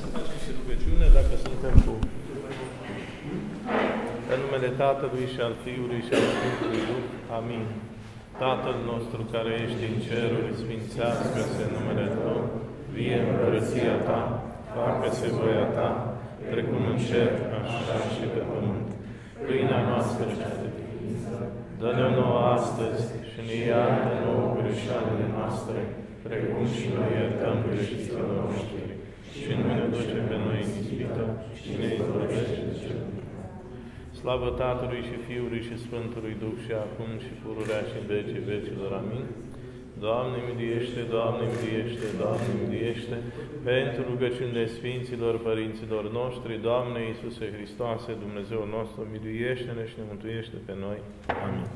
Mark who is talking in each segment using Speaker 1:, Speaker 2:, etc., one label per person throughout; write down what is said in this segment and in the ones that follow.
Speaker 1: Să facem și rugăciune dacă suntem cu în numele Tatălui și al Fiului și al Sfântului Duh. Amin. Tatăl nostru care ești în ceruri, sfințească-se numele Tău, vie împărăția Ta, facă-se voia Ta, precum în cer, așa și pe pământ. Pâinea noastră cea de Dă-ne nouă astăzi și ne iartă nouă greșalele noastre, precum și noi iertăm greșiților noștri. Și nu ne duce pe noi în ispită, și ne izbăvește de cel Slavă Tatălui și Fiului și Sfântului Duh și acum și pururea și în vecii vecilor. Amin. Doamne miliește, Doamne miliește, Doamne miliește, pentru rugăciunile Sfinților Părinților noștri, Doamne Iisuse Hristoase, Dumnezeu nostru, miluiește-ne și ne mântuiește pe noi. Amin.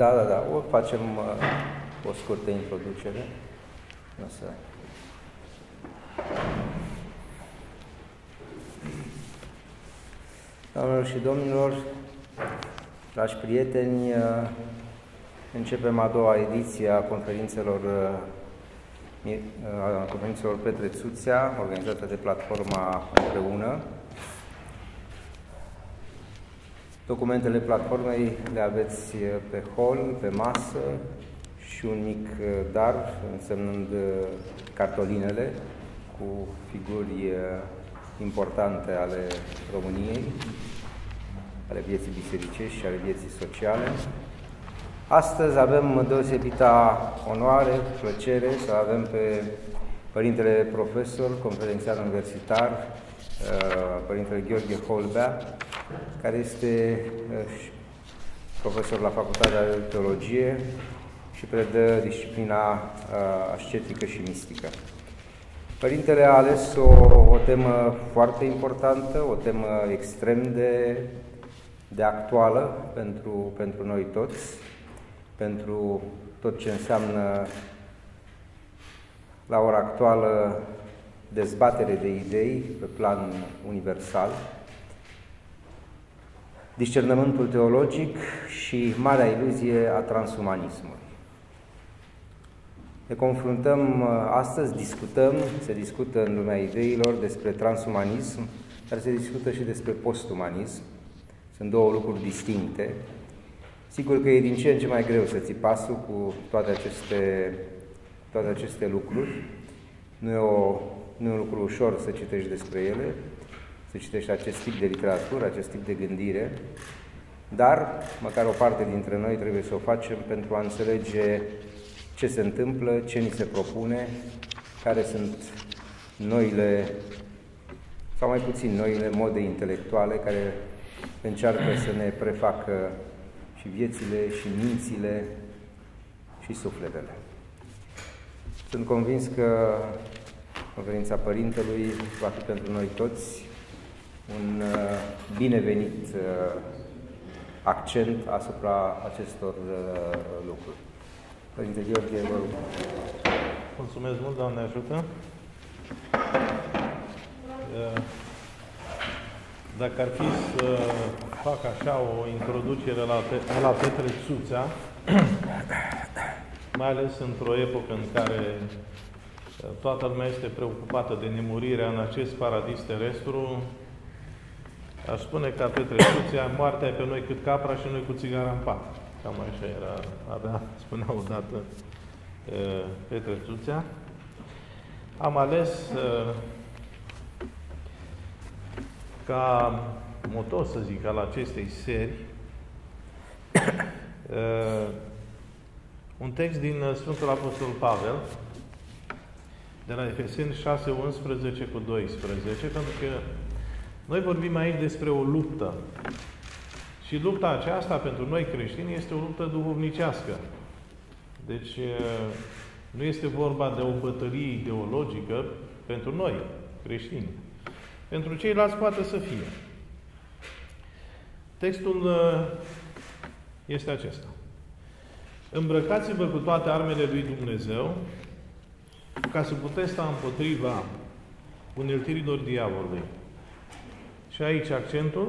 Speaker 2: Da, da, da. O facem uh, o scurtă introducere. O să... Doamnelor și domnilor, dragi prieteni, uh, începem a doua ediție a conferințelor uh, a conferințelor Petre Țuțea, organizată de platforma Împreună. Documentele platformei le aveți pe hol, pe masă și un mic uh, dar însemnând uh, cartolinele cu figuri uh, importante ale României, ale vieții bisericești și ale vieții sociale. Astăzi avem deosebita onoare, plăcere să avem pe Părintele Profesor, conferențiar universitar, Părintele Gheorghe Holbea, care este uh, profesor la Facultatea de Teologie și predă disciplina uh, ascetică și mistică. Părintele a ales o, o temă foarte importantă, o temă extrem de, de actuală pentru, pentru noi toți, pentru tot ce înseamnă la ora actuală dezbatere de idei pe plan universal, discernământul teologic și marea iluzie a transumanismului. Ne confruntăm uh, astăzi, discutăm, se discută în lumea ideilor despre transumanism, dar se discută și despre postumanism. Sunt două lucruri distincte. Sigur că e din ce în ce mai greu să ții pasul cu toate aceste, toate aceste lucruri. Nu e, o, nu e un lucru ușor să citești despre ele, să citești acest tip de literatură, acest tip de gândire, dar măcar o parte dintre noi trebuie să o facem pentru a înțelege ce se întâmplă, ce ni se propune, care sunt noile, sau mai puțin noile mode intelectuale care încearcă să ne prefacă și viețile, și mințile, și sufletele. Sunt convins că conferința Părintelui va fi pentru noi toți un uh, binevenit uh, accent asupra acestor uh, lucruri. Părinte Gheorghe, vă rog.
Speaker 1: Mulțumesc mult, Doamne ajută. Dacă ar fi să fac așa o introducere la, la Petre Țuțea, mai ales într-o epocă în care toată lumea este preocupată de nemurirea în acest paradis terestru, Aș spune ca Petre Cuția, moartea e pe noi cât capra și noi cu țigara în pat. Cam așa era, avea, spunea odată Petre Cuția. Am ales ca motor, să zic, al acestei serii, un text din Sfântul Apostol Pavel, de la Efeseni 6, 11 cu 12, pentru că noi vorbim aici despre o luptă. Și lupta aceasta pentru noi creștini este o luptă duhovnicească. Deci nu este vorba de o bătălie ideologică pentru noi, creștini. Pentru ceilalți poate să fie. Textul este acesta. Îmbrăcați-vă cu toate armele lui Dumnezeu ca să puteți sta împotriva uneltirilor diavolului. Și aici accentul,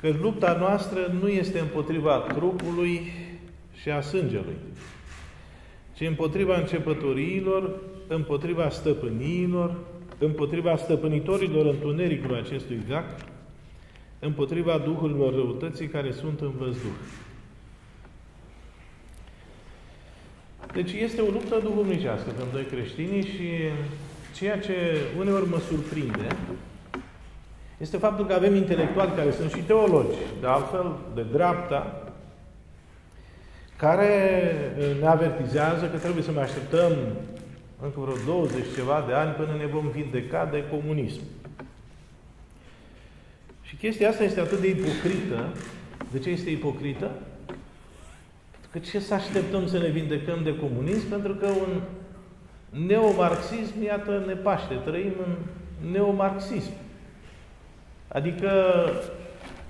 Speaker 1: că lupta noastră nu este împotriva trupului și a sângelui, ci împotriva începătoriilor, împotriva stăpâniilor, împotriva stăpânitorilor întunericului acestui veac, împotriva duhurilor răutății care sunt în văzduh. Deci este o luptă duhovnicească pentru noi creștinii și ceea ce uneori mă surprinde este faptul că avem intelectuali care sunt și teologi, de altfel, de dreapta, care ne avertizează că trebuie să ne așteptăm încă vreo 20 ceva de ani până ne vom vindeca de comunism. Și chestia asta este atât de ipocrită. De ce este ipocrită? Că ce să așteptăm să ne vindecăm de comunism? Pentru că un neomarxism, iată, ne paște. Trăim în neomarxism. Adică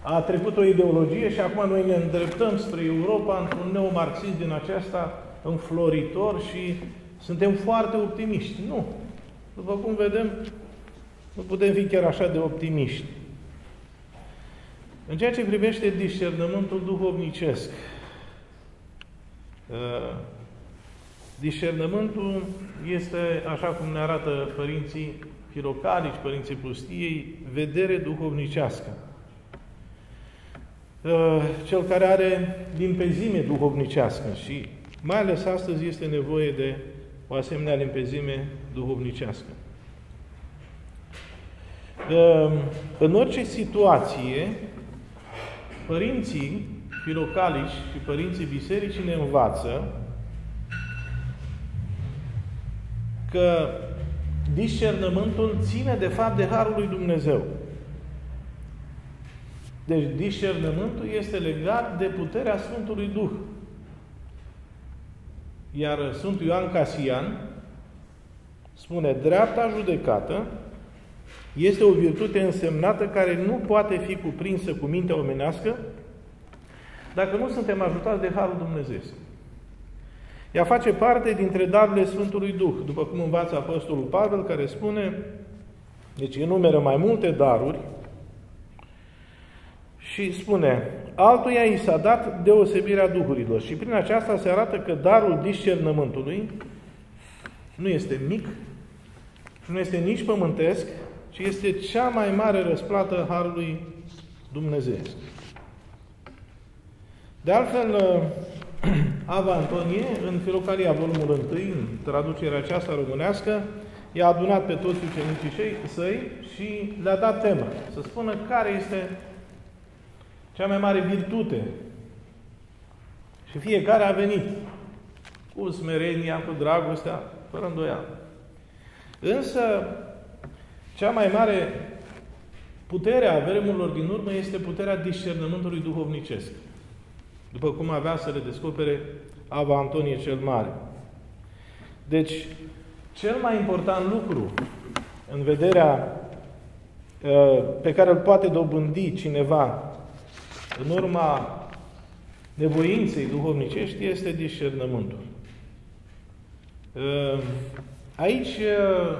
Speaker 1: a trecut o ideologie și acum noi ne îndreptăm spre Europa într-un neomarxism din aceasta înfloritor și suntem foarte optimiști. Nu. După cum vedem, nu putem fi chiar așa de optimiști. În ceea ce privește discernământul duhovnicesc, uh, discernământul este, așa cum ne arată părinții firocalici, părinții pustiei, vedere duhovnicească. Uh, cel care are limpezime duhovnicească și mai ales astăzi este nevoie de o asemenea limpezime duhovnicească. Uh, în orice situație, părinții filocalici și părinții bisericii ne învață că discernământul ține de fapt de Harul lui Dumnezeu. Deci discernământul este legat de puterea Sfântului Duh. Iar Sfântul Ioan Casian spune, dreapta judecată este o virtute însemnată care nu poate fi cuprinsă cu mintea omenească dacă nu suntem ajutați de Harul Dumnezeu. Ea face parte dintre darurile Sfântului Duh, după cum învață Apostolul Pavel, care spune, deci enumeră mai multe daruri, și spune, altuia i s-a dat deosebirea duhurilor și prin aceasta se arată că darul discernământului nu este mic și nu este nici pământesc, ci este cea mai mare răsplată Harului Dumnezeu. De altfel, Ava Antonie, în Filocalia, volumul 1, în traducerea aceasta românească, i-a adunat pe toți ucenicii săi și le-a dat temă. Să spună care este cea mai mare virtute. Și fiecare a venit cu smerenia, cu dragostea, fără îndoială. Însă, cea mai mare putere a vremurilor din urmă este puterea discernământului duhovnicesc. După cum avea să le descopere Ava Antonie cel Mare. Deci, cel mai important lucru în vederea uh, pe care îl poate dobândi cineva în urma nevoinței duhovnicești este discernământul. Ehm, aici eh,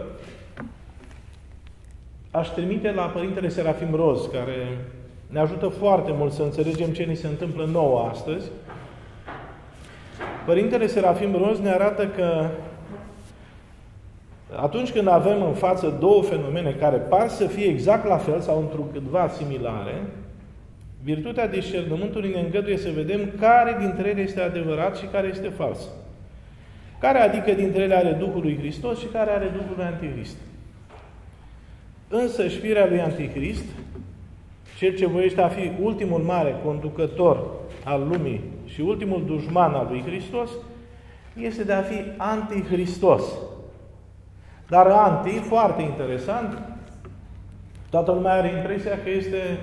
Speaker 1: aș trimite la Părintele Serafim Roz, care ne ajută foarte mult să înțelegem ce ni se întâmplă nouă astăzi. Părintele Serafim Roz ne arată că atunci când avem în față două fenomene care par să fie exact la fel sau într-un câtva similare, Virtutea discernământului ne îngăduie să vedem care dintre ele este adevărat și care este fals. Care adică dintre ele are Duhul lui Hristos și care are Duhul lui Antichrist. Însă șpirea lui Antichrist, cel ce voiește a fi ultimul mare conducător al lumii și ultimul dușman al lui Hristos, este de a fi anticristos. Dar anti, foarte interesant, toată lumea are impresia că este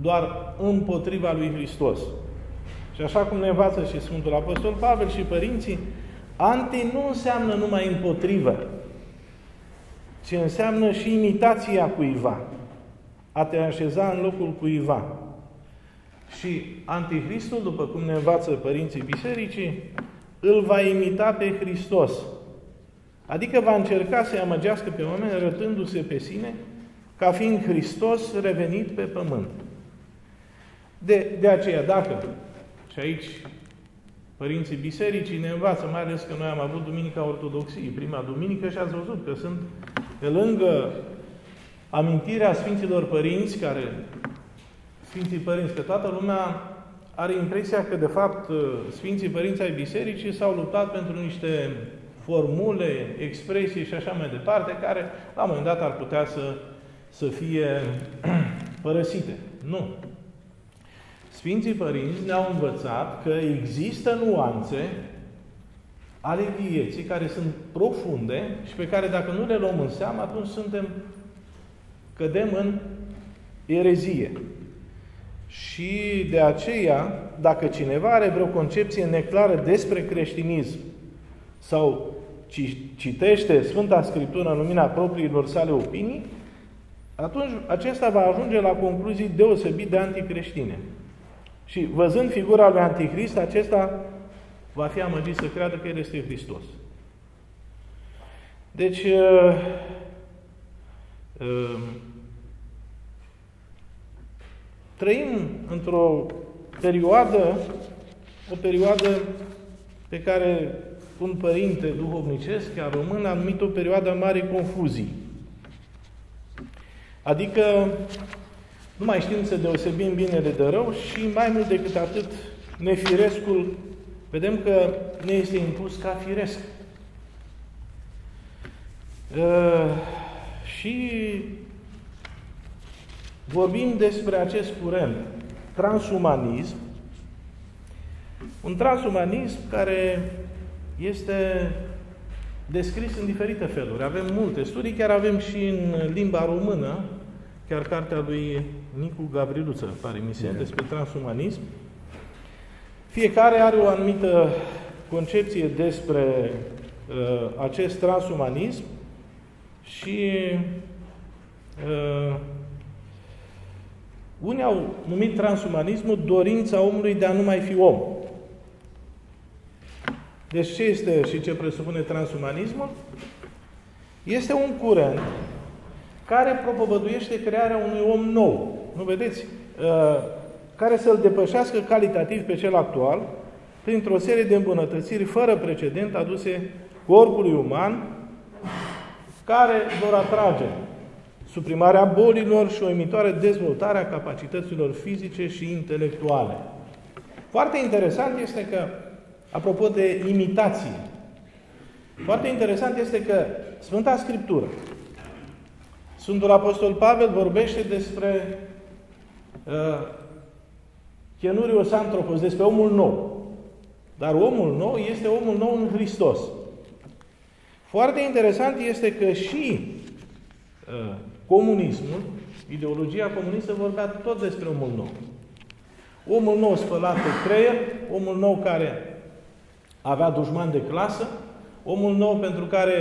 Speaker 1: doar împotriva lui Hristos. Și așa cum ne învață și Sfântul Apostol Pavel și părinții, anti nu înseamnă numai împotrivă, ci înseamnă și imitația cuiva. A te așeza în locul cuiva. Și Anticristul, după cum ne învață părinții bisericii, îl va imita pe Hristos. Adică va încerca să-i amăgească pe oameni arătându-se pe sine ca fiind Hristos revenit pe pământ. De, de aceea, dacă, și aici părinții bisericii ne învață, mai ales că noi am avut Duminica Ortodoxiei, prima duminică, și ați văzut că sunt pe lângă amintirea Sfinților Părinți, care Sfinții Părinți, că toată lumea are impresia că, de fapt, Sfinții Părinți ai Bisericii s-au luptat pentru niște formule, expresii și așa mai departe, care la un moment dat ar putea să, să fie părăsite. Nu. Sfinții Părinți ne-au învățat că există nuanțe ale vieții care sunt profunde și pe care dacă nu le luăm în seamă, atunci suntem, cădem în erezie. Și de aceea, dacă cineva are vreo concepție neclară despre creștinism sau citește Sfânta Scriptură în lumina propriilor sale opinii, atunci acesta va ajunge la concluzii deosebit de anticreștine. Și văzând figura lui Antichrist, acesta va fi amăgit să creadă că El este Hristos. Deci, uh, uh, trăim într-o perioadă, o perioadă pe care un părinte duhovnicesc, chiar român, a numit o perioadă mare confuzii. Adică nu mai știm să deosebim binele de rău și mai mult decât atât, nefirescul, vedem că ne este impus ca firesc. Uh, și vorbim despre acest curent, transumanism, un transumanism care este descris în diferite feluri. Avem multe studii, chiar avem și în limba română, chiar cartea lui Nicu Gavriluță, pare mi se, despre transumanism. Fiecare are o anumită concepție despre uh, acest transumanism și uh, unii au numit transumanismul dorința omului de a nu mai fi om. Deci ce este și ce presupune transumanismul? Este un curent care propovăduiește crearea unui om nou. Nu vedeți? Uh, care să-l depășească calitativ pe cel actual printr-o serie de îmbunătățiri fără precedent aduse corpului uman care vor atrage suprimarea bolilor și o emitoare dezvoltare a capacităților fizice și intelectuale. Foarte interesant este că, apropo de imitație, foarte interesant este că Sfânta Scriptură, Sfântul Apostol Pavel vorbește despre uh, Chenurios Antropos, despre omul nou. Dar omul nou este omul nou în Hristos. Foarte interesant este că și uh, comunismul, ideologia comunistă vorbea tot despre omul nou. Omul nou spălat pe creier, omul nou care avea dușman de clasă, omul nou pentru care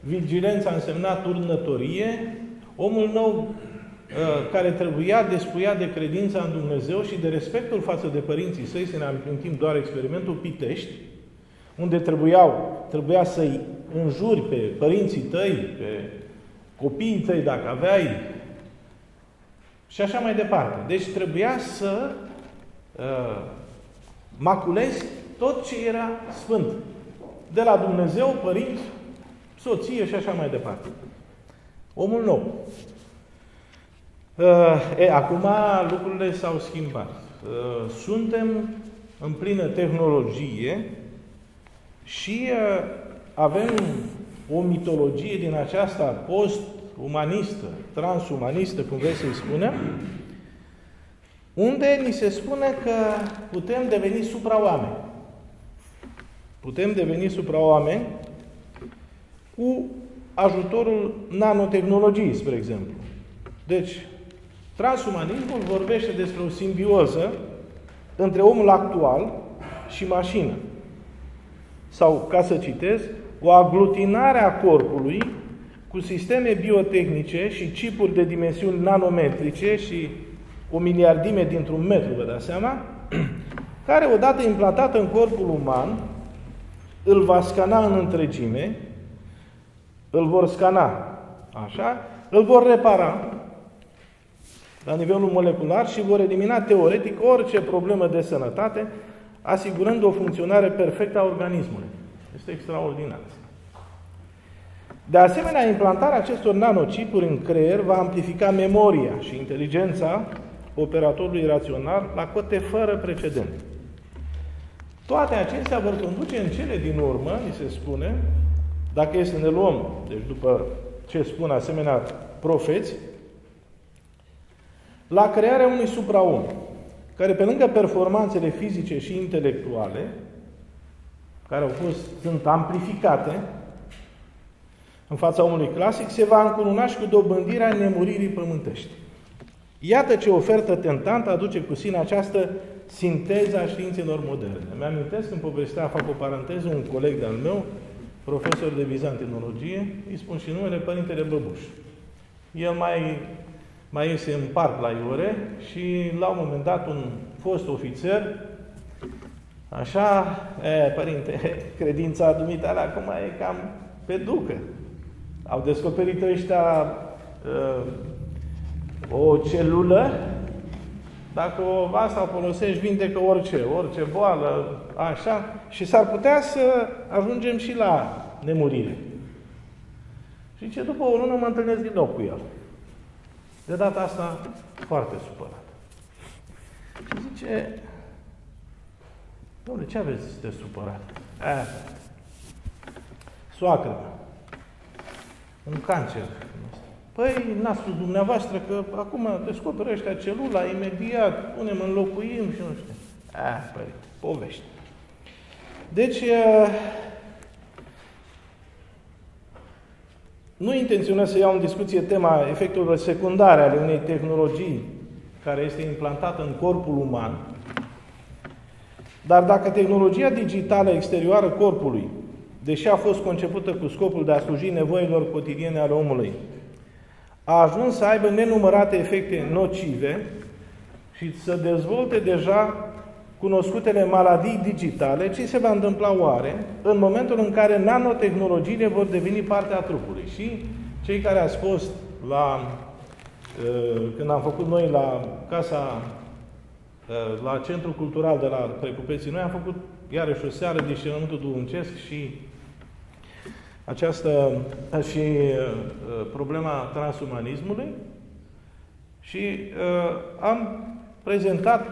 Speaker 1: vigilența a însemnat urnătorie, omul nou uh, care trebuia despuia de credința în Dumnezeu și de respectul față de părinții săi, să ne amintim doar experimentul Pitești, unde trebuiau, trebuia să-i înjuri pe părinții tăi, pe copiii tăi, dacă aveai, și așa mai departe. Deci trebuia să uh, maculezi tot ce era sfânt. De la Dumnezeu, părinți, soție și așa mai departe. Omul nou. Uh, e, acum lucrurile s-au schimbat. Uh, suntem în plină tehnologie și uh, avem o mitologie din aceasta post-umanistă, transumanistă, cum vreți să-i spunem, unde ni se spune că putem deveni supraoameni. Putem deveni supraoameni cu ajutorul nanotehnologiei, spre exemplu. Deci, transumanismul vorbește despre o simbioză între omul actual și mașină. Sau, ca să citez, o aglutinare a corpului cu sisteme biotehnice și chipuri de dimensiuni nanometrice și o miliardime dintr-un metru, vă dați seama, care, odată implantată în corpul uman, îl va scana în întregime, îl vor scana, așa, îl vor repara la nivelul molecular și vor elimina teoretic orice problemă de sănătate asigurând o funcționare perfectă a organismului. Este extraordinar. De asemenea, implantarea acestor nanocipuri în creier va amplifica memoria și inteligența operatorului rațional la cote fără precedent. Toate acestea vor conduce în cele din urmă, ni se spune, dacă este să ne luăm, deci după ce spun asemenea profeți, la crearea unui supraom, care pe lângă performanțele fizice și intelectuale, care au fost, sunt amplificate în fața omului clasic, se va încununa și cu dobândirea nemuririi pământești. Iată ce ofertă tentantă aduce cu sine această sinteză a științelor moderne. Mi-amintesc când povestea, fac o paranteză, un coleg de-al meu, profesor de bizantinologie, îi spun și numele Părintele Băbuș. El mai, mai iese în parc la Iore și la un moment dat un fost ofițer, așa, e, părinte, credința dumitale acum e cam pe ducă. Au descoperit ăștia uh, o celulă, dacă o, asta o folosești, vindecă orice, orice boală, așa, și s-ar putea să ajungem și la nemurire. Și ce după o lună mă întâlnesc din nou cu el. De data asta, foarte supărat. Și zice, Dom'le, ce aveți de supărat? Aia, soacră, un cancer. Păi, n-a spus dumneavoastră că acum descoperă ăștia celula, imediat, punem, înlocuim și nu știu. Ah, păi, povești. Deci, nu intenționez să iau în discuție tema efectelor secundare ale unei tehnologii care este implantată în corpul uman, dar dacă tehnologia digitală exterioară corpului, deși a fost concepută cu scopul de a sluji nevoilor cotidiene ale omului, a ajuns să aibă nenumărate efecte nocive și să dezvolte deja cunoscutele maladii digitale, ce se va întâmpla oare în momentul în care nanotehnologiile vor deveni parte a trupului? Și cei care ați fost la, uh, când am făcut noi la casa, uh, la Centrul Cultural de la Precupeții, noi am făcut iarăși o seară discernământul duhuncesc și această și uh, problema transumanismului și uh, am prezentat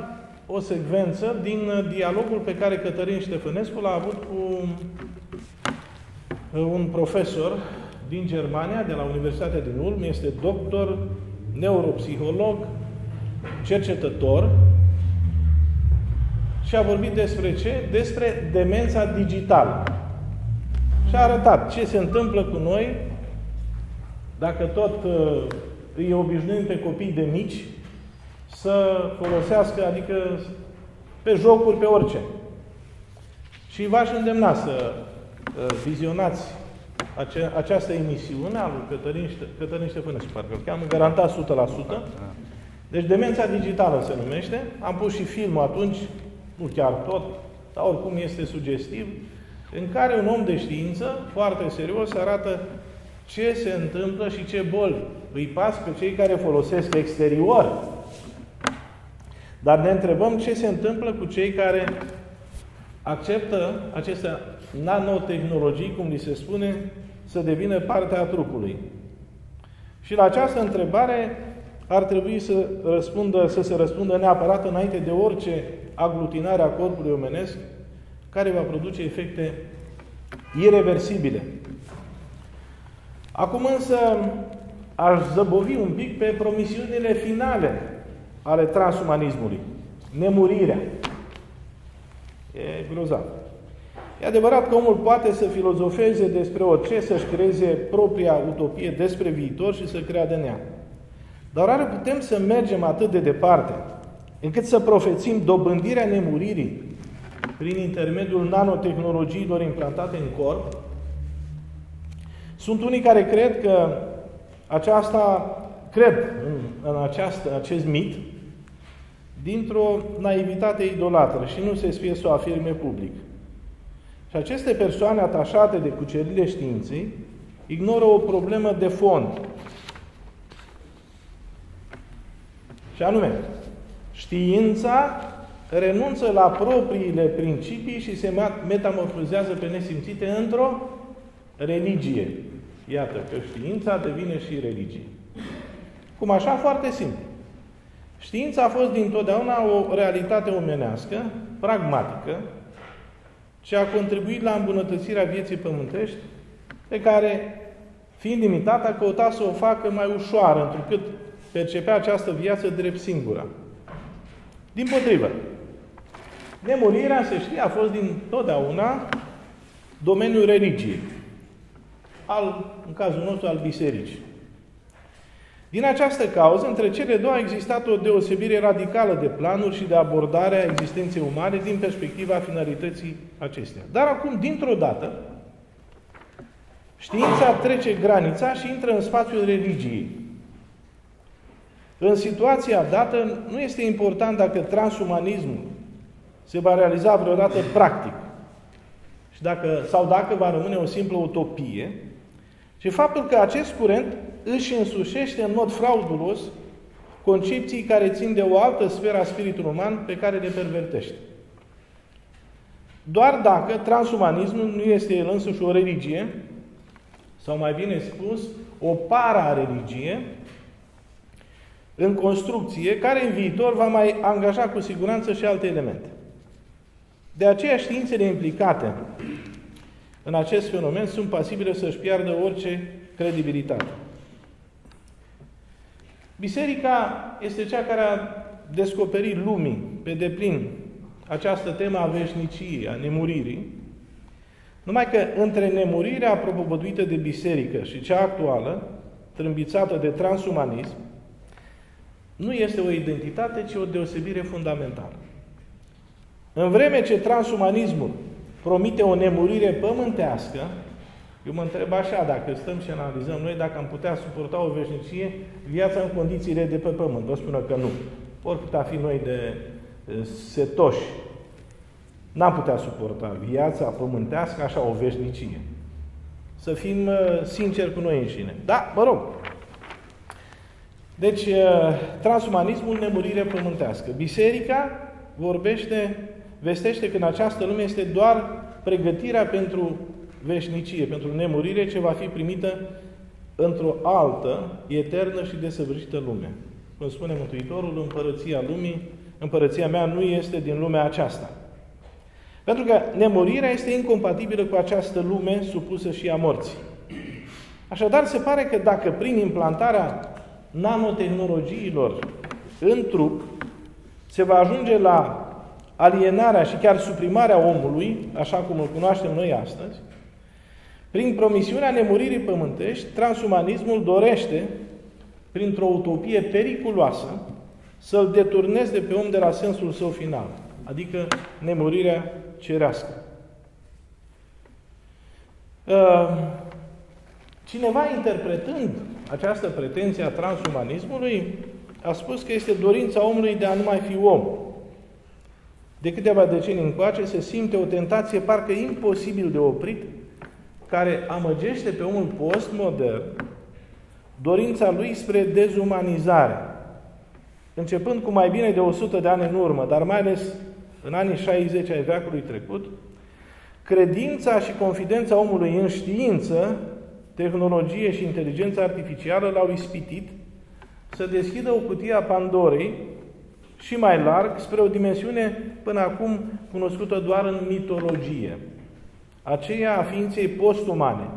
Speaker 1: o secvență din dialogul pe care Cătălin Ștefănescu l-a avut cu un profesor din Germania, de la Universitatea din Ulm, este doctor, neuropsiholog, cercetător și a vorbit despre ce? Despre demența digitală. Și a arătat ce se întâmplă cu noi dacă tot uh, îi obișnuim pe copii de mici să folosească, adică pe jocuri, pe orice. Și v-aș îndemna să uh, vizionați ace- această emisiune a lui Cătălin, Cătălin Ștefănescu, parcă îl cheamă, garantat 100%. Deci demența digitală se numește. Am pus și filmul atunci, nu chiar tot, dar oricum este sugestiv în care un om de știință, foarte serios, arată ce se întâmplă și ce boli îi pas pe cei care folosesc exterior. Dar ne întrebăm ce se întâmplă cu cei care acceptă aceste nanotehnologii, cum li se spune, să devină parte a trupului. Și la această întrebare ar trebui să, răspundă, să se răspundă neapărat înainte de orice aglutinare a corpului omenesc, care va produce efecte irreversibile. Acum însă aș zăbovi un pic pe promisiunile finale ale transumanismului. Nemurirea. E grozav. E adevărat că omul poate să filozofeze despre orice, să-și creeze propria utopie despre viitor și să creadă în ea. Dar oare putem să mergem atât de departe încât să profețim dobândirea nemuririi prin intermediul nanotehnologiilor implantate în corp. Sunt unii care cred că aceasta, cred în, în această, acest mit, dintr-o naivitate idolatră și nu se sfie să o afirme public. Și aceste persoane atașate de cucerile științei ignoră o problemă de fond. Și anume, știința renunță la propriile principii și se metamorfozează pe nesimțite într-o religie. Iată că știința devine și religie. Cum așa? Foarte simplu. Știința a fost dintotdeauna o realitate omenească, pragmatică, ce a contribuit la îmbunătățirea vieții pământești, pe care, fiind limitată, a căutat să o facă mai ușoară, întrucât percepea această viață drept singura. Din potrivă, nemurirea, se știe, a fost din totdeauna domeniul religiei, al, în cazul nostru, al bisericii. Din această cauză, între cele două a existat o deosebire radicală de planuri și de abordare a existenței umane din perspectiva finalității acesteia. Dar acum, dintr-o dată, știința trece granița și intră în spațiul religiei. În situația dată, nu este important dacă transumanismul se va realiza vreodată practic și dacă, sau dacă va rămâne o simplă utopie, și faptul că acest curent își însușește în mod fraudulos concepții care țin de o altă sferă a spiritului uman pe care le pervertește. Doar dacă transumanismul nu este el însuși o religie, sau mai bine spus, o para-religie, în construcție, care în viitor va mai angaja cu siguranță și alte elemente. De aceea științele implicate în acest fenomen sunt pasibile să-și piardă orice credibilitate. Biserica este cea care a descoperit lumii pe deplin această temă a veșniciei, a nemuririi, numai că între nemurirea propovăduită de biserică și cea actuală, trâmbițată de transumanism, nu este o identitate, ci o deosebire fundamentală. În vreme ce transumanismul promite o nemurire pământească, eu mă întreb așa, dacă stăm și analizăm noi, dacă am putea suporta o veșnicie, viața în condițiile de pe pământ. Vă spună că nu. Oricât a fi noi de setoși, n-am putea suporta viața pământească așa o veșnicie. Să fim sinceri cu noi înșine. Da, mă rog. Deci, transumanismul, nemurire pământească. Biserica vorbește, vestește că în această lume este doar pregătirea pentru veșnicie, pentru nemurire, ce va fi primită într-o altă, eternă și desăvârșită lume. Cum spune Mântuitorul, împărăția lumii, împărăția mea nu este din lumea aceasta. Pentru că nemurirea este incompatibilă cu această lume supusă și a morții. Așadar, se pare că dacă prin implantarea nanotehnologiilor în trup se va ajunge la alienarea și chiar suprimarea omului, așa cum îl cunoaștem noi astăzi, prin promisiunea nemuririi pământești, transumanismul dorește, printr-o utopie periculoasă, să-l deturneze de pe om de la sensul său final, adică nemurirea cerească. Uh, cineva interpretând această pretenție a transumanismului a spus că este dorința omului de a nu mai fi om. De câteva decenii încoace se simte o tentație parcă imposibil de oprit care amăgește pe omul postmodern dorința lui spre dezumanizare. Începând cu mai bine de 100 de ani în urmă, dar mai ales în anii 60 ai veacului trecut, credința și confidența omului în știință, tehnologie și inteligență artificială l-au ispitit să deschidă o cutie a Pandorei și mai larg spre o dimensiune până acum cunoscută doar în mitologie aceea a ființei postumane.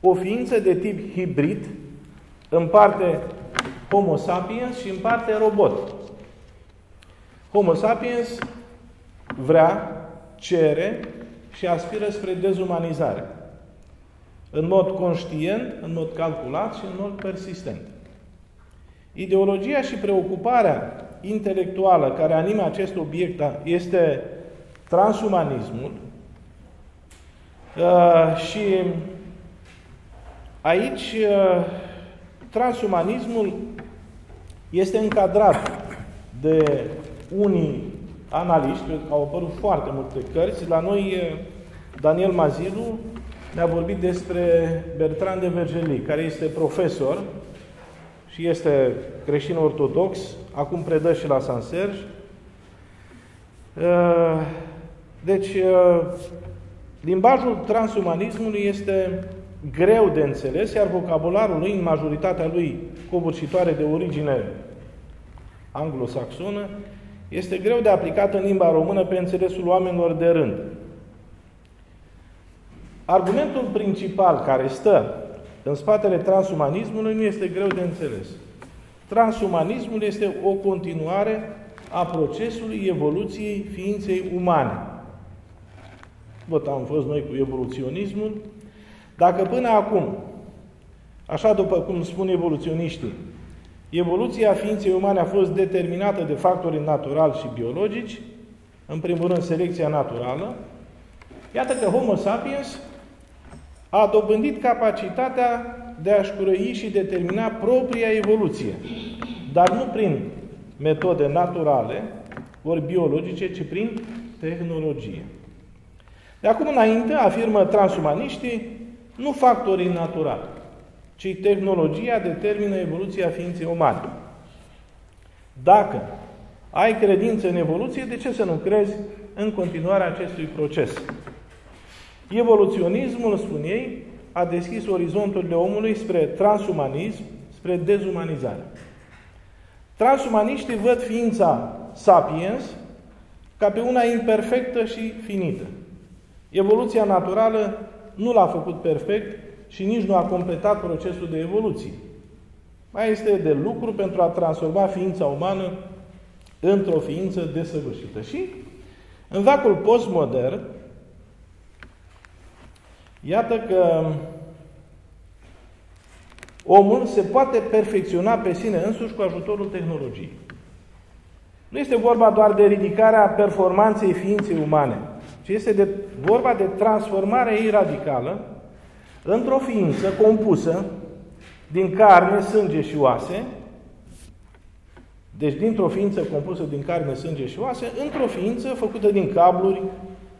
Speaker 1: O ființă de tip hibrid, în parte Homo sapiens și în parte robot. Homo sapiens vrea, cere și aspiră spre dezumanizare. În mod conștient, în mod calculat și în mod persistent. Ideologia și preocuparea intelectuală care animă acest obiect este transumanismul, Uh, și aici uh, transumanismul este încadrat de unii analiști, au apărut foarte multe cărți. La noi, uh, Daniel Mazilu ne-a vorbit despre Bertrand de Vergely, care este profesor și este creștin ortodox, acum predă și la San Serge, Uh, deci, uh, limbajul transumanismului este greu de înțeles, iar vocabularul lui, în majoritatea lui covârșitoare de origine anglosaxonă, este greu de aplicat în limba română pe înțelesul oamenilor de rând. Argumentul principal care stă în spatele transumanismului nu este greu de înțeles. Transumanismul este o continuare a procesului evoluției ființei umane. Văd, am fost noi cu evoluționismul. Dacă până acum, așa după cum spun evoluționiștii, evoluția ființei umane a fost determinată de factori naturali și biologici, în primul rând selecția naturală, iată că Homo sapiens a dobândit capacitatea de a-și curăi și determina propria evoluție, dar nu prin metode naturale, ori biologice, ci prin tehnologie. De acum înainte, afirmă transumaniștii, nu factorii naturali, ci tehnologia determină evoluția ființei umane. Dacă ai credință în evoluție, de ce să nu crezi în continuarea acestui proces? Evoluționismul, spun ei, a deschis orizonturile omului spre transumanism, spre dezumanizare. Transumaniștii văd ființa sapiens ca pe una imperfectă și finită. Evoluția naturală nu l-a făcut perfect și nici nu a completat procesul de evoluție. Mai este de lucru pentru a transforma ființa umană într-o ființă desăvârșită. Și în vacul postmodern, iată că omul se poate perfecționa pe sine însuși cu ajutorul tehnologiei. Nu este vorba doar de ridicarea performanței ființei umane, ci este de, vorba de transformarea ei radicală într-o ființă compusă din carne, sânge și oase, deci dintr-o ființă compusă din carne, sânge și oase, într-o ființă făcută din cabluri,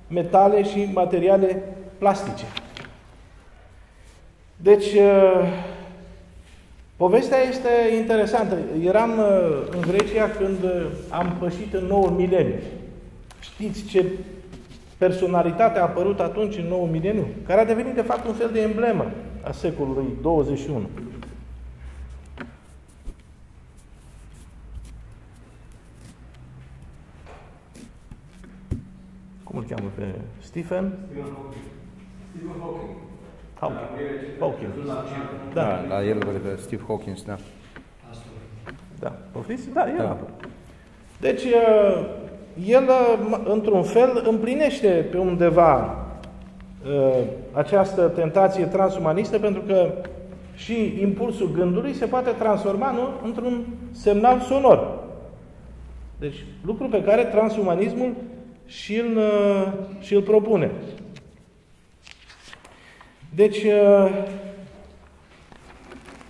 Speaker 1: metale și materiale plastice. Deci, Povestea este interesantă. Eram uh, în Grecia când uh, am pășit în nou mileniu. Știți ce personalitate a apărut atunci în nou mileniu? Care a devenit de fapt un fel de emblemă a secolului 21. Cum îl cheamă pe Stephen? Stephen
Speaker 2: Hawking. Hawking. Da. da, la el de Steve Hawkins, da.
Speaker 1: Da, poftiți? Da, el da. Deci, uh, el, uh, într-un fel, împlinește pe undeva uh, această tentație transumanistă, pentru că și impulsul gândului se poate transforma nu, într-un semnal sonor. Deci, lucru pe care transumanismul și-l, și-l propune. Deci, uh,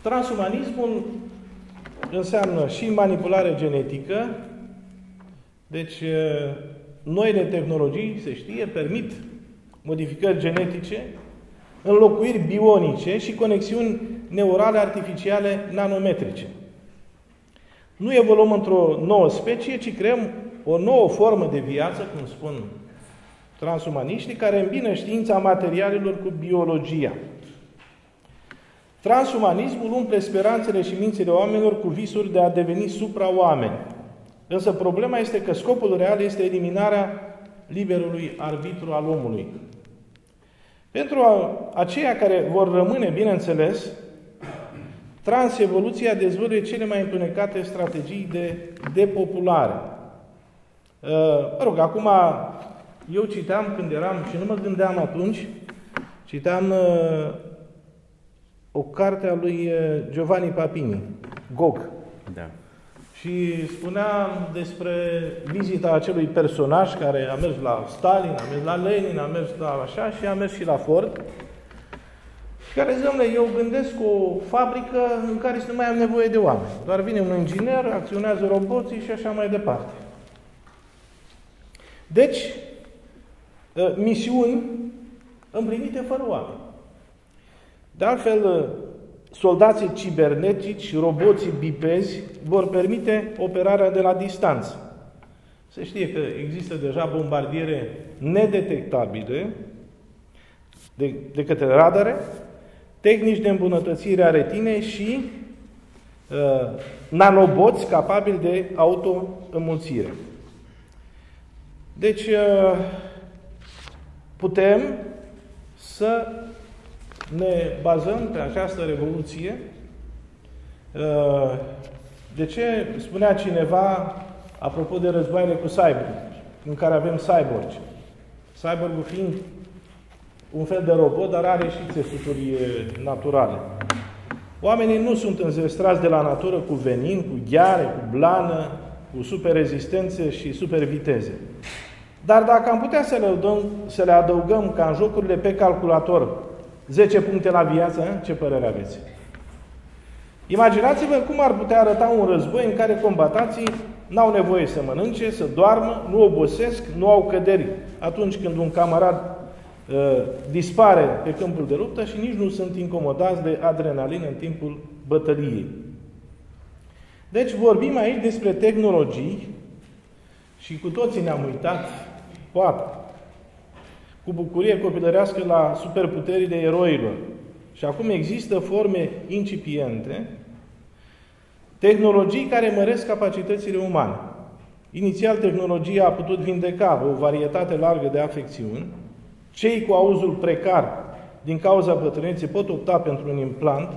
Speaker 1: transumanismul înseamnă și manipulare genetică, deci uh, noile tehnologii, se știe, permit modificări genetice, înlocuiri bionice și conexiuni neurale artificiale nanometrice. Nu evoluăm într-o nouă specie, ci creăm o nouă formă de viață, cum spun transumaniștii, care îmbină știința materialelor cu biologia. Transumanismul umple speranțele și mințile oamenilor cu visuri de a deveni supra-oameni. Însă problema este că scopul real este eliminarea liberului arbitru al omului. Pentru aceia care vor rămâne, bineînțeles, transevoluția dezvăluie cele mai întunecate strategii de depopulare. Mă rog, acum eu citeam când eram, și nu mă gândeam atunci, citeam uh, o carte a lui uh, Giovanni Papini, Gog. Da. Și spuneam despre vizita acelui personaj care a mers la Stalin, a mers la Lenin, a mers la așa și a mers și la Ford. Și care zice, eu gândesc o fabrică în care să nu mai am nevoie de oameni. Doar vine un inginer, acționează roboții și așa mai departe. Deci, Ă, misiuni împlinite fără oameni. De altfel, ă, soldații cibernetici și roboții bipezi vor permite operarea de la distanță. Se știe că există deja bombardiere nedetectabile de, de către radare, tehnici de îmbunătățire a retinei și uh, nanoboți capabili de auto-înmulțire. Deci, uh, putem să ne bazăm pe această revoluție. Uh, de ce spunea cineva, apropo de războaiele cu cyber, în care avem cyborgi, cyborgul fiind un fel de robot, dar are și țesuturi naturale. Oamenii nu sunt înzestrați de la natură cu venin, cu gheare, cu blană, cu super rezistențe și super viteze. Dar dacă am putea să le, adăugăm, să le adăugăm ca în jocurile pe calculator 10 puncte la viață, ce părere aveți? Imaginați-vă cum ar putea arăta un război în care combatații n-au nevoie să mănânce, să doarmă, nu obosesc, nu au căderi atunci când un camarad uh, dispare pe câmpul de luptă și nici nu sunt incomodați de adrenalină în timpul bătăliei. Deci vorbim aici despre tehnologii și cu toții ne-am uitat, poate, cu bucurie copilărească la superputerile eroilor. Și acum există forme incipiente, tehnologii care măresc capacitățile umane. Inițial, tehnologia a putut vindeca o varietate largă de afecțiuni. Cei cu auzul precar din cauza bătrâneții pot opta pentru un implant.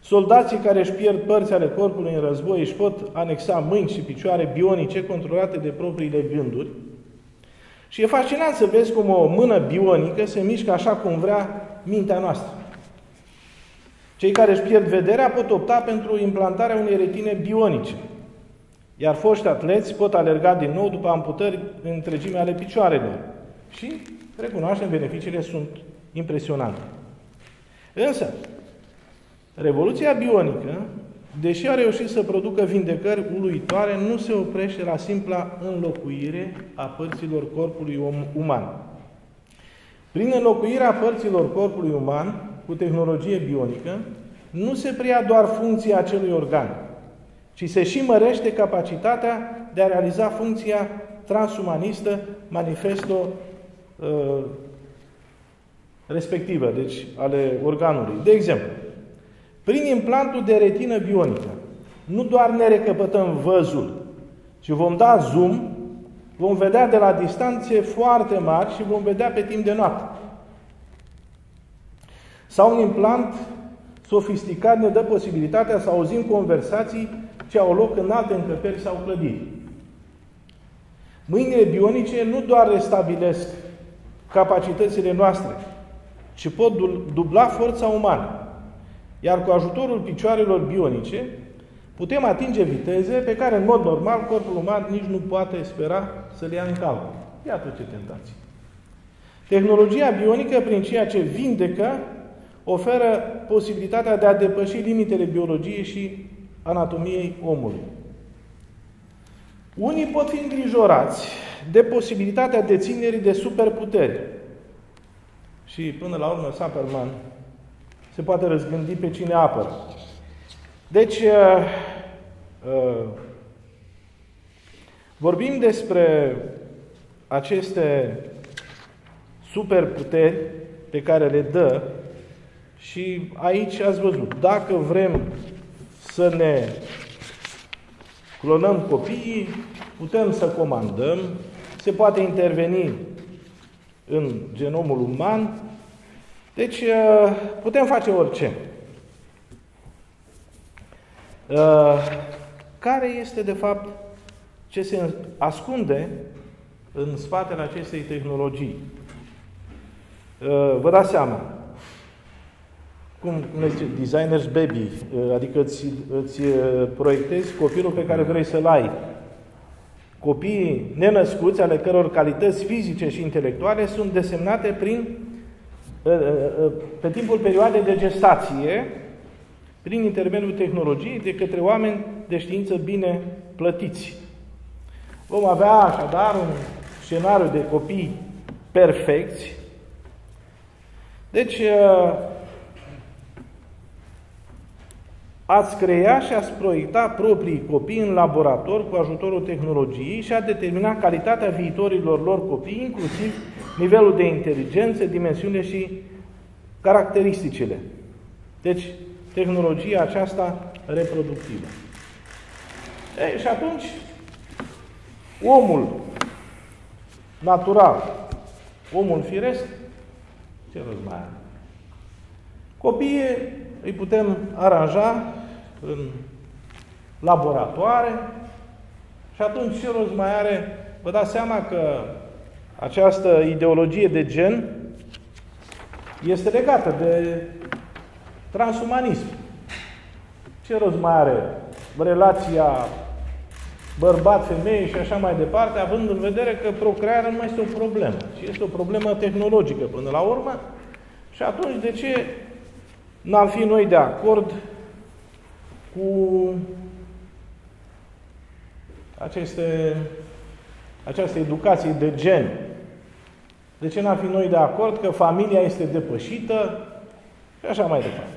Speaker 1: Soldații care își pierd părți ale corpului în război își pot anexa mâini și picioare bionice controlate de propriile gânduri. Și e fascinant să vezi cum o mână bionică se mișcă așa cum vrea mintea noastră. Cei care își pierd vederea pot opta pentru implantarea unei retine bionice. Iar foști atleți pot alerga din nou după amputări în întregime ale picioarelor. Și, recunoaștem, beneficiile sunt impresionante. Însă, revoluția bionică deși a reușit să producă vindecări uluitoare, nu se oprește la simpla înlocuire a părților corpului uman. Prin înlocuirea părților corpului uman cu tehnologie bionică, nu se preia doar funcția acelui organ, ci se și mărește capacitatea de a realiza funcția transumanistă manifesto uh, respectivă, deci ale organului. De exemplu, prin implantul de retină bionică, nu doar ne recăpătăm văzul, ci vom da zoom, vom vedea de la distanțe foarte mari și vom vedea pe timp de noapte. Sau un implant sofisticat ne dă posibilitatea să auzim conversații ce au loc în alte încăperi sau clădiri. Mâinile bionice nu doar restabilesc capacitățile noastre, ci pot dubla forța umană. Iar cu ajutorul picioarelor bionice putem atinge viteze pe care în mod normal corpul uman nici nu poate spera să le ia în calcul. Iată ce tentație. Tehnologia bionică, prin ceea ce vindecă, oferă posibilitatea de a depăși limitele biologiei și anatomiei omului. Unii pot fi îngrijorați de posibilitatea deținerii de superputeri. Și până la urmă, Superman se poate răzgândi pe cine apără. Deci, uh, uh, vorbim despre aceste superputeri pe care le dă și aici ați văzut, dacă vrem să ne clonăm copiii, putem să comandăm, se poate interveni în genomul uman deci, uh, putem face orice. Uh, care este, de fapt, ce se ascunde în spatele acestei tehnologii? Uh, vă dați seama, cum, cum zice, designers baby, adică îți, îți proiectezi copilul pe care vrei să-l ai. Copiii nenăscuți, ale căror calități fizice și intelectuale sunt desemnate prin pe timpul perioadei de gestație, prin intermediul tehnologiei, de către oameni de știință bine plătiți. Vom avea așadar un scenariu de copii perfecți. Deci, ați crea și ați proiecta proprii copii în laborator cu ajutorul tehnologiei și a determina calitatea viitorilor lor copii, inclusiv nivelul de inteligență, dimensiunile și caracteristicile. Deci, tehnologia aceasta reproductivă. Ei, și atunci, omul natural, omul firesc, ce rost mai are? Copiii îi putem aranja în laboratoare și atunci ce rost mai are? Vă dați seama că această ideologie de gen este legată de transumanism. Ce rost mai are relația bărbat-femeie și așa mai departe, având în vedere că procrearea nu mai este o problemă, ci este o problemă tehnologică până la urmă. Și atunci, de ce n-am fi noi de acord cu aceste, această educație de gen? De ce n-am fi noi de acord că familia este depășită și așa mai departe?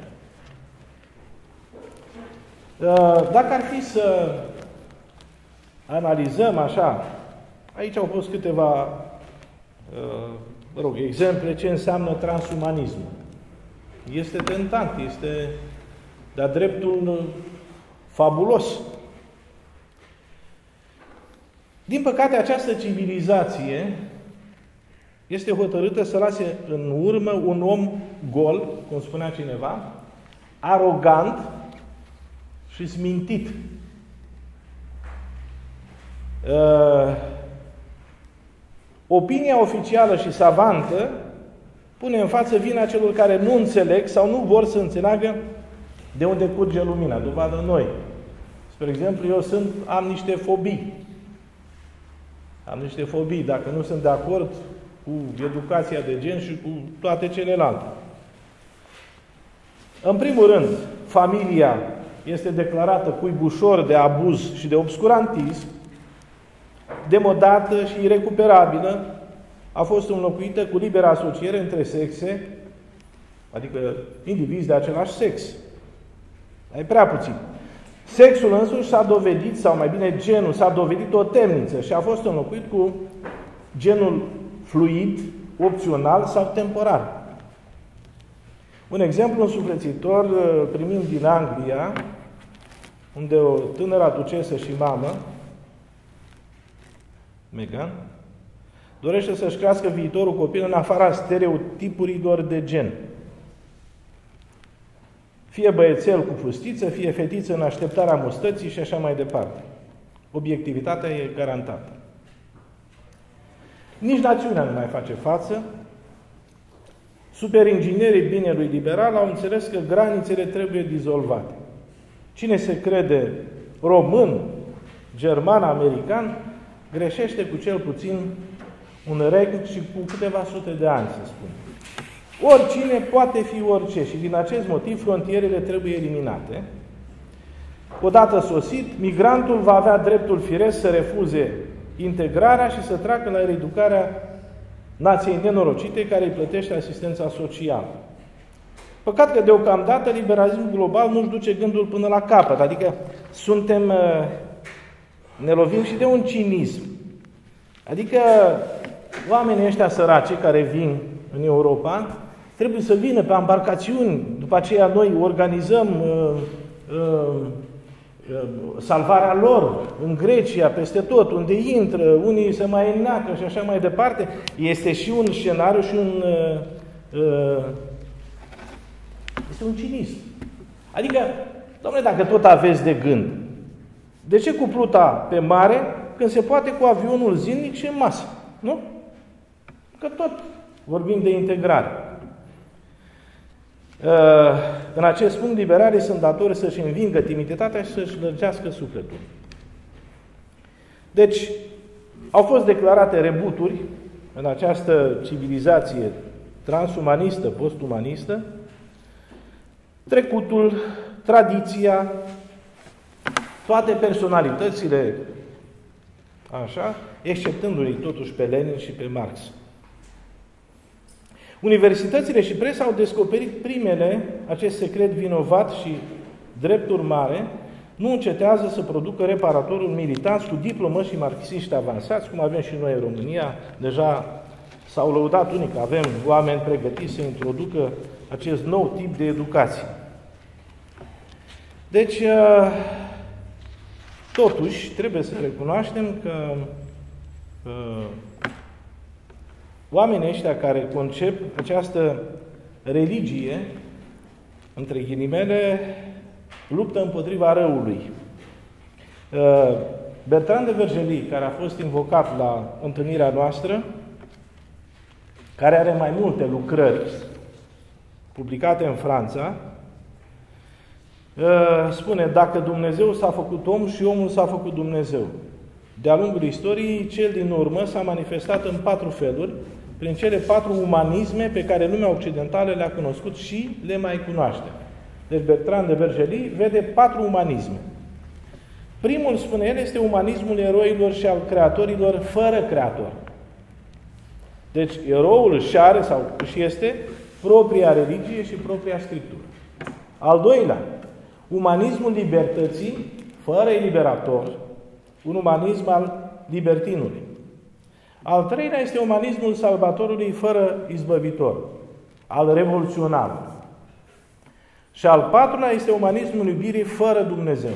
Speaker 1: Dacă ar fi să analizăm așa, aici au fost câteva, mă rog, exemple ce înseamnă transumanismul. Este tentant, este de-a dreptul fabulos. Din păcate, această civilizație este hotărâtă să lase în urmă un om gol, cum spunea cineva, arogant și smintit. Uh, opinia oficială și savantă pune în față vina celor care nu înțeleg sau nu vor să înțeleagă de unde curge lumina. Dovadă noi. Spre exemplu, eu sunt, am niște fobii. Am niște fobii. Dacă nu sunt de acord cu educația de gen și cu toate celelalte. În primul rând, familia este declarată cuibușor de abuz și de obscurantism, demodată și irecuperabilă, a fost înlocuită cu liberă asociere între sexe, adică indivizi de același sex. E prea puțin. Sexul însuși s-a dovedit, sau mai bine genul, s-a dovedit o temniță și a fost înlocuit cu genul fluid, opțional sau temporar. Un exemplu însuflețitor uh, primim din Anglia, unde o tânără ducesă și mamă, Megan, dorește să-și crească viitorul copil în afara stereotipurilor de gen. Fie băiețel cu fustiță, fie fetiță în așteptarea mustății și așa mai departe. Obiectivitatea e garantată. Nici națiunea nu mai face față. Superinginerii binelui liberal au înțeles că granițele trebuie dizolvate. Cine se crede român, german, american, greșește cu cel puțin un regn și cu câteva sute de ani, să spun. Oricine poate fi orice și din acest motiv frontierele trebuie eliminate. Odată sosit, migrantul va avea dreptul firesc să refuze integrarea și să treacă la reeducarea nației nenorocite care îi plătește asistența socială. Păcat că deocamdată liberalismul global nu-și duce gândul până la capăt, adică suntem, uh, ne lovim și de un cinism. Adică oamenii ăștia săraci care vin în Europa trebuie să vină pe embarcațiuni, după aceea noi organizăm uh, uh, uh, salvarea lor în Grecia, peste tot, unde intră, unii se mai înneacă și așa mai departe, este și un scenariu și un uh, uh, este un cinism. Adică, domnule, dacă tot aveți de gând, de ce cu pluta pe mare când se poate cu avionul zilnic și în masă? Nu? Că tot vorbim de integrare. Uh, în acest punct, liberalii sunt datori să-și învingă timiditatea și să-și lărgească sufletul. Deci, au fost declarate rebuturi în această civilizație transumanistă, postumanistă, trecutul, tradiția, toate personalitățile, așa, exceptându-i totuși pe Lenin și pe Marx. Universitățile și presa au descoperit primele acest secret vinovat și Drept urmare, nu încetează să producă reparatorul militanți cu diplomă și marxiști avansați, cum avem și noi în România. Deja s-au lăudat unii că avem oameni pregătiți să introducă acest nou tip de educație. Deci, uh, totuși, trebuie să recunoaștem că uh, oamenii ăștia care concep această religie, între ghilimele, luptă împotriva răului. Uh, Bertrand de Vergely, care a fost invocat la întâlnirea noastră, care are mai multe lucrări publicate în Franța, uh, spune, dacă Dumnezeu s-a făcut om și omul s-a făcut Dumnezeu. De-a lungul istoriei, cel din urmă s-a manifestat în patru feluri, prin cele patru umanisme pe care lumea occidentală le-a cunoscut și le mai cunoaște. Deci Bertrand de Vergely vede patru umanisme. Primul, spune el, este umanismul eroilor și al creatorilor fără creator. Deci eroul își are sau își este propria religie și propria scriptură. Al doilea, umanismul libertății fără eliberator, un umanism al libertinului. Al treilea este umanismul salvatorului fără izbăvitor, al revoluționarului. Și al patrulea este umanismul iubirii fără Dumnezeu.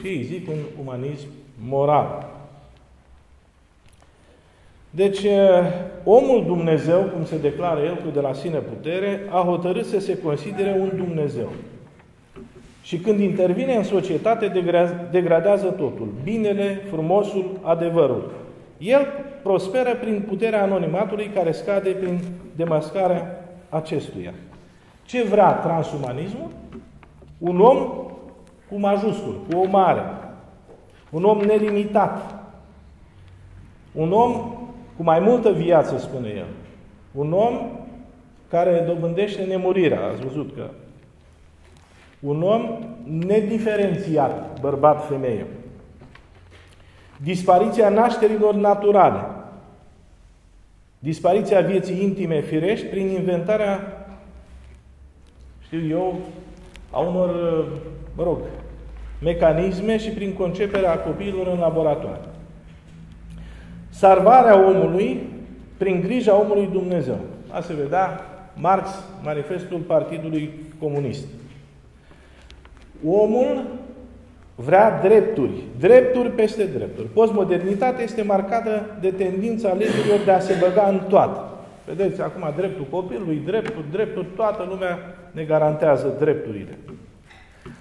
Speaker 1: Și îi zic un umanism moral. Deci, eh, omul Dumnezeu, cum se declară el cu de la sine putere, a hotărât să se considere un Dumnezeu. Și când intervine în societate, degradează totul. Binele, frumosul, adevărul. El prosperă prin puterea anonimatului care scade prin demascarea acestuia. Ce vrea transumanismul? Un om cu majuscul, cu o mare. Un om nelimitat. Un om cu mai multă viață, spune el. Un om care dobândește nemurirea. Ați văzut că un om nediferențiat, bărbat-femeie. Dispariția nașterilor naturale. Dispariția vieții intime firești prin inventarea știu eu, a unor, mă rog, mecanisme și prin conceperea copiilor în laboratoare. Salvarea omului prin grija omului Dumnezeu. A se vedea Marx, manifestul Partidului Comunist. Omul vrea drepturi, drepturi peste drepturi. Postmodernitatea este marcată de tendința legilor de a se băga în toate. Vedeți, acum dreptul copilului, dreptul, dreptul, toată lumea ne garantează drepturile.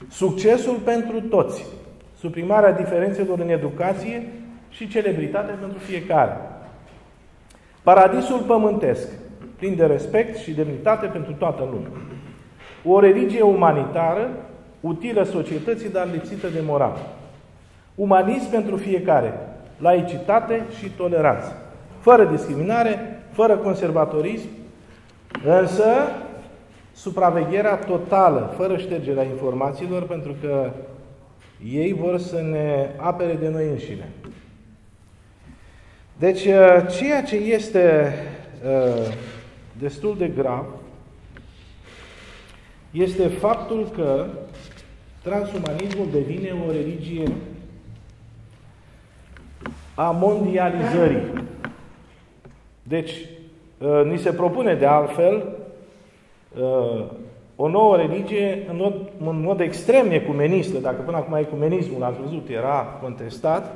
Speaker 1: Succesul pentru toți. Suprimarea diferențelor în educație și celebritate pentru fiecare. Paradisul pământesc, plin de respect și demnitate pentru toată lumea. O religie umanitară, utilă societății, dar lipsită de moral. Umanism pentru fiecare, laicitate și toleranță. Fără discriminare, fără conservatorism, însă supravegherea totală, fără ștergerea informațiilor, pentru că ei vor să ne apere de noi înșine. Deci, uh, ceea ce este uh, destul de grav este faptul că transumanismul devine o religie a mondializării. Deci, uh, ni se propune de altfel uh, o nouă religie în mod, în mod extrem ecumenistă, dacă până acum ecumenismul, ați văzut, era contestat,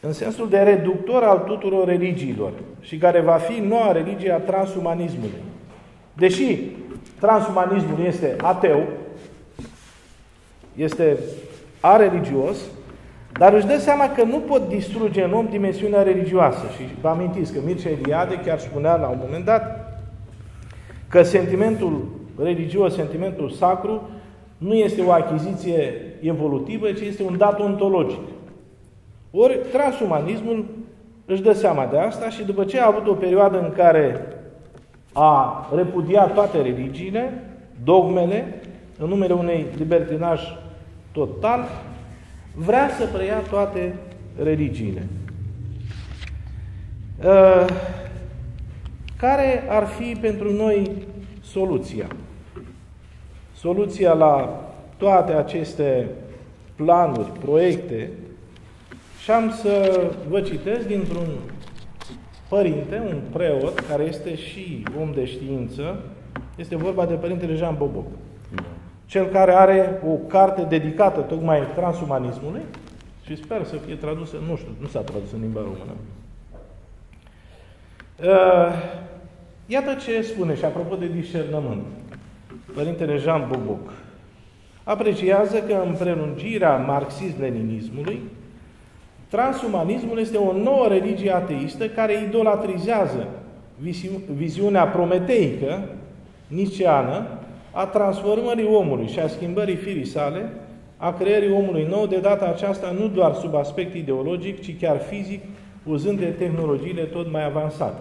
Speaker 1: în sensul de reductor al tuturor religiilor și care va fi noua religie a transumanismului. Deși transumanismul este ateu, este areligios, dar își dă seama că nu pot distruge în om dimensiunea religioasă. Și vă amintiți că Mircea Eliade chiar spunea la un moment dat că sentimentul religios, sentimentul sacru, nu este o achiziție evolutivă, ci este un dat ontologic. Ori transumanismul își dă seama de asta și după ce a avut o perioadă în care a repudiat toate religiile, dogmele, în numele unei libertinaj total, vrea să preia toate religiile. Uh, care ar fi pentru noi soluția? Soluția la toate aceste planuri, proiecte și am să vă citesc dintr-un părinte, un preot, care este și om de știință, este vorba de Părintele Jean Boboc. Cel care are o carte dedicată tocmai transumanismului și sper să fie tradusă, nu știu, nu s-a tradus în limba română. Uh, iată ce spune și apropo de discernământ. Părintele Jean Boboc apreciază că în prelungirea marxism-leninismului, transumanismul este o nouă religie ateistă care idolatrizează viziunea prometeică, niceană, a transformării omului și a schimbării firii sale, a creării omului nou, de data aceasta nu doar sub aspect ideologic, ci chiar fizic, uzând de tehnologiile tot mai avansate.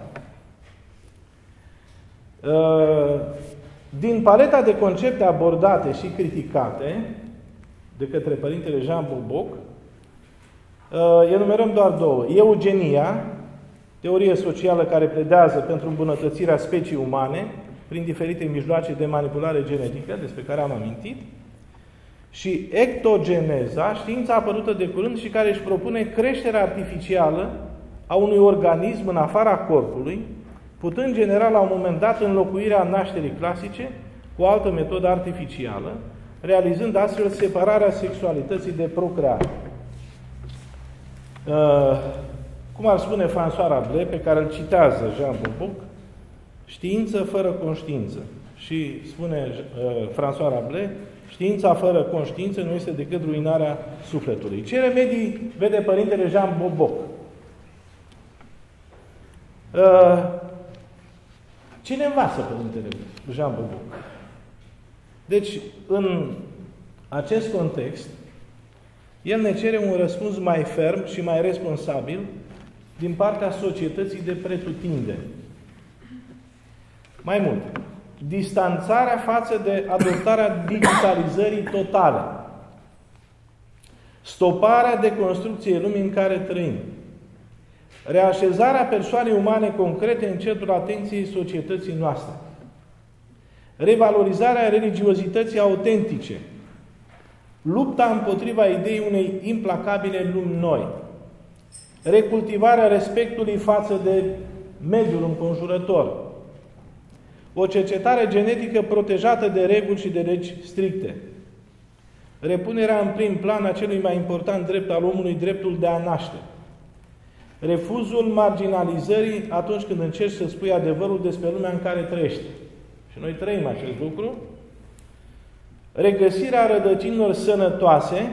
Speaker 1: Uh, din paleta de concepte abordate și criticate de către Părintele Jean Boboc, uh, enumerăm doar două. Eugenia, teorie socială care pledează pentru îmbunătățirea speciei umane prin diferite mijloace de manipulare genetică, despre care am amintit, și ectogeneza, știința apărută de curând și care își propune creșterea artificială a unui organism în afara corpului, putând genera la un moment dat înlocuirea nașterii clasice cu o altă metodă artificială, realizând astfel separarea sexualității de procreare. Uh, cum ar spune François Rabelais, pe care îl citează Jean Boboc, știință fără conștiință. Și spune uh, François Rabelais, știința fără conștiință nu este decât ruinarea sufletului. Ce remedii vede Părintele Jean Boboc? Uh, Cine învață Părintele Jean Boboc? Deci, în acest context, el ne cere un răspuns mai ferm și mai responsabil din partea societății de pretutinde. Mai mult, distanțarea față de adoptarea digitalizării totale, stoparea de construcție lumii în care trăim, reașezarea persoanei umane concrete în centrul atenției societății noastre, revalorizarea religiozității autentice, lupta împotriva ideii unei implacabile lumi noi, recultivarea respectului față de mediul înconjurător, o cercetare genetică protejată de reguli și de legi stricte, repunerea în prim plan a celui mai important drept al omului, dreptul de a naște, refuzul marginalizării atunci când încerci să spui adevărul despre lumea în care trăiești. Și noi trăim acest lucru. Regăsirea rădăcinilor sănătoase,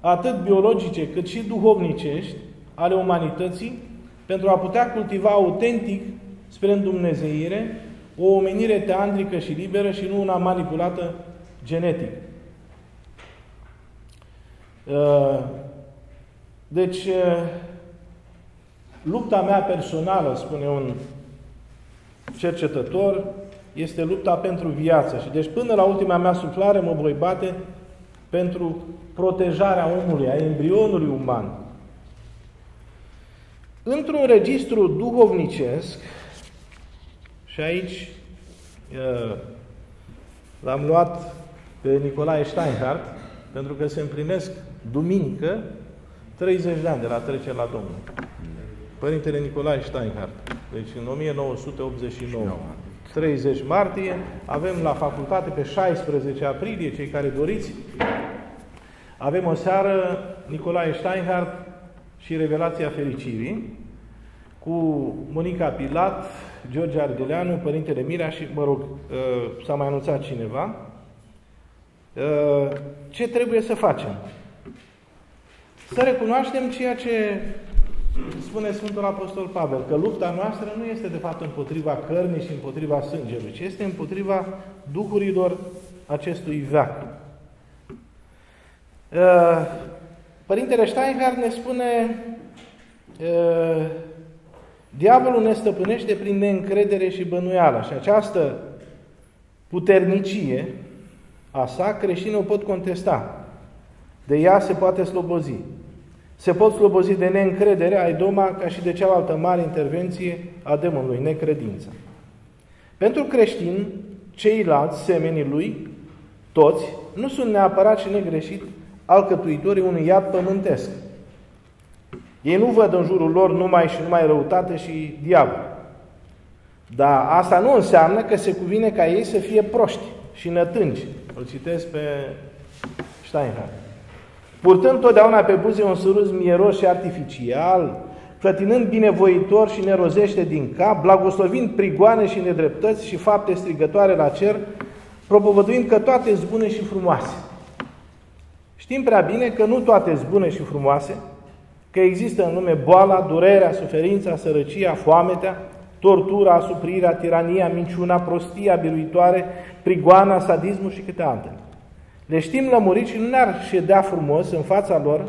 Speaker 1: atât biologice cât și duhovnicești, ale umanității, pentru a putea cultiva autentic, spre îndumnezeire, o omenire teandrică și liberă și nu una manipulată genetic. Uh, deci, uh, Lupta mea personală, spune un cercetător, este lupta pentru viață. Și deci până la ultima mea suflare mă voi bate pentru protejarea omului, a embrionului uman. Într-un registru duhovnicesc, și aici l-am luat pe Nicolae Steinhardt, pentru că se împlinesc duminică 30 de ani de la trecerea la Domnul. Părintele Nicolae Steinhardt. Deci în 1989. 30 martie, avem la facultate pe 16 aprilie, cei care doriți, avem o seară Nicolae Steinhardt și Revelația Fericirii, cu Monica Pilat, George Ardeleanu, Părintele Mirea și, mă rog, uh, s-a mai anunțat cineva. Uh, ce trebuie să facem? Să recunoaștem ceea ce spune Sfântul Apostol Pavel că lupta noastră nu este de fapt împotriva cărnii și împotriva sângelui, ci este împotriva duhurilor acestui veac. Uh, Părintele Steinhardt ne spune uh, Diavolul ne stăpânește prin neîncredere și bănuială și această puternicie a sa creștinii o pot contesta. De ea se poate slobozi. Se pot slobozi de neîncredere a Edoma ca și de cealaltă mare intervenție a demonului, necredința. Pentru creștin, ceilalți semenii lui toți, nu sunt neapărat și negreșit alcătuitorii unui iad pământesc. Ei nu văd în jurul lor numai și numai răutate și diavol. Dar asta nu înseamnă că se cuvine ca ei să fie proști și nătângi. Îl citesc pe Steinhardt. Purtând totdeauna pe buze un surâs mieros și artificial, clătinând binevoitor și nerozește din cap, blagoslovind prigoane și nedreptăți și fapte strigătoare la cer, propovăduind că toate sunt bune și frumoase. Știm prea bine că nu toate sunt bune și frumoase, că există în lume boala, durerea, suferința, sărăcia, foametea, tortura, asuprirea, tirania, minciuna, prostia biruitoare, prigoana, sadismul și câte altele. Le știm lămurit și nu ne-ar ședea frumos în fața lor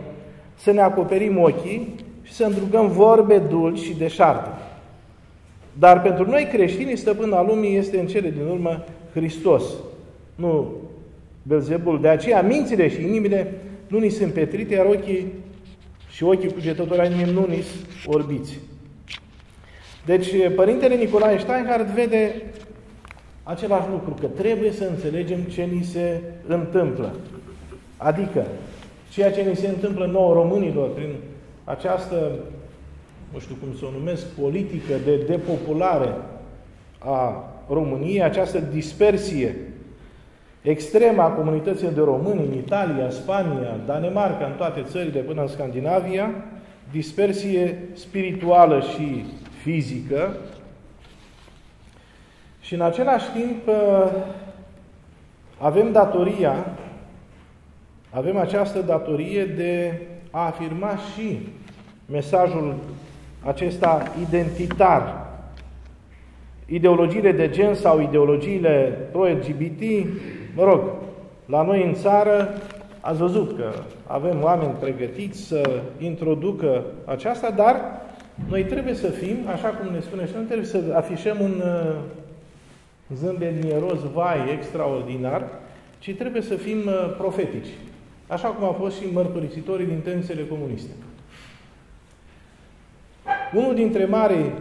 Speaker 1: să ne acoperim ochii și să îndrugăm vorbe dulci și deșarte. Dar pentru noi creștini, stăpâna lumii este în cele din urmă Hristos, nu Belzebul. De aceea mințile și inimile nu ni sunt petrite, iar ochii și ochii cugetători ai nimeni nu ni orbiți. Deci, Părintele Nicolae Steinhardt vede același lucru, că trebuie să înțelegem ce ni se întâmplă. Adică, ceea ce ni se întâmplă nouă românilor prin această, nu știu cum să o numesc, politică de depopulare a României, această dispersie extremă a comunității de români în Italia, Spania, Danemarca, în toate țările până în Scandinavia, dispersie spirituală și fizică și în același timp uh, avem datoria, avem această datorie de a afirma și mesajul acesta identitar. Ideologiile de gen sau ideologiile pro-LGBT, mă rog, la noi în țară ați văzut că avem oameni pregătiți să introducă aceasta, dar noi trebuie să fim, așa cum ne spune și nu trebuie să afișăm un uh, zâmbet mieros, vai, extraordinar, ci trebuie să fim uh, profetici. Așa cum au fost și mărturisitorii din tențele comuniste. Unul dintre marii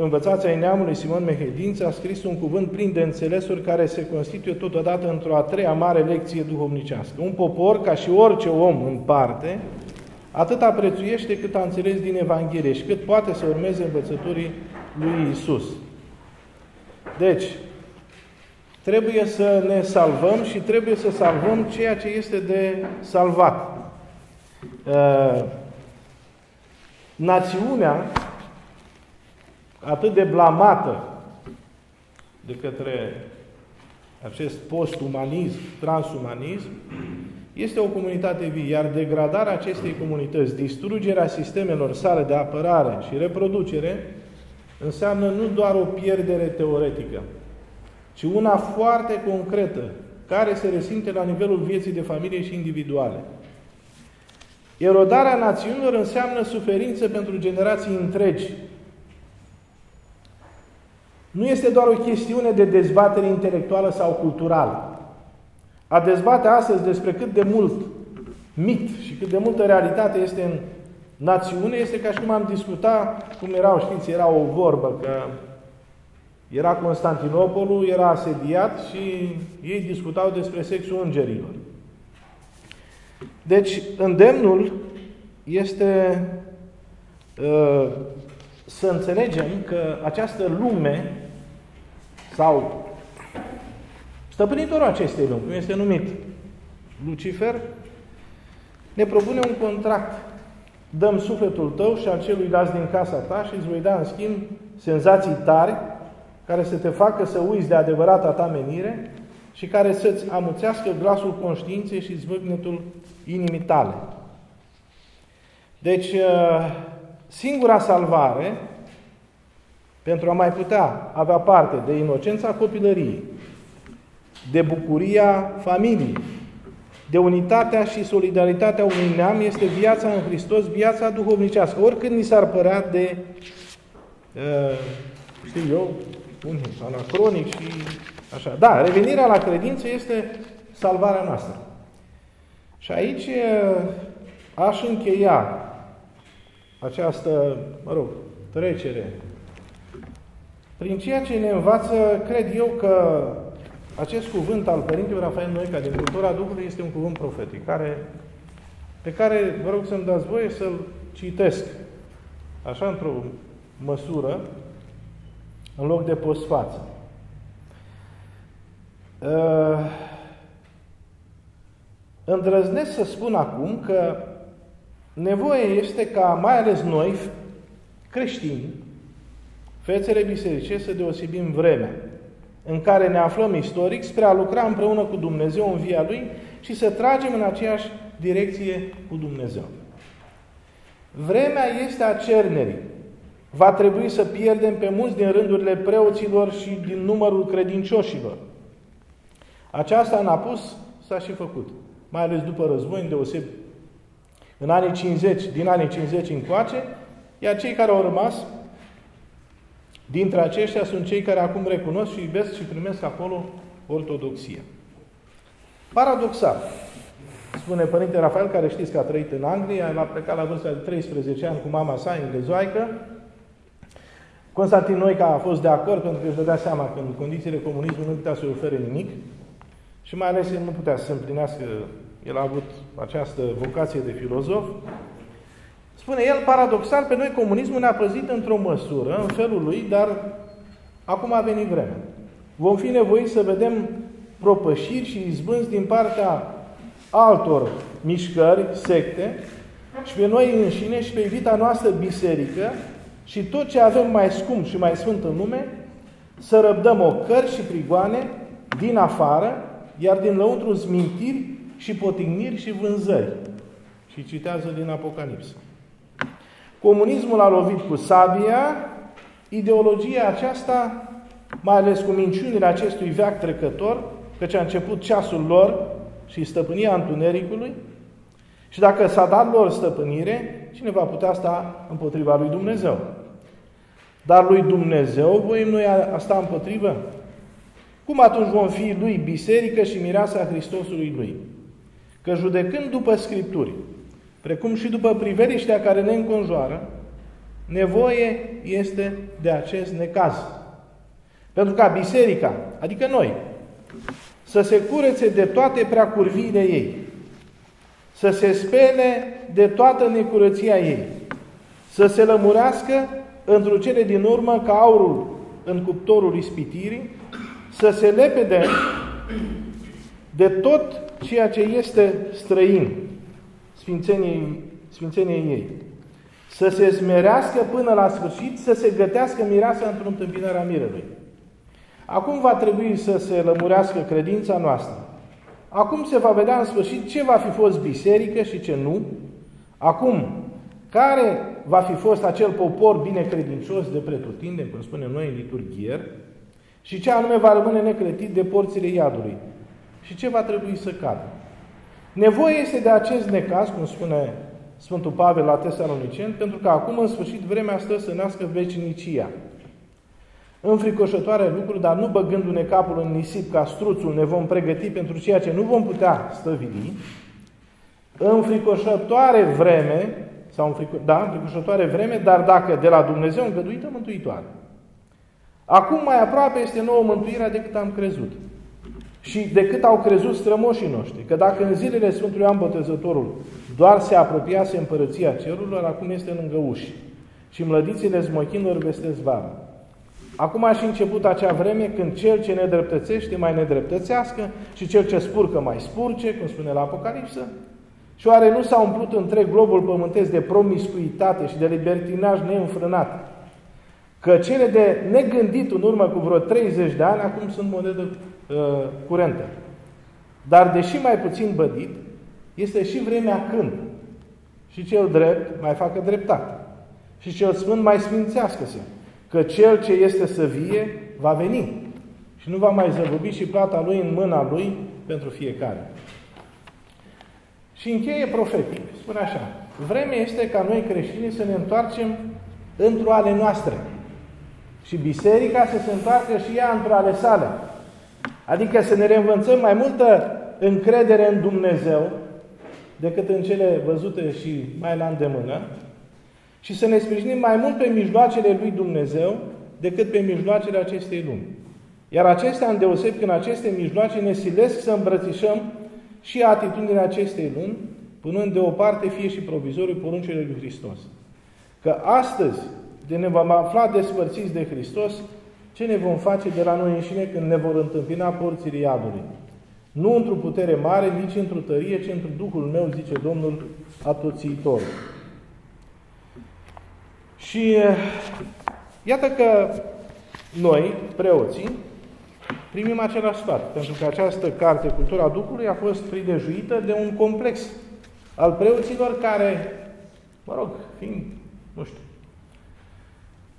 Speaker 1: învățați ai neamului Simon Mehedinț a scris un cuvânt plin de înțelesuri care se constituie totodată într-o a treia mare lecție duhovnicească. Un popor, ca și orice om în parte, atât prețuiește cât a înțeles din Evanghelie și cât poate să urmeze învățăturii lui Isus. Deci, trebuie să ne salvăm și trebuie să salvăm ceea ce este de salvat. Uh, națiunea atât de blamată de către acest postumanism, transumanism, este o comunitate vie, iar degradarea acestei comunități, distrugerea sistemelor sale de apărare și reproducere, înseamnă nu doar o pierdere teoretică, ci una foarte concretă, care se resimte la nivelul vieții de familie și individuale. Erodarea națiunilor înseamnă suferință pentru generații întregi. Nu este doar o chestiune de dezbatere intelectuală sau culturală. A dezbate astăzi despre cât de mult mit și cât de multă realitate este în națiune este ca și cum am discutat, cum erau, știți, era o vorbă, că era Constantinopolul, era asediat și ei discutau despre sexul îngerilor. Deci, îndemnul este uh, să înțelegem că această lume sau stăpânitorul acestei lumi, cum este numit Lucifer, ne propune un contract. Dăm sufletul tău și al celuilalt din casa ta și îți voi da în schimb senzații tari care să te facă să uiți de adevărata ta menire și care să-ți amuțească glasul conștiinței și zvâgnetul inimii tale. Deci, uh, singura salvare pentru a mai putea avea parte de inocența copilăriei, de bucuria familiei, de unitatea și solidaritatea unui neam este viața în Hristos, viața duhovnicească. Oricând ni s-ar părea de, uh, știu eu, un anacronic și așa. Da, revenirea la credință este salvarea noastră. Și aici uh, aș încheia această, mă rog, trecere prin ceea ce ne învață, cred eu că acest cuvânt al Părintelui Rafael Noica din Cultura Duhului este un cuvânt profetic, care, pe care vă rog să-mi dați voie să-l citesc, așa într-o măsură, în loc de postfață. Uh, îndrăznesc să spun acum că nevoie este ca mai ales noi, creștini, fețele biserice, să deosebim vremea în care ne aflăm istoric spre a lucra împreună cu Dumnezeu în via Lui și să tragem în aceeași direcție cu Dumnezeu. Vremea este a cernerii. Va trebui să pierdem pe mulți din rândurile preoților și din numărul credincioșilor. Aceasta în apus s-a și făcut, mai ales după război, în deoseb în anii 50, din anii 50 încoace, iar cei care au rămas Dintre aceștia sunt cei care acum recunosc și iubesc și primesc acolo ortodoxia. Paradoxal, spune Părinte Rafael, care știți că a trăit în Anglia, a plecat la vârsta de 13 ani cu mama sa, englezoaică. Constantin Noica a fost de acord pentru că își dădea seama că în condițiile comunismului nu putea să-i ofere nimic și mai ales el nu putea să împlinească, el a avut această vocație de filozof, Spune el, paradoxal, pe noi comunismul ne-a păzit într-o măsură, în felul lui, dar acum a venit vremea. Vom fi nevoiți să vedem propășiri și izbânzi din partea altor mișcări, secte, și pe noi înșine și pe vita noastră biserică și tot ce avem mai scump și mai sfânt în lume, să răbdăm ocări și prigoane din afară, iar din lăuntru zmintiri și potigniri și vânzări. Și citează din Apocalipsă. Comunismul a lovit cu sabia, ideologia aceasta, mai ales cu minciunile acestui veac trecător, căci a început ceasul lor și stăpânia întunericului, și dacă s-a dat lor stăpânire, cine va putea sta împotriva lui Dumnezeu? Dar lui Dumnezeu voim noi a sta împotrivă? Cum atunci vom fi lui biserică și mireasa Hristosului lui? Că judecând după Scripturi, precum și după priveliștea care ne înconjoară, nevoie este de acest necaz. Pentru ca biserica, adică noi, să se curețe de toate preacurviile ei, să se spele de toată necurăția ei, să se lămurească într cele din urmă ca aurul în cuptorul ispitirii, să se lepede de tot ceea ce este străin, sfințeniei, sfințeniei ei. Să se smerească până la sfârșit, să se gătească mireasa într-o întâmpinare a mirelui. Acum va trebui să se lămurească credința noastră. Acum se va vedea în sfârșit ce va fi fost biserică și ce nu. Acum, care va fi fost acel popor binecredincios de pretutinde, cum spunem noi în liturghier, și ce anume va rămâne necretit de porțile iadului. Și ce va trebui să cadă. Nevoie este de acest necaz, cum spune Sfântul Pavel la Tesalonicen, pentru că acum, în sfârșit, vremea stă să nască vecinicia. Înfricoșătoare lucruri, dar nu băgându-ne capul în nisip ca struțul, ne vom pregăti pentru ceea ce nu vom putea stăvili. Înfricoșătoare vreme, sau înfrico, da, înfricoșătoare vreme, dar dacă de la Dumnezeu îngăduită, mântuitoare. Acum mai aproape este nouă mântuirea decât am crezut și decât au crezut strămoșii noștri. Că dacă în zilele Sfântului Ioan Botezătorul doar se apropiase împărăția cerurilor, acum este lângă uși. Și mlădițile zmochinilor vestesc vara. Acum a și început acea vreme când cel ce nedreptățește mai nedreptățească și cel ce spurcă mai spurce, cum spune la Apocalipsă. Și oare nu s-a umplut întreg globul pământesc de promiscuitate și de libertinaj neînfrânat? Că cele de negândit în urmă cu vreo 30 de ani acum sunt monedă uh, curentă. Dar deși mai puțin bădit, este și vremea când și cel drept mai facă dreptate. Și cel sfânt mai sfințească-se. Că cel ce este să vie va veni. Și nu va mai zăvubi și plata lui în mâna lui pentru fiecare. Și încheie profetic. Spune așa. Vremea este ca noi creștinii să ne întoarcem într-o ale noastre. Și biserica să se întoarcă și ea într-o ale sale. Adică să ne reînvățăm mai multă încredere în Dumnezeu decât în cele văzute și mai la îndemână și să ne sprijinim mai mult pe mijloacele lui Dumnezeu decât pe mijloacele acestei lumi. Iar acestea îndeoseb când aceste mijloace ne silesc să îmbrățișăm și atitudinea acestei luni, punând deoparte fie și provizoriu poruncile lui Hristos. Că astăzi, de ne vom afla despărțiți de Hristos, ce ne vom face de la noi înșine când ne vor întâmpina porțile iadului? Nu într-o putere mare, nici într-o tărie, ci într Duhul meu, zice Domnul Atoțiitor. Și iată că noi, preoții, primim același sfat, pentru că această carte, Cultura Duhului, a fost pridejuită de un complex al preoților care, mă rog, fiind, nu știu,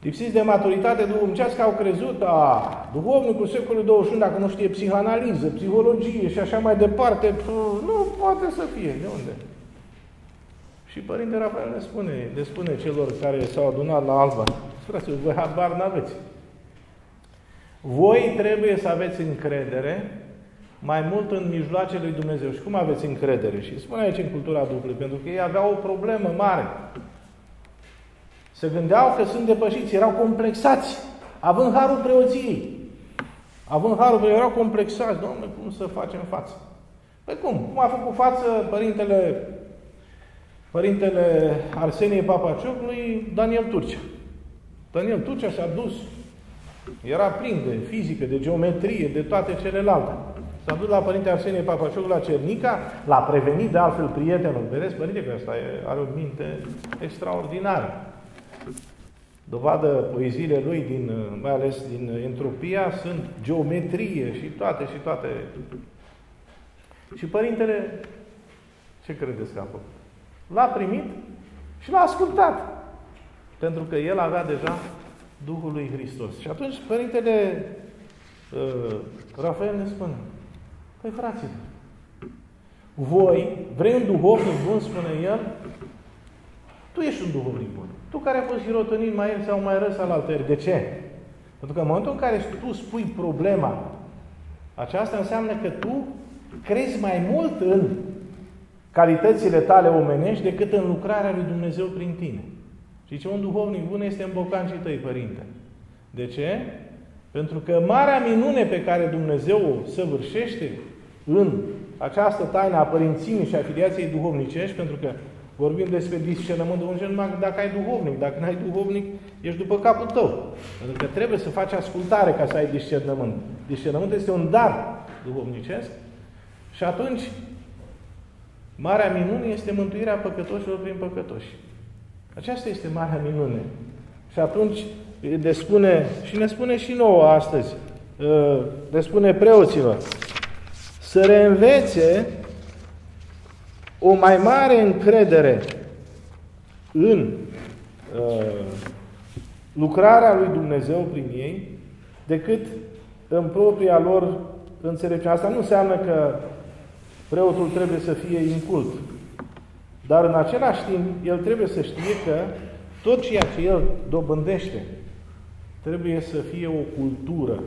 Speaker 1: lipsiți de maturitate duhovnicească, au crezut, a, duhovnicul secolului 21, dacă nu știe psihanaliză, psihologie și așa mai departe, nu poate să fie. De unde? Și Părinte Rafael ne spune, ne spune celor care s-au adunat la Alba, fraților, voi habar n-aveți. Voi trebuie să aveți încredere mai mult în mijloacele lui Dumnezeu. Și cum aveți încredere? Și spune aici în cultura Duhului, pentru că ei aveau o problemă mare. Se gândeau că sunt depășiți, erau complexați, având harul preoției. Având harul preoției, erau complexați. Doamne, cum să facem față? Păi cum? Cum a făcut față părintele, părintele Arsenie Papaciocului, Daniel Turcea. Daniel Turcea s-a dus era plin de fizică, de geometrie, de toate celelalte. S-a dus la Părinte Arsenie Papaciuc la Cernica, l-a prevenit de altfel prietenul. Vedeți, Părinte, că ăsta are o minte extraordinară. Dovadă poeziile lui, din, mai ales din entropia, sunt geometrie și toate și toate. Și Părintele, ce credeți că a făcut? L-a primit și l-a ascultat. Pentru că el avea deja Duhului Hristos. Și atunci Părintele uh, Rafael ne spune, păi fraților, voi vrei un duhovnic bun, spune el, tu ești un duhovnic bun. Tu care ai fost hirotonit mai ieri sau mai răs al alteri. De ce? Pentru că în momentul în care tu spui problema, aceasta înseamnă că tu crezi mai mult în calitățile tale omenești decât în lucrarea lui Dumnezeu prin tine. Și ce un duhovnic bun este în bocancii tăi, Părinte. De ce? Pentru că marea minune pe care Dumnezeu o săvârșește în această taină a părințimii și a filiației duhovnicești, pentru că vorbim despre discernământ duhovnicesc numai dacă ai duhovnic. Dacă nu ai duhovnic, ești după capul tău. Pentru că trebuie să faci ascultare ca să ai discernământ. Discernământ este un dar duhovnicesc și atunci marea minune este mântuirea păcătoșilor prin păcătoși. Aceasta este marea minune. Și atunci le spune, și ne spune și nouă astăzi, ă, le spune preoților, să reînvețe o mai mare încredere în uh, lucrarea lui Dumnezeu prin ei decât în propria lor înțelepciune. Asta nu înseamnă că preotul trebuie să fie incult. Dar în același timp, el trebuie să știe că tot ceea ce el dobândește trebuie să fie o cultură.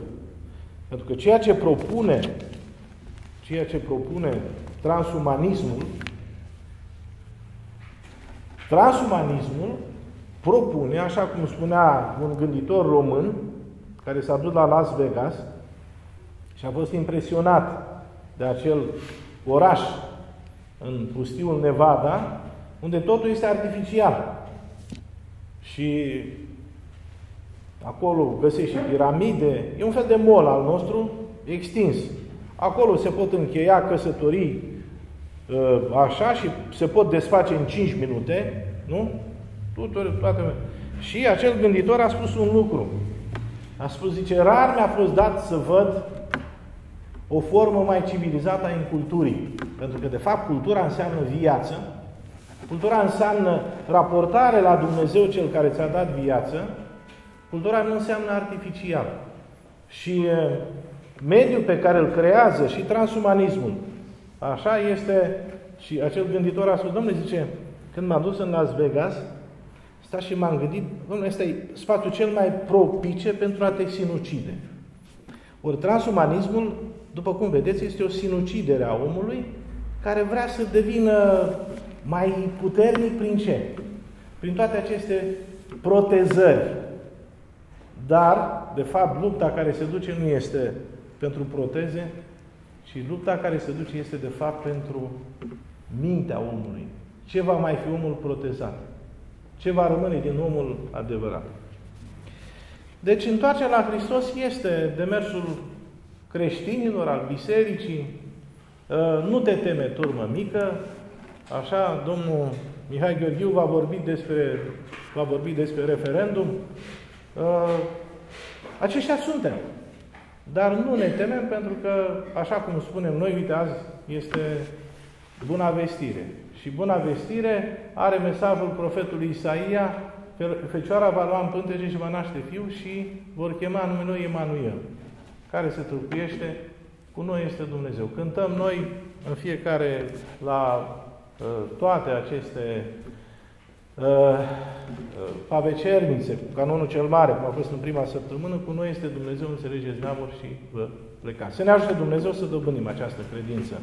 Speaker 1: Pentru că ceea ce propune, ceea ce propune transumanismul, transumanismul propune, așa cum spunea un gânditor român, care s-a dus la Las Vegas și a fost impresionat de acel oraș în pustiul Nevada, unde totul este artificial. Și acolo găsești și piramide, e un fel de mol al nostru extins. Acolo se pot încheia căsătorii ă, așa și se pot desface în 5 minute, nu? Tuturor, toate. Și acel gânditor a spus un lucru. A spus, zice, rar mi-a fost dat să văd o formă mai civilizată a inculturii. Pentru că, de fapt, cultura înseamnă viață, cultura înseamnă raportare la Dumnezeu Cel care ți-a dat viață, cultura nu înseamnă artificial. Și mediul pe care îl creează și transumanismul, așa este, și acel gânditor a spus, domnule, zice, când m-am dus în Las Vegas, sta și m-am gândit, domnule, ăsta e spațiul cel mai propice pentru a te sinucide. Ori transumanismul după cum vedeți, este o sinucidere a omului care vrea să devină mai puternic prin ce? Prin toate aceste protezări. Dar de fapt, lupta care se duce nu este pentru proteze, ci lupta care se duce este, de fapt, pentru mintea omului. Ce va mai fi omul protezat? Ce va rămâne din omul adevărat? Deci, întoarcerea la Hristos este demersul creștinilor, al bisericii. Uh, nu te teme, turmă mică. Așa, domnul Mihai Gheorghiu va vorbi despre, va vorbi despre referendum. Uh, aceștia suntem. Dar nu ne temem pentru că, așa cum spunem noi, uite, azi este buna vestire. Și buna vestire are mesajul profetului Isaia, Fecioara va lua în pântece și va naște fiu și vor chema numele noi Emanuel, care se trupuiește, cu noi este Dumnezeu. Cântăm noi în fiecare la uh, toate aceste uh, uh, pavecernițe, cu canonul cel mare, cum a fost în prima săptămână, cu noi este Dumnezeu, înțelegeți neamuri și vă plecați. Să ne ajute Dumnezeu să dobândim această credință,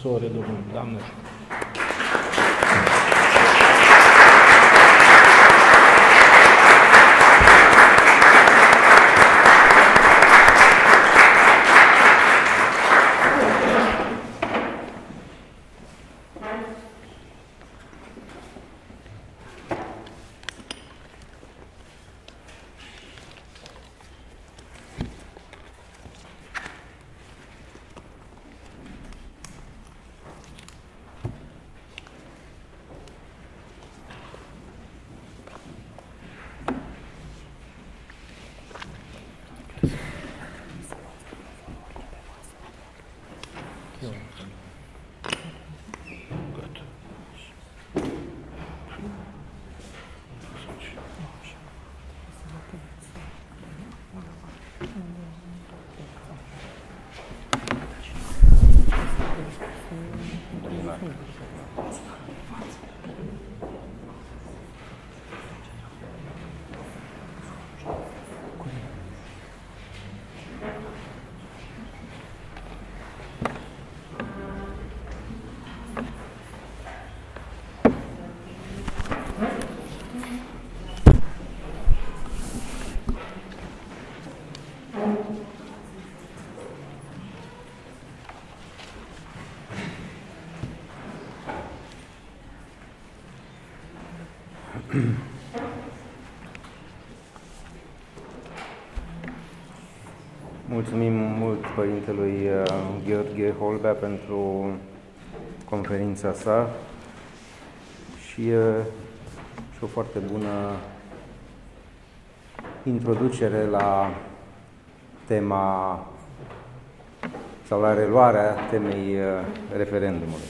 Speaker 1: să o redobândim. Doamne!
Speaker 2: Mulțumim mult Părintelui uh, Gheorghe Holbea pentru conferința sa și, uh, și o foarte bună introducere la tema sau la reluarea temei uh, referendumului.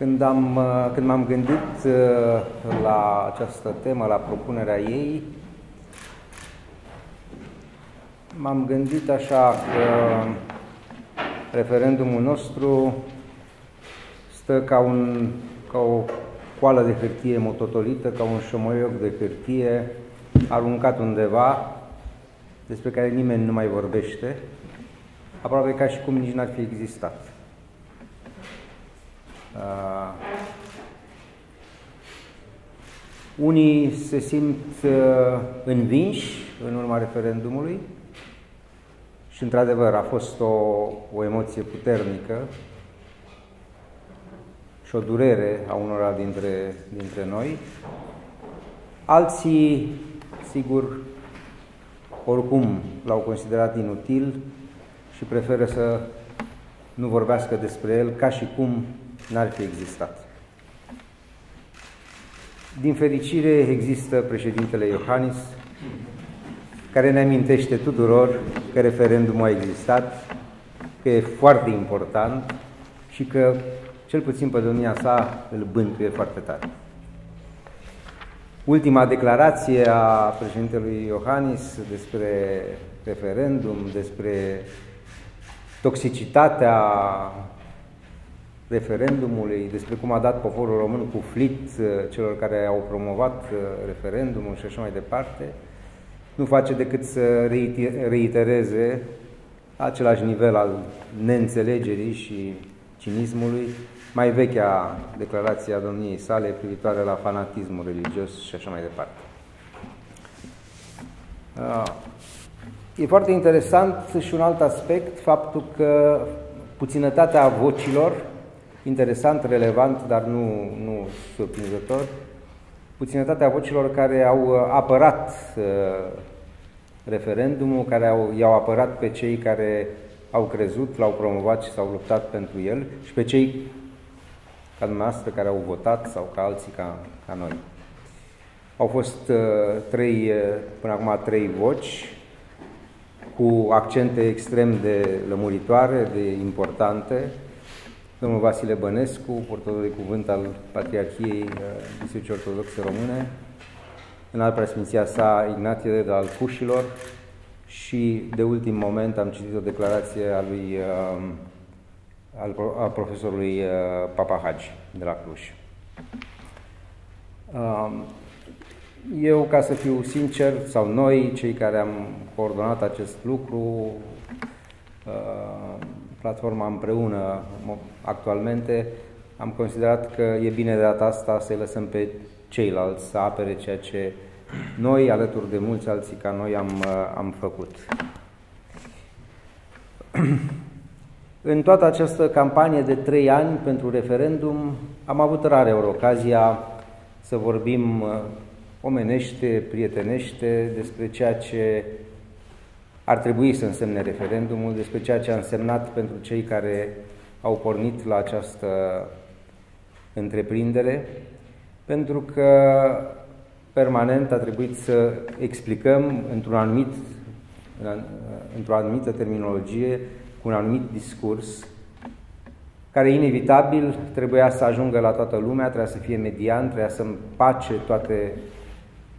Speaker 2: Când, am, uh, când m-am gândit uh, la această temă, la propunerea ei, m-am gândit așa că referendumul nostru stă ca, un, ca o coală de hârtie mototolită, ca un șomoioc de hârtie aruncat undeva, despre care nimeni nu mai vorbește, aproape ca și cum nici n-ar fi existat. Uh, unii se simt uh, învinși în urma referendumului și, într-adevăr, a fost o, o emoție puternică și o durere a unora dintre, dintre noi. Alții, sigur, oricum l-au considerat inutil și preferă să nu vorbească despre el ca și cum n-ar fi existat. Din fericire există președintele Iohannis, care ne amintește tuturor că referendumul a existat, că e foarte important și că, cel puțin pe domnia sa, îl bântuie foarte tare. Ultima declarație a președintelui Iohannis despre referendum, despre toxicitatea referendumului, despre cum a dat poporul român cu flit uh, celor care au promovat uh, referendumul și așa mai departe, nu face decât să reitereze același nivel al neînțelegerii și cinismului mai vechea declarație a domniei sale privitoare la fanatismul religios și așa mai departe. E foarte interesant și un alt aspect, faptul că puținătatea vocilor, interesant, relevant, dar nu, nu surprinzător, puținătatea vocilor care au apărat uh, referendumul, care au, i-au apărat pe cei care au crezut, l-au promovat și s-au luptat pentru el și pe cei ca dumneavoastră care au votat sau ca alții ca, ca noi. Au fost uh, trei, uh, până acum trei voci cu accente extrem de lămuritoare, de importante. Domnul Vasile Bănescu, purtător de cuvânt al Patriarhiei uh, Bisericii Ortodoxe Române, în al preasfinția sa Ignatie de al Cușilor și de ultim moment am citit o declarație a lui uh, al, a profesorului uh, Papa Hagi de la Cluj. Um, eu, ca să fiu sincer, sau noi, cei care am coordonat acest lucru, uh, platforma împreună actualmente, am considerat că e bine de data asta să-i lăsăm pe ceilalți să apere ceea ce noi, alături de mulți alții ca noi, am, uh, am făcut. În toată această campanie de trei ani pentru referendum am avut rare ori ocazia să vorbim uh, omenește, prietenește despre ceea ce ar trebui să însemne referendumul, despre ceea ce a însemnat pentru cei care au pornit la această întreprindere, pentru că permanent a trebuit să explicăm într-un anumit, într-o anumită terminologie, cu un anumit discurs, care inevitabil trebuia să ajungă la toată lumea, trebuia să fie median, trebuia să împace toate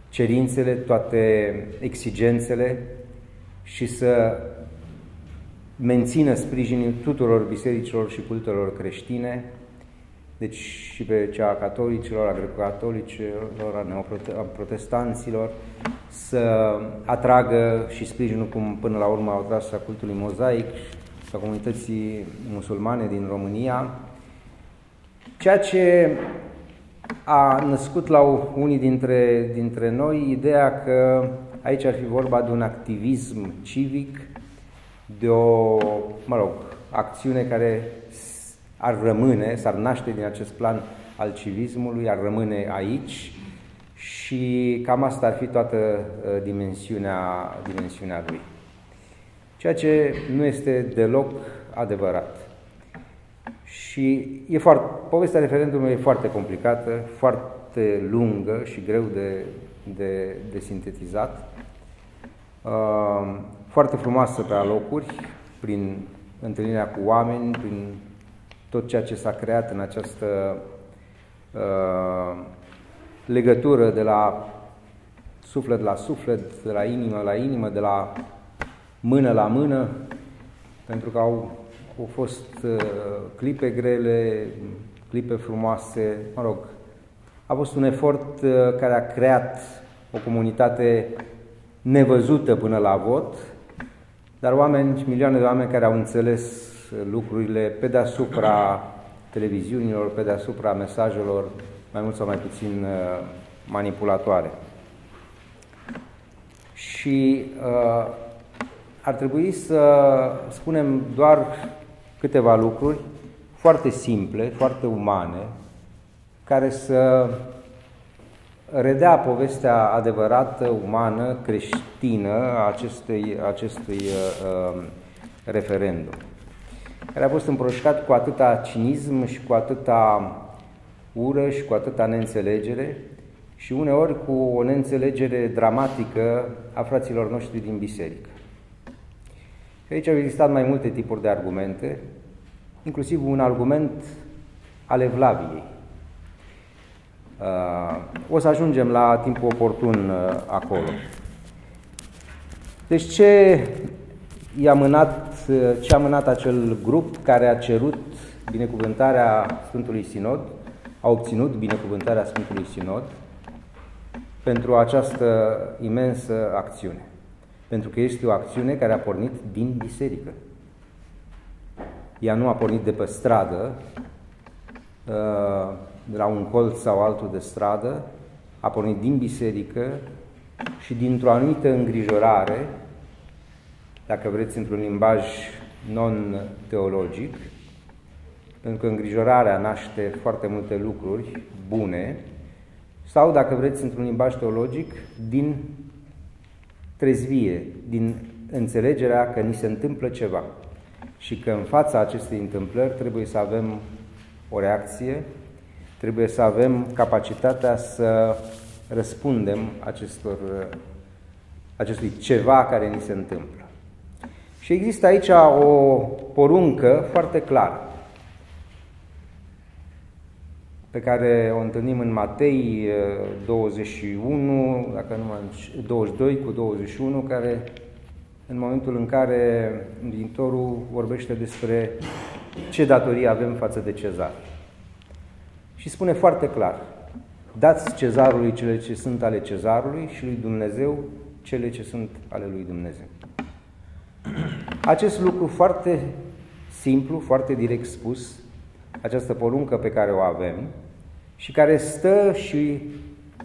Speaker 2: cerințele, toate exigențele și să mențină sprijinul tuturor bisericilor și cultelor creștine, deci și pe cea a catolicilor, a greco-catolicilor, a protestanților, să atragă și sprijinul cum până la urmă au tras a cultului mozaic și a comunității musulmane din România, ceea ce a născut la unii dintre, dintre noi ideea că aici ar fi vorba de un activism civic, de o, mă rog, acțiune care ar rămâne, s-ar naște din acest plan al civismului, ar rămâne aici și cam asta ar fi toată uh, dimensiunea, dimensiunea lui. Ceea ce nu este deloc adevărat. Și e foarte, povestea referendumului e foarte complicată, foarte lungă și greu de, de, de sintetizat, uh, foarte frumoasă pe alocuri, prin întâlnirea cu oameni, prin tot ceea ce s-a creat în această uh, legătură de la suflet la suflet, de la inimă la inimă, de la mână la mână, pentru că au, au fost uh, clipe grele, clipe frumoase, mă rog, a fost un efort uh, care a creat o comunitate nevăzută până la vot, dar oameni, milioane de oameni care au înțeles lucrurile pe deasupra televiziunilor, pe deasupra mesajelor mai mult sau mai puțin uh, manipulatoare. Și uh, ar trebui să spunem doar câteva lucruri foarte simple, foarte umane, care să redea povestea adevărată, umană, creștină a acestui, acestui uh, uh referendum care a fost împroșcat cu atâta cinism și cu atâta ură și cu atâta neînțelegere și uneori cu o neînțelegere dramatică a fraților noștri din biserică. Și aici au existat mai multe tipuri de argumente, inclusiv un argument al Evlaviei. Uh, o să ajungem la timpul oportun uh, acolo. Deci ce i-a mânat, ce a mânat acel grup care a cerut binecuvântarea Sfântului Sinod, a obținut binecuvântarea Sfântului Sinod pentru această imensă acțiune. Pentru că este o acțiune care a pornit din biserică. Ea nu a pornit de pe stradă, de la un colț sau altul de stradă, a pornit din biserică și dintr-o anumită îngrijorare, dacă vreți într-un limbaj non-teologic, pentru că îngrijorarea naște foarte multe lucruri bune, sau, dacă vreți, într-un limbaj teologic, din trezvie, din înțelegerea că ni se întâmplă ceva și că în fața acestei întâmplări trebuie să avem o reacție, trebuie să avem capacitatea să răspundem acestor, acestui ceva care ni se întâmplă. Și există aici o poruncă foarte clară pe care o întâlnim în Matei 21, eh, dacă nu mă 22 cu 21, care în momentul în care viitorul vorbește despre ce datorie avem față de cezar. Și spune foarte clar, dați cezarului cele ce sunt ale cezarului și lui Dumnezeu cele ce sunt ale lui Dumnezeu. Acest lucru foarte simplu, foarte direct spus, această poruncă pe care o avem și care stă și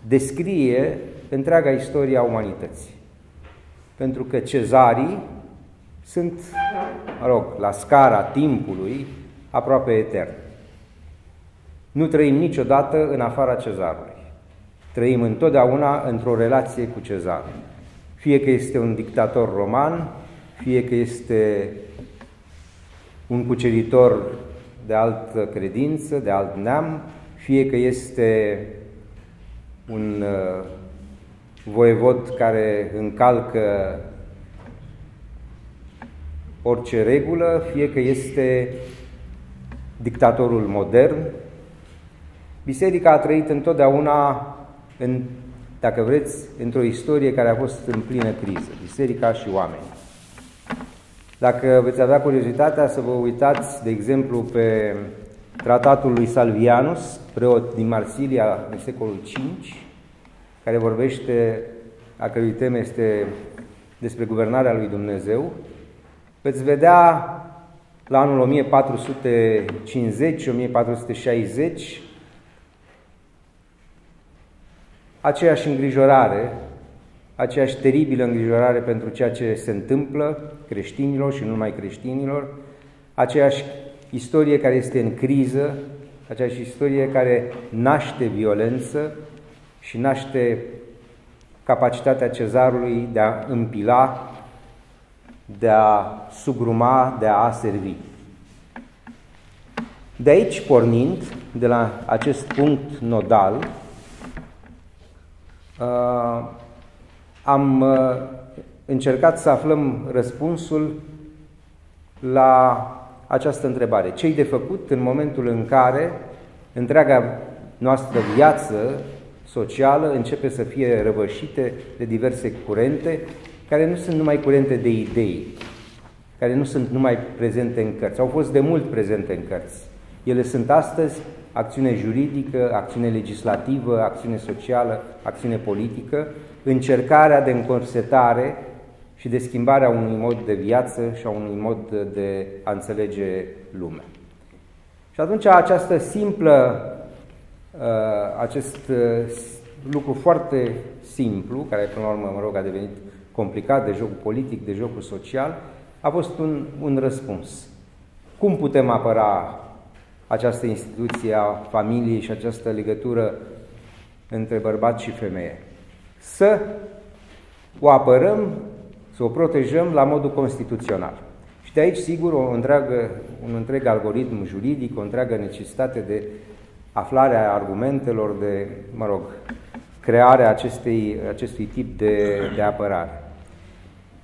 Speaker 2: descrie întreaga istoria umanității. Pentru că cezarii sunt, mă rog, la scara timpului aproape etern. Nu trăim niciodată în afara cezarului. Trăim întotdeauna într-o relație cu cezarul. Fie că este un dictator roman, fie că este un cuceritor de altă credință, de alt neam, fie că este un uh, voievod care încalcă orice regulă, fie că este dictatorul modern. Biserica a trăit întotdeauna, în, dacă vreți, într-o istorie care a fost în plină criză, biserica și oamenii. Dacă veți avea curiozitatea să vă uitați, de exemplu, pe tratatul lui Salvianus, preot din Marsilia în secolul V, care vorbește, a cărui temă este despre guvernarea lui Dumnezeu, veți vedea la anul 1450-1460 aceeași îngrijorare, aceeași teribilă îngrijorare pentru ceea ce se întâmplă creștinilor și nu numai creștinilor, aceeași istorie care este în criză, aceeași istorie care naște violență și naște capacitatea cezarului de a împila, de a sugruma, de a servi. De aici, pornind, de la acest punct nodal, uh, am uh, încercat să aflăm răspunsul la această întrebare. Ce-i de făcut în momentul în care întreaga noastră viață socială începe să fie răvășite de diverse curente, care nu sunt numai curente de idei, care nu sunt numai prezente în cărți, au fost de mult prezente în cărți. Ele sunt astăzi acțiune juridică, acțiune legislativă, acțiune socială, acțiune politică, încercarea de încorsetare și de schimbarea unui mod de viață și a unui mod de a înțelege lumea. Și atunci această simplă, uh, acest uh, lucru foarte simplu, care până la urmă, mă rog, a devenit complicat de jocul politic, de jocul social, a fost un, un răspuns. Cum putem apăra această instituție a familiei și această legătură între bărbat și femeie? Să o apărăm să o protejăm la modul constituțional. Și de aici, sigur, o întreagă, un întreg algoritm juridic, o întreagă necesitate de aflarea argumentelor, de, mă rog, crearea acestei, acestui tip de, de apărare.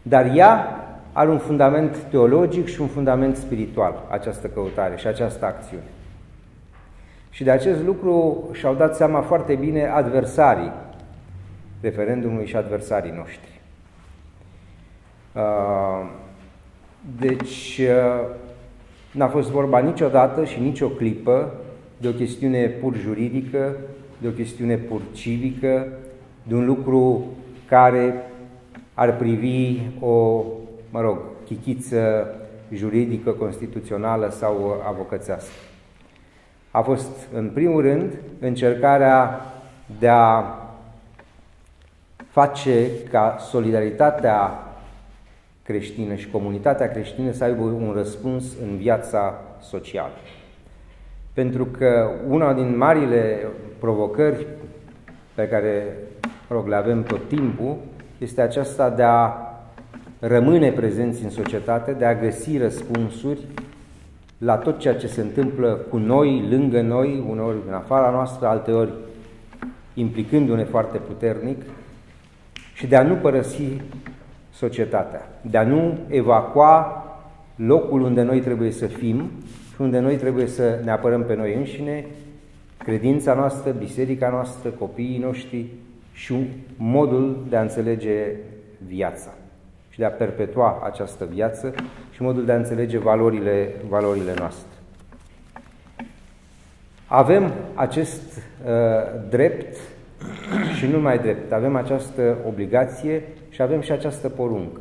Speaker 2: Dar ea are un fundament teologic și un fundament spiritual, această căutare și această acțiune. Și de acest lucru și-au dat seama foarte bine adversarii referendumului și adversarii noștri. Uh, deci, uh, n-a fost vorba niciodată și nicio clipă de o chestiune pur juridică, de o chestiune pur civică, de un lucru care ar privi o, mă rog, chichiță juridică, constituțională sau avocățească. a fost, în primul rând, încercarea de a face ca solidaritatea creștină și comunitatea creștină să aibă un răspuns în viața socială. Pentru că una din marile provocări pe care rog, le avem tot timpul este aceasta de a rămâne prezenți în societate, de a găsi răspunsuri la tot ceea ce se întâmplă cu noi, lângă noi, uneori în afara noastră, alteori implicându-ne foarte puternic și de a nu părăsi societatea, de a nu evacua locul unde noi trebuie să fim și unde noi trebuie să ne apărăm pe noi înșine, credința noastră, biserica noastră, copiii noștri și modul de a înțelege viața și de a perpetua această viață și modul de a înțelege valorile, valorile noastre. Avem acest uh, drept și nu mai drept, avem această obligație și avem și această poruncă.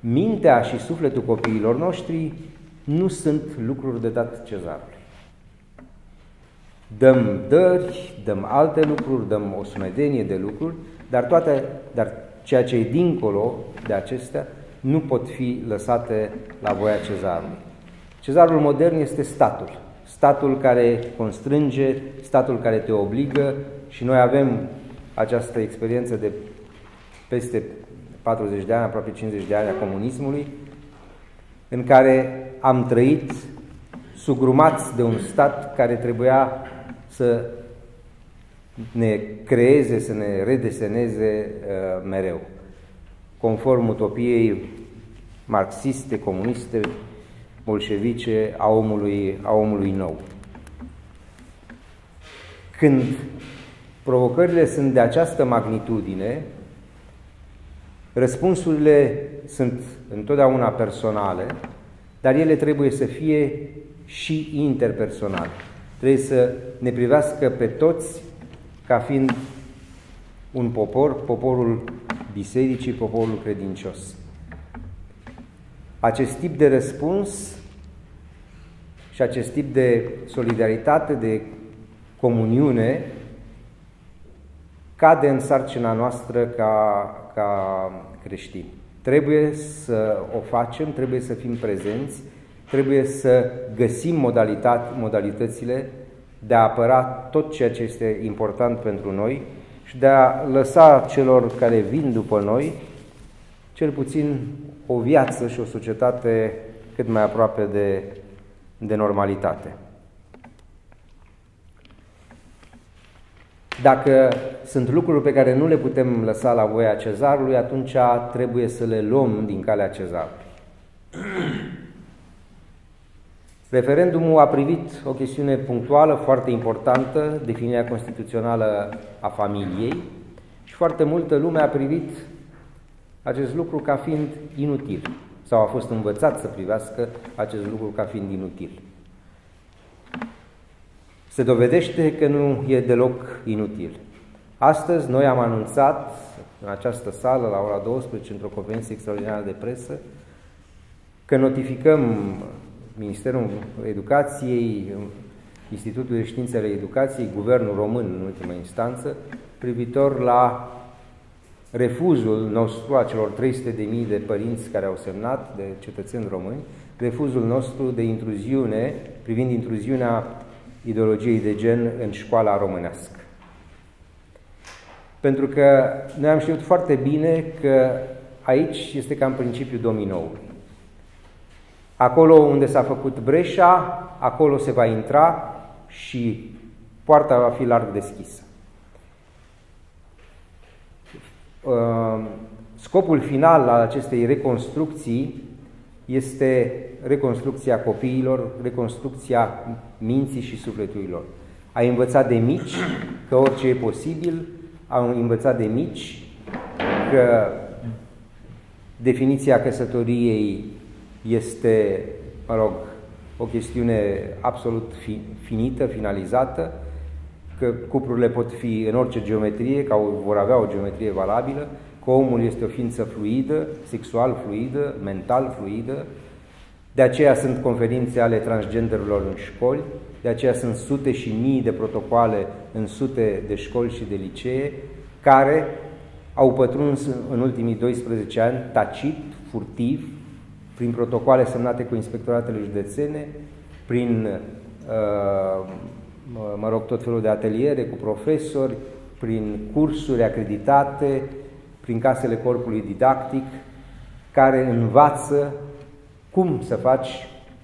Speaker 2: Mintea și sufletul copiilor noștri nu sunt lucruri de dat cezarului. Dăm dări, dăm alte lucruri, dăm o sumedenie de lucruri, dar, toate, dar ceea ce e dincolo de acestea nu pot fi lăsate la voia cezarului. Cezarul modern este statul, statul care constrânge, statul care te obligă și noi avem această experiență de peste 40 de ani, aproape 50 de ani a comunismului, în care am trăit sugrumați de un stat care trebuia să ne creeze, să ne redeseneze uh, mereu, conform utopiei marxiste, comuniste, bolșevice a omului, a omului nou. Când provocările sunt de această magnitudine, răspunsurile sunt întotdeauna personale, dar ele trebuie să fie și interpersonale. Trebuie să ne privească pe toți ca fiind un popor, poporul bisericii, poporul credincios. Acest tip de răspuns și acest tip de solidaritate, de comuniune, cade în sarcina noastră ca, ca creștini. Trebuie să o facem, trebuie să fim prezenți, trebuie să găsim modalitate, modalitățile de a apăra tot ceea ce este important pentru noi și de a lăsa celor care vin după noi cel puțin o viață și o societate cât mai aproape de, de normalitate. Dacă sunt lucruri pe care nu le putem lăsa la voia cezarului, atunci trebuie să le luăm din calea cezarului. Referendumul a privit o chestiune punctuală, foarte importantă, definirea constituțională a familiei și foarte multă lume a privit acest lucru ca fiind inutil sau a fost învățat să privească acest lucru ca fiind inutil. Se dovedește că nu e deloc inutil. Astăzi noi am anunțat în această sală la ora 12 într-o convenție extraordinară de presă că notificăm Ministerul Educației, Institutul de Științele Educației, Guvernul Român în ultima instanță, privitor la refuzul nostru a celor 300.000 de părinți care au semnat, de cetățeni români, refuzul nostru de intruziune, privind intruziunea ideologiei de gen în școala românească. Pentru că noi am știut foarte bine că aici este cam principiul dominoului. Acolo unde s-a făcut breșa, acolo se va intra și poarta va fi larg deschisă. Scopul final al acestei reconstrucții este reconstrucția copiilor, reconstrucția minții și sufletului lor. Ai învățat de mici că orice e posibil, au învățat de mici că definiția căsătoriei este, mă rog, o chestiune absolut fi, finită, finalizată, că cuplurile pot fi în orice geometrie, că vor avea o geometrie valabilă, că omul este o ființă fluidă, sexual fluidă, mental fluidă, De aceea sunt conferințe ale transgenderilor în școli, de aceea sunt sute și mii de protocoale în sute de școli și de licee care au pătruns în ultimii 12 ani tacit, furtiv, prin protocoale semnate cu inspectoratele județene, prin, uh, mă rog, tot felul de ateliere cu profesori, prin cursuri acreditate, prin casele corpului didactic, care învață cum să faci,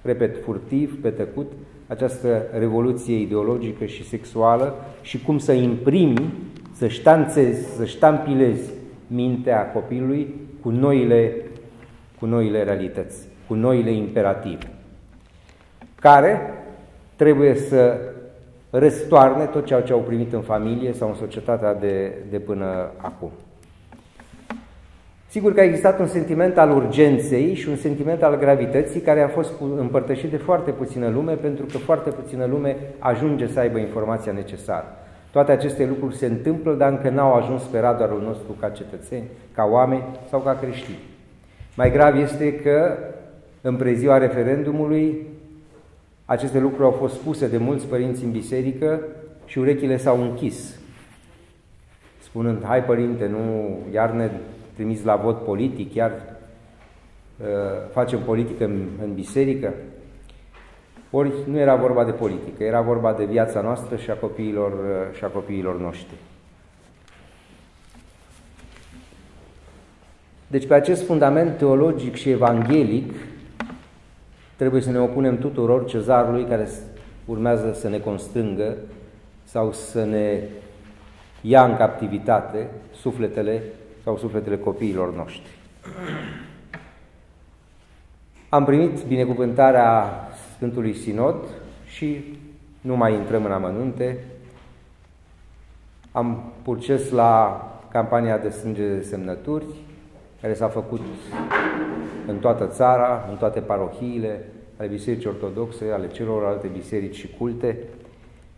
Speaker 2: repet, furtiv, pe tăcut, această revoluție ideologică și sexuală și cum să imprimi, să ștanțezi, să ștampilezi mintea copilului cu noile, cu noile realități, cu noile imperative, care trebuie să răstoarne tot ceea ce au primit în familie sau în societatea de, de până acum. Sigur că a existat un sentiment al urgenței și un sentiment al gravității care a fost împărtășit de foarte puțină lume pentru că foarte puțină lume ajunge să aibă informația necesară. Toate aceste lucruri se întâmplă, dar încă n-au ajuns pe radarul nostru ca cetățeni, ca oameni sau ca creștini. Mai grav este că în preziua referendumului aceste lucruri au fost spuse de mulți părinți în biserică și urechile s-au închis, spunând, hai părinte, nu, iar ne trimis la vot politic, iar uh, facem politică în, în biserică. Ori nu era vorba de politică, era vorba de viața noastră și a copiilor, uh, și a copiilor noștri. Deci pe acest fundament teologic și evanghelic trebuie să ne opunem tuturor cezarului care urmează să ne constrângă sau să ne ia în captivitate sufletele sau sufletele copiilor noștri. Am primit binecuvântarea Sfântului Sinod și nu mai intrăm în amănunte. Am purces la campania de sânge de semnături, care s-a făcut în toată țara, în toate parohiile ale Bisericii Ortodoxe, ale celorlalte biserici și culte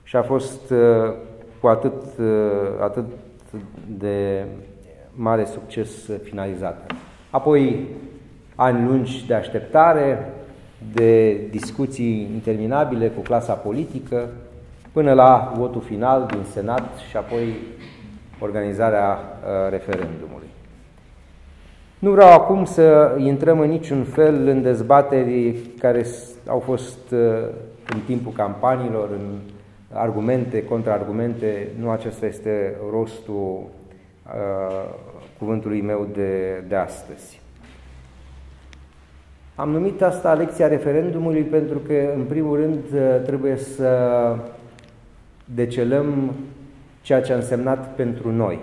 Speaker 2: și a fost uh, cu atât, uh, atât de mare succes finalizată. Apoi ani lungi de așteptare, de discuții interminabile cu clasa politică, până la votul final din Senat și apoi organizarea uh, referendumului. Nu vreau acum să intrăm în niciun fel în dezbateri care au fost uh, în timpul campaniilor, în argumente, contraargumente, nu acesta este rostul uh, cuvântului meu de, de astăzi. Am numit asta lecția referendumului pentru că, în primul rând, trebuie să decelăm ceea ce a însemnat pentru noi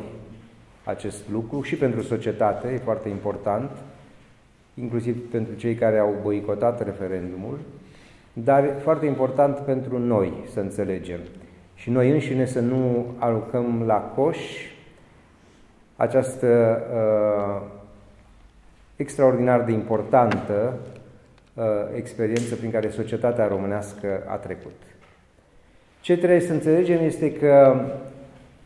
Speaker 2: acest lucru și pentru societate, e foarte important, inclusiv pentru cei care au boicotat referendumul, dar foarte important pentru noi să înțelegem și noi înșine să nu aruncăm la coș această uh, extraordinar de importantă uh, experiență prin care societatea românească a trecut. Ce trebuie să înțelegem este că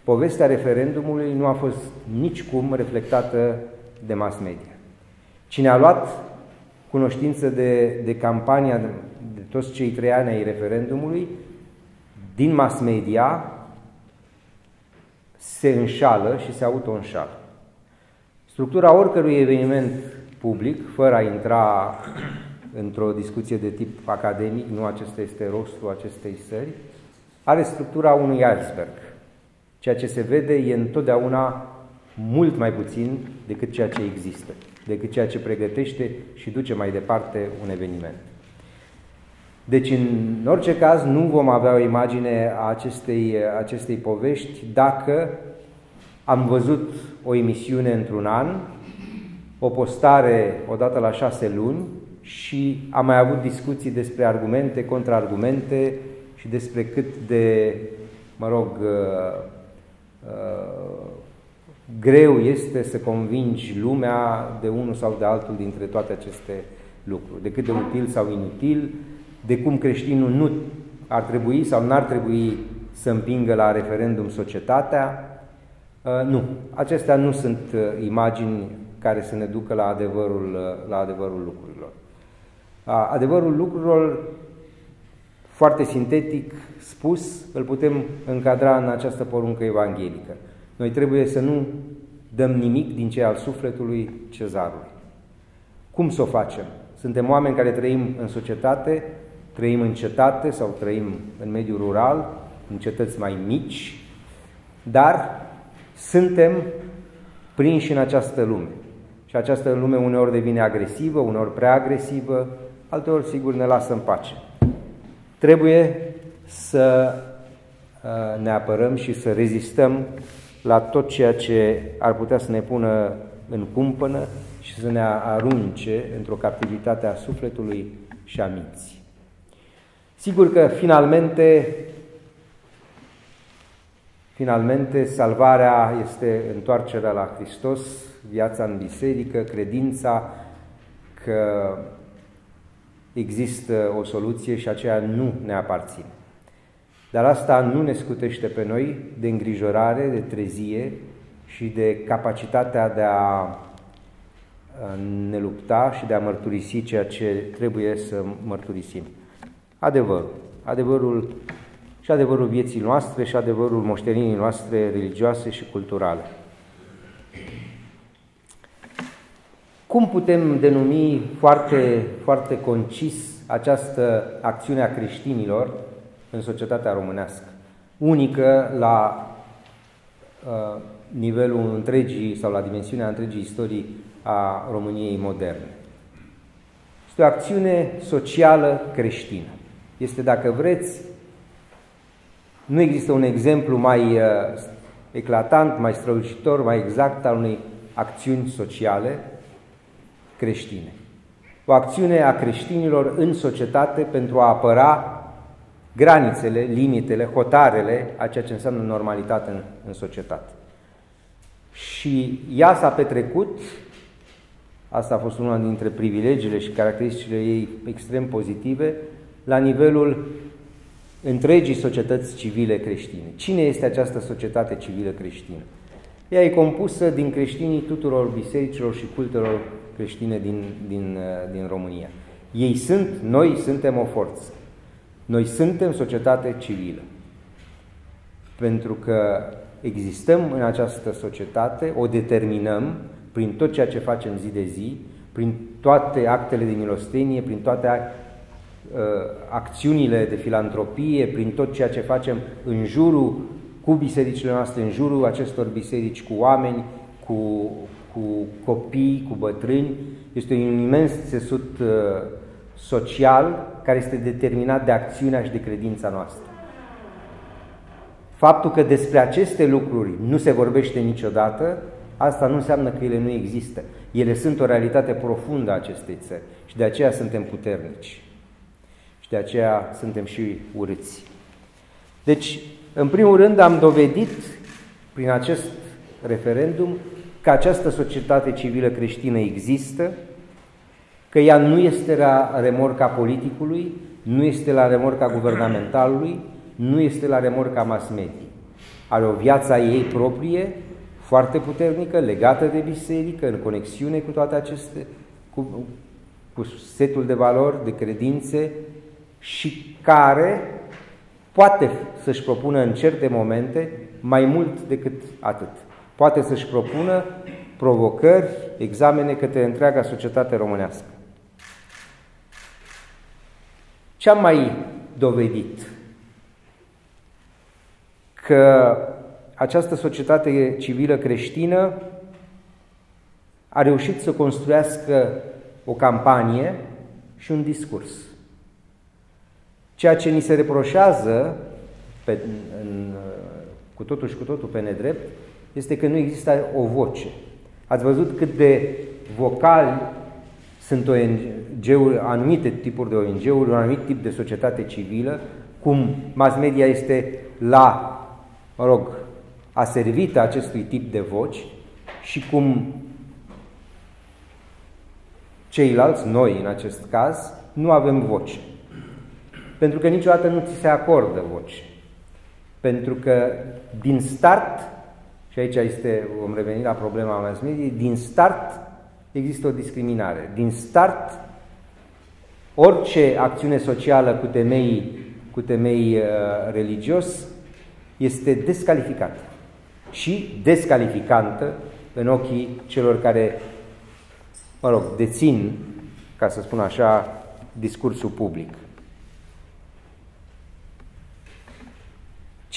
Speaker 2: povestea referendumului nu a fost nicicum reflectată de mass media. Cine a luat cunoștință de, de campania de, de toți cei trei ani ai referendumului, din mass media, se înșală și se auto-înșală. Structura oricărui eveniment public, fără a intra într-o discuție de tip academic, nu acesta este rostul acestei sări, are structura unui iceberg. Ceea ce se vede e întotdeauna mult mai puțin decât ceea ce există, decât ceea ce pregătește și duce mai departe un eveniment. Deci, în orice caz, nu vom avea o imagine a acestei, acestei povești dacă am văzut o emisiune într-un an, o postare odată la șase luni și am mai avut discuții despre argumente, contraargumente și despre cât de, mă rog, uh, uh, greu este să convingi lumea de unul sau de altul dintre toate aceste lucruri, de cât de util sau inutil, de cum creștinul nu ar trebui sau n-ar trebui să împingă la referendum societatea. Uh, nu, acestea nu sunt uh, imagini care să ne ducă la adevărul, uh, la adevărul lucrurilor. Adevărul lucrurilor, foarte sintetic spus, îl putem încadra în această poruncă evanghelică. Noi trebuie să nu dăm nimic din ce al sufletului cezarului. Cum să o facem? Suntem oameni care trăim în societate, trăim în cetate sau trăim în mediul rural, în cetăți mai mici, dar suntem prinși în această lume. Și această lume uneori devine agresivă, uneori prea agresivă, alteori, sigur, ne lasă în pace. Trebuie să uh, ne apărăm și să rezistăm la tot ceea ce ar putea să ne pună în cumpănă și să ne arunce într-o captivitate a sufletului și a minții. Sigur că finalmente, finalmente salvarea este întoarcerea la Hristos, viața în biserică, credința că există o soluție și aceea nu ne aparține. Dar asta nu ne scutește pe noi de îngrijorare, de trezie și de capacitatea de a ne lupta și de a mărturisi ceea ce trebuie să mărturisim. Adevărul. Adevărul și adevărul vieții noastre și adevărul moștenirii noastre religioase și culturale. Cum putem denumi foarte, foarte concis această acțiune a creștinilor în societatea românească? Unică la uh, nivelul întregii sau la dimensiunea întregii istorii a României moderne. Este o acțiune socială creștină. Este, dacă vreți, nu există un exemplu mai uh, eclatant, mai strălucitor, mai exact al unei acțiuni sociale creștine. O acțiune a creștinilor în societate pentru a apăra granițele, limitele, hotarele a ceea ce înseamnă normalitate în, în societate. Și ea s-a petrecut, asta a fost una dintre privilegiile și caracteristicile ei extrem pozitive, la nivelul întregii societăți civile creștine. Cine este această societate civilă creștină? Ea e compusă din creștinii tuturor bisericilor și cultelor creștine din, din, uh, din România. Ei sunt, noi suntem o forță. Noi suntem societate civilă. Pentru că existăm în această societate, o determinăm prin tot ceea ce facem zi de zi, prin toate actele de milostenie, prin toate uh, acțiunile de filantropie, prin tot ceea ce facem în jurul cu bisericile noastre, în jurul acestor biserici, cu oameni, cu, cu copii, cu bătrâni. Este un imens țesut uh, social care este determinat de acțiunea și de credința noastră. Faptul că despre aceste lucruri nu se vorbește niciodată, asta nu înseamnă că ele nu există. Ele sunt o realitate profundă a acestei țări și de aceea suntem puternici. Și de aceea suntem și urâți. Deci, în primul rând, am dovedit prin acest referendum că această societate civilă creștină există, că ea nu este la remorca politicului, nu este la remorca guvernamentalului, nu este la remorca mass media. Are o viață a ei proprie, foarte puternică, legată de biserică, în conexiune cu toate aceste, cu, cu setul de valori, de credințe și care poate să-și propună în certe momente mai mult decât atât. Poate să-și propună provocări, examene către întreaga societate românească. Ce am mai dovedit? Că această societate civilă creștină a reușit să construiască o campanie și un discurs. Ceea ce ni se reproșează pe, în, cu totul și cu totul pe nedrept este că nu există o voce. Ați văzut cât de vocali sunt ONG-uri, anumite tipuri de ONG-uri, un anumit tip de societate civilă, cum mass media este la, mă rog, a servit acestui tip de voci și cum ceilalți, noi în acest caz, nu avem voce. Pentru că niciodată nu ți se acordă voce. Pentru că din start, și aici este, vom reveni la problema mass media, din start există o discriminare. Din start, orice acțiune socială cu temei, cu temei uh, religios este descalificată și descalificantă în ochii celor care, mă rog, dețin, ca să spun așa, discursul public.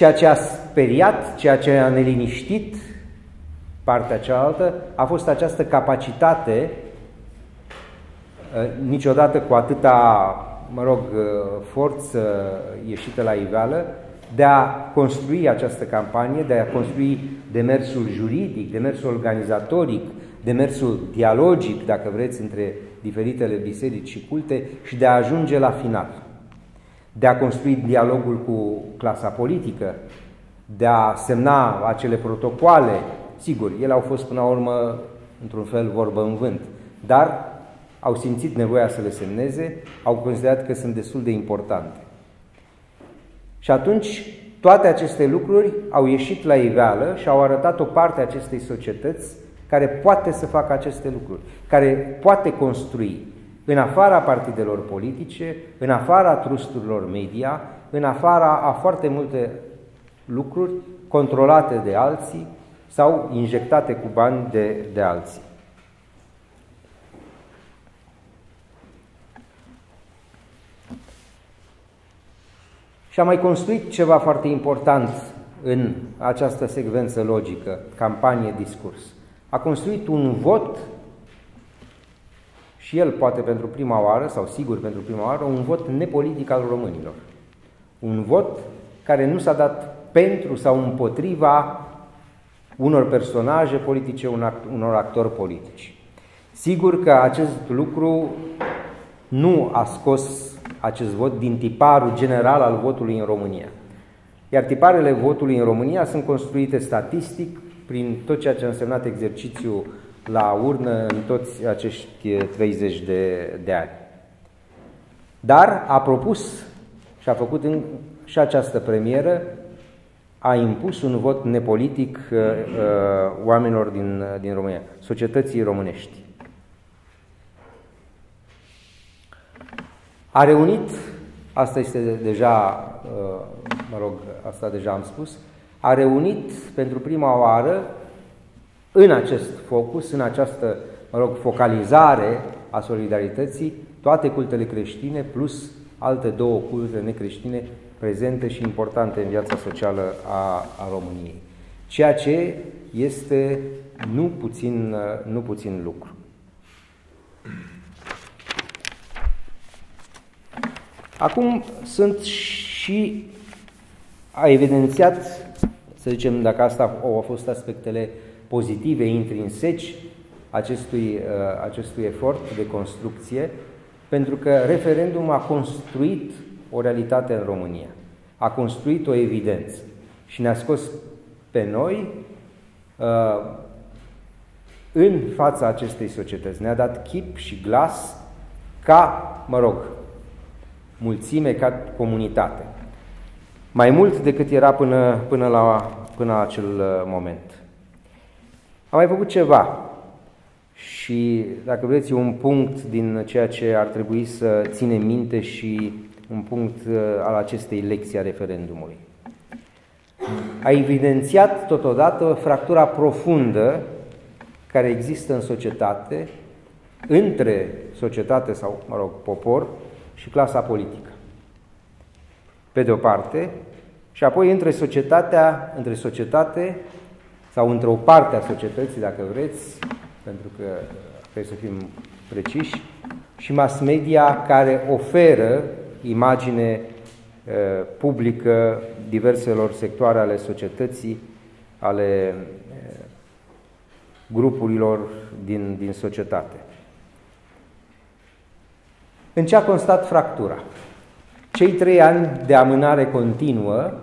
Speaker 2: Ceea ce a speriat, ceea ce a neliniștit partea cealaltă a fost această capacitate, uh, niciodată cu atâta, mă rog, uh, forță ieșită la iveală, de a construi această campanie, de a construi demersul juridic, demersul organizatoric, demersul dialogic, dacă vreți, între diferitele biserici și culte și de a ajunge la final. De a construi dialogul cu clasa politică, de a semna acele protocoale, sigur, ele au fost până la urmă, într-un fel, vorbă în vânt, dar au simțit nevoia să le semneze, au considerat că sunt destul de importante. Și atunci toate aceste lucruri au ieșit la iveală și au arătat o parte a acestei societăți care poate să facă aceste lucruri, care poate construi în afara partidelor politice, în afara trusturilor media, în afara a foarte multe lucruri controlate de alții sau injectate cu bani de, de alții. Și a mai construit ceva foarte important în această secvență logică, campanie-discurs. A construit un vot și el poate pentru prima oară, sau sigur pentru prima oară, un vot nepolitic al românilor. Un vot care nu s-a dat pentru sau împotriva unor personaje politice, unor actori politici. Sigur că acest lucru nu a scos acest vot din tiparul general al votului în România. Iar tiparele votului în România sunt construite statistic prin tot ceea ce a însemnat exercițiu la urnă în toți acești 30 de, de ani. Dar a propus și a făcut în, și această premieră, a impus un vot nepolitic uh, uh, oamenilor din, din România, societății românești. A reunit, asta este deja, uh, mă rog, asta deja am spus, a reunit pentru prima oară în acest focus, în această, mă rog, focalizare a solidarității, toate cultele creștine plus alte două culte necreștine prezente și importante în viața socială a, a României. Ceea ce este nu puțin, nu puțin lucru. Acum sunt și a evidențiat, să zicem, dacă asta au fost aspectele pozitive, intrinseci acestui, uh, acestui efort de construcție, pentru că referendumul a construit o realitate în România, a construit o evidență și ne-a scos pe noi uh, în fața acestei societăți. Ne-a dat chip și glas ca, mă rog, mulțime, ca comunitate. Mai mult decât era până, până, la, până la acel uh, moment. Am mai făcut ceva și, dacă vreți, un punct din ceea ce ar trebui să ținem minte și un punct uh, al acestei lecții a referendumului. A evidențiat totodată fractura profundă care există în societate, între societate sau, mă rog, popor și clasa politică. Pe de o parte, și apoi între societatea, între societate sau între o parte a societății, dacă vreți, pentru că trebuie să fim preciși, și mass media care oferă imagine uh, publică diverselor sectoare ale societății, ale uh, grupurilor din, din societate. În ce a constat fractura? Cei trei ani de amânare continuă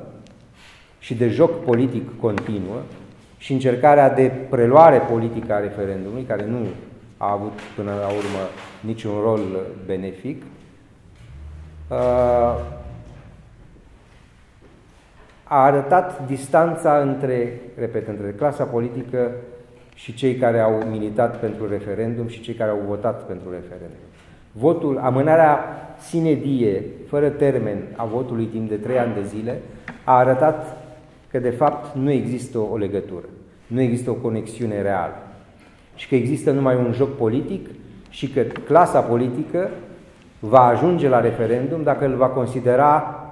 Speaker 2: și de joc politic continuă și încercarea de preluare politică a referendumului, care nu a avut până la urmă niciun rol benefic, a arătat distanța între, repet, între clasa politică și cei care au militat pentru referendum și cei care au votat pentru referendum. votul, amânarea sine die, fără termen, a votului timp de trei ani de zile, a arătat că de fapt nu există o legătură, nu există o conexiune reală și că există numai un joc politic și că clasa politică va ajunge la referendum dacă îl va considera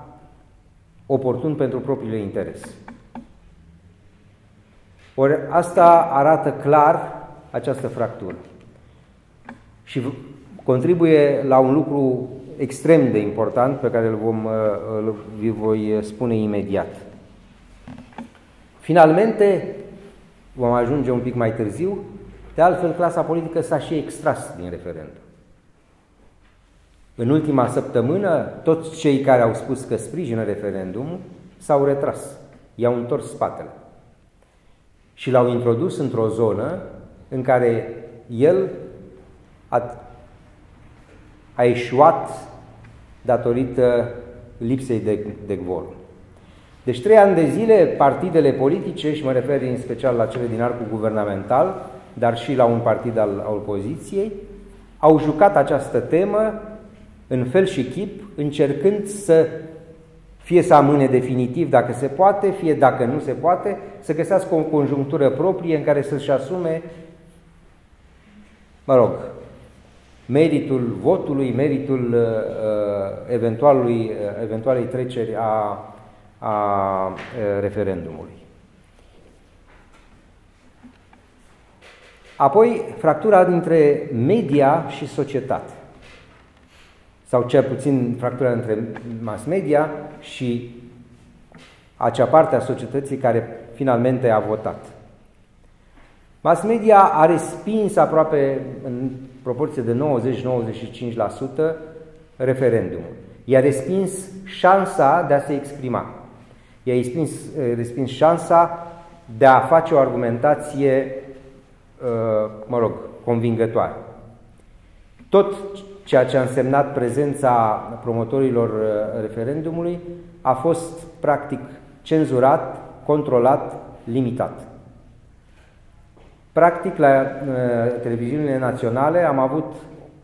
Speaker 2: oportun pentru propriile interese. Ori asta arată clar această fractură și contribuie la un lucru extrem de important pe care îl, vom, îl vi voi spune imediat. Finalmente, vom ajunge un pic mai târziu, de altfel clasa politică s-a și extras din referendum. În ultima săptămână, toți cei care au spus că sprijină referendumul s-au retras, i-au întors spatele și l-au introdus într-o zonă în care el a, a eșuat datorită lipsei de, de quorum. Deci trei ani de zile partidele politice, și mă refer în special la cele din arcul guvernamental, dar și la un partid al, al opoziției, au jucat această temă în fel și chip, încercând să fie să amâne definitiv dacă se poate, fie dacă nu se poate, să găsească o conjunctură proprie în care să-și asume, mă rog, meritul votului, meritul uh, eventualului, uh, eventualei treceri a, a uh, referendumului. Apoi, fractura dintre media și societate sau cel puțin fractura între mass media și acea parte a societății care finalmente a votat. Mass media a respins aproape în proporție de 90-95% referendumul. I-a respins șansa de a se exprima. I-a respins, respins șansa de a face o argumentație, mă rog, convingătoare. Tot ceea ce a însemnat prezența promotorilor uh, referendumului, a fost practic cenzurat, controlat, limitat. Practic, la uh, televiziunile naționale am avut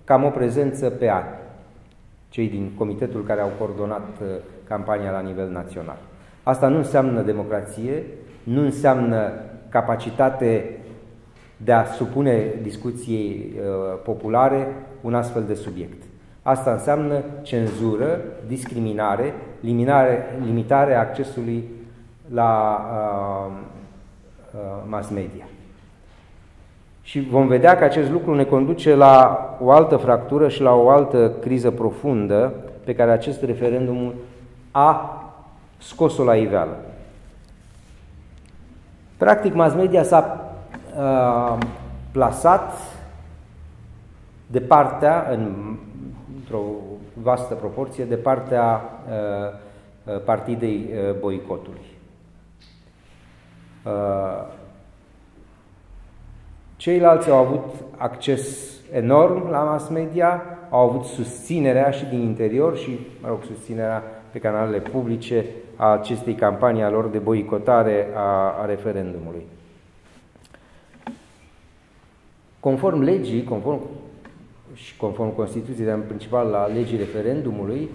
Speaker 2: cam o prezență pe an, cei din comitetul care au coordonat uh, campania la nivel național. Asta nu înseamnă democrație, nu înseamnă capacitate de a supune discuției uh, populare un astfel de subiect. Asta înseamnă cenzură, discriminare, limitare, limitare accesului la uh, uh, mass media. Și vom vedea că acest lucru ne conduce la o altă fractură și la o altă criză profundă pe care acest referendum a scos-o la iveală. Practic, mass media s-a uh, plasat de partea, în, într-o vastă proporție, de partea uh, uh, partidei uh, boicotului. Uh, ceilalți au avut acces enorm la mass media, au avut susținerea și din interior și, mă rog, susținerea pe canalele publice a acestei campanii a lor de boicotare a, a referendumului. Conform legii, conform și conform Constituției, dar în principal la legii referendumului,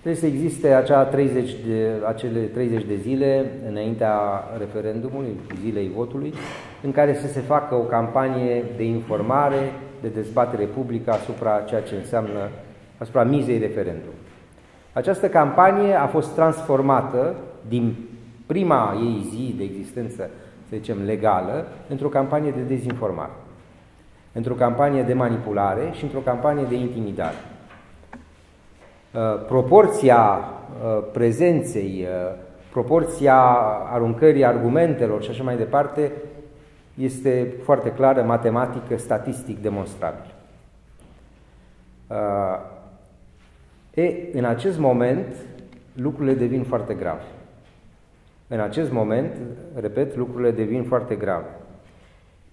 Speaker 2: trebuie să existe acea 30 de, acele 30 de zile înaintea referendumului, zilei votului, în care să se facă o campanie de informare, de dezbatere publică asupra ceea ce înseamnă, asupra mizei referendum. Această campanie a fost transformată din prima ei zi de existență, să zicem, legală, într-o campanie de dezinformare într-o campanie de manipulare și într-o campanie de intimidare. Uh, proporția uh, prezenței, uh, proporția aruncării argumentelor și așa mai departe este foarte clară, matematică, statistic demonstrabil. E, în acest moment, lucrurile devin foarte grave. În acest moment, repet, lucrurile devin foarte grave.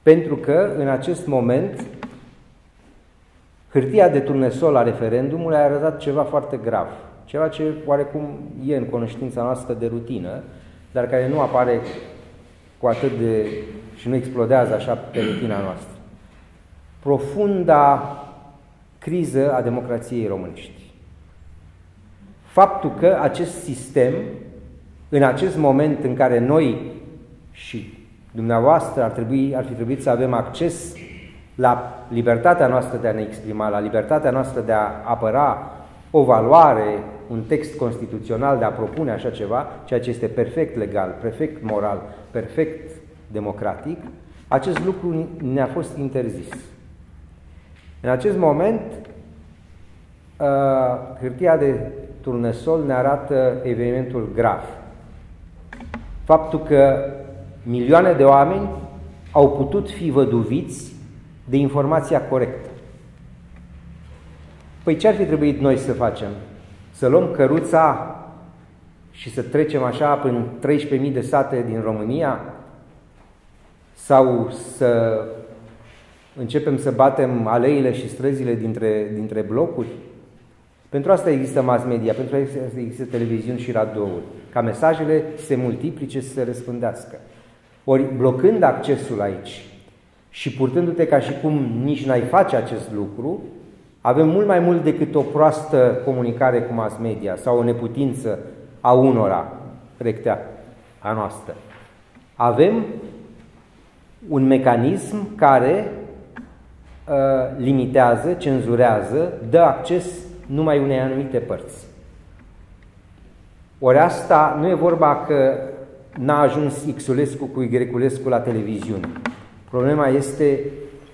Speaker 2: Pentru că, în acest moment, hârtia de turnesol a referendumului a arătat ceva foarte grav, ceva ce oarecum e în cunoștința noastră de rutină, dar care nu apare cu atât de... și nu explodează așa pe rutina noastră. Profunda criză a democrației românești. Faptul că acest sistem, în acest moment în care noi și dumneavoastră ar, trebui, ar fi trebuit să avem acces la libertatea noastră de a ne exprima, la libertatea noastră de a apăra o valoare, un text constituțional, de a propune așa ceva, ceea ce este perfect legal, perfect moral, perfect democratic, acest lucru ne-a fost interzis. În acest moment, uh, hârtia de turnesol ne arată evenimentul grav. Faptul că milioane de oameni au putut fi văduviți de informația corectă. Păi ce ar fi trebuit noi să facem? Să luăm căruța și să trecem așa prin 13.000 de sate din România? Sau să începem să batem aleile și străzile dintre, dintre blocuri? Pentru asta există mass media, pentru asta există televiziuni și radiouri, ca mesajele se multiplice, să se răspândească. Ori blocând accesul aici și purtându-te ca și cum nici n-ai face acest lucru, avem mult mai mult decât o proastă comunicare cu mass media sau o neputință a unora, rectea a noastră. Avem un mecanism care uh, limitează, cenzurează, dă acces numai unei anumite părți. Ori asta nu e vorba că n-a ajuns Xulescu cu Y la televiziune. Problema este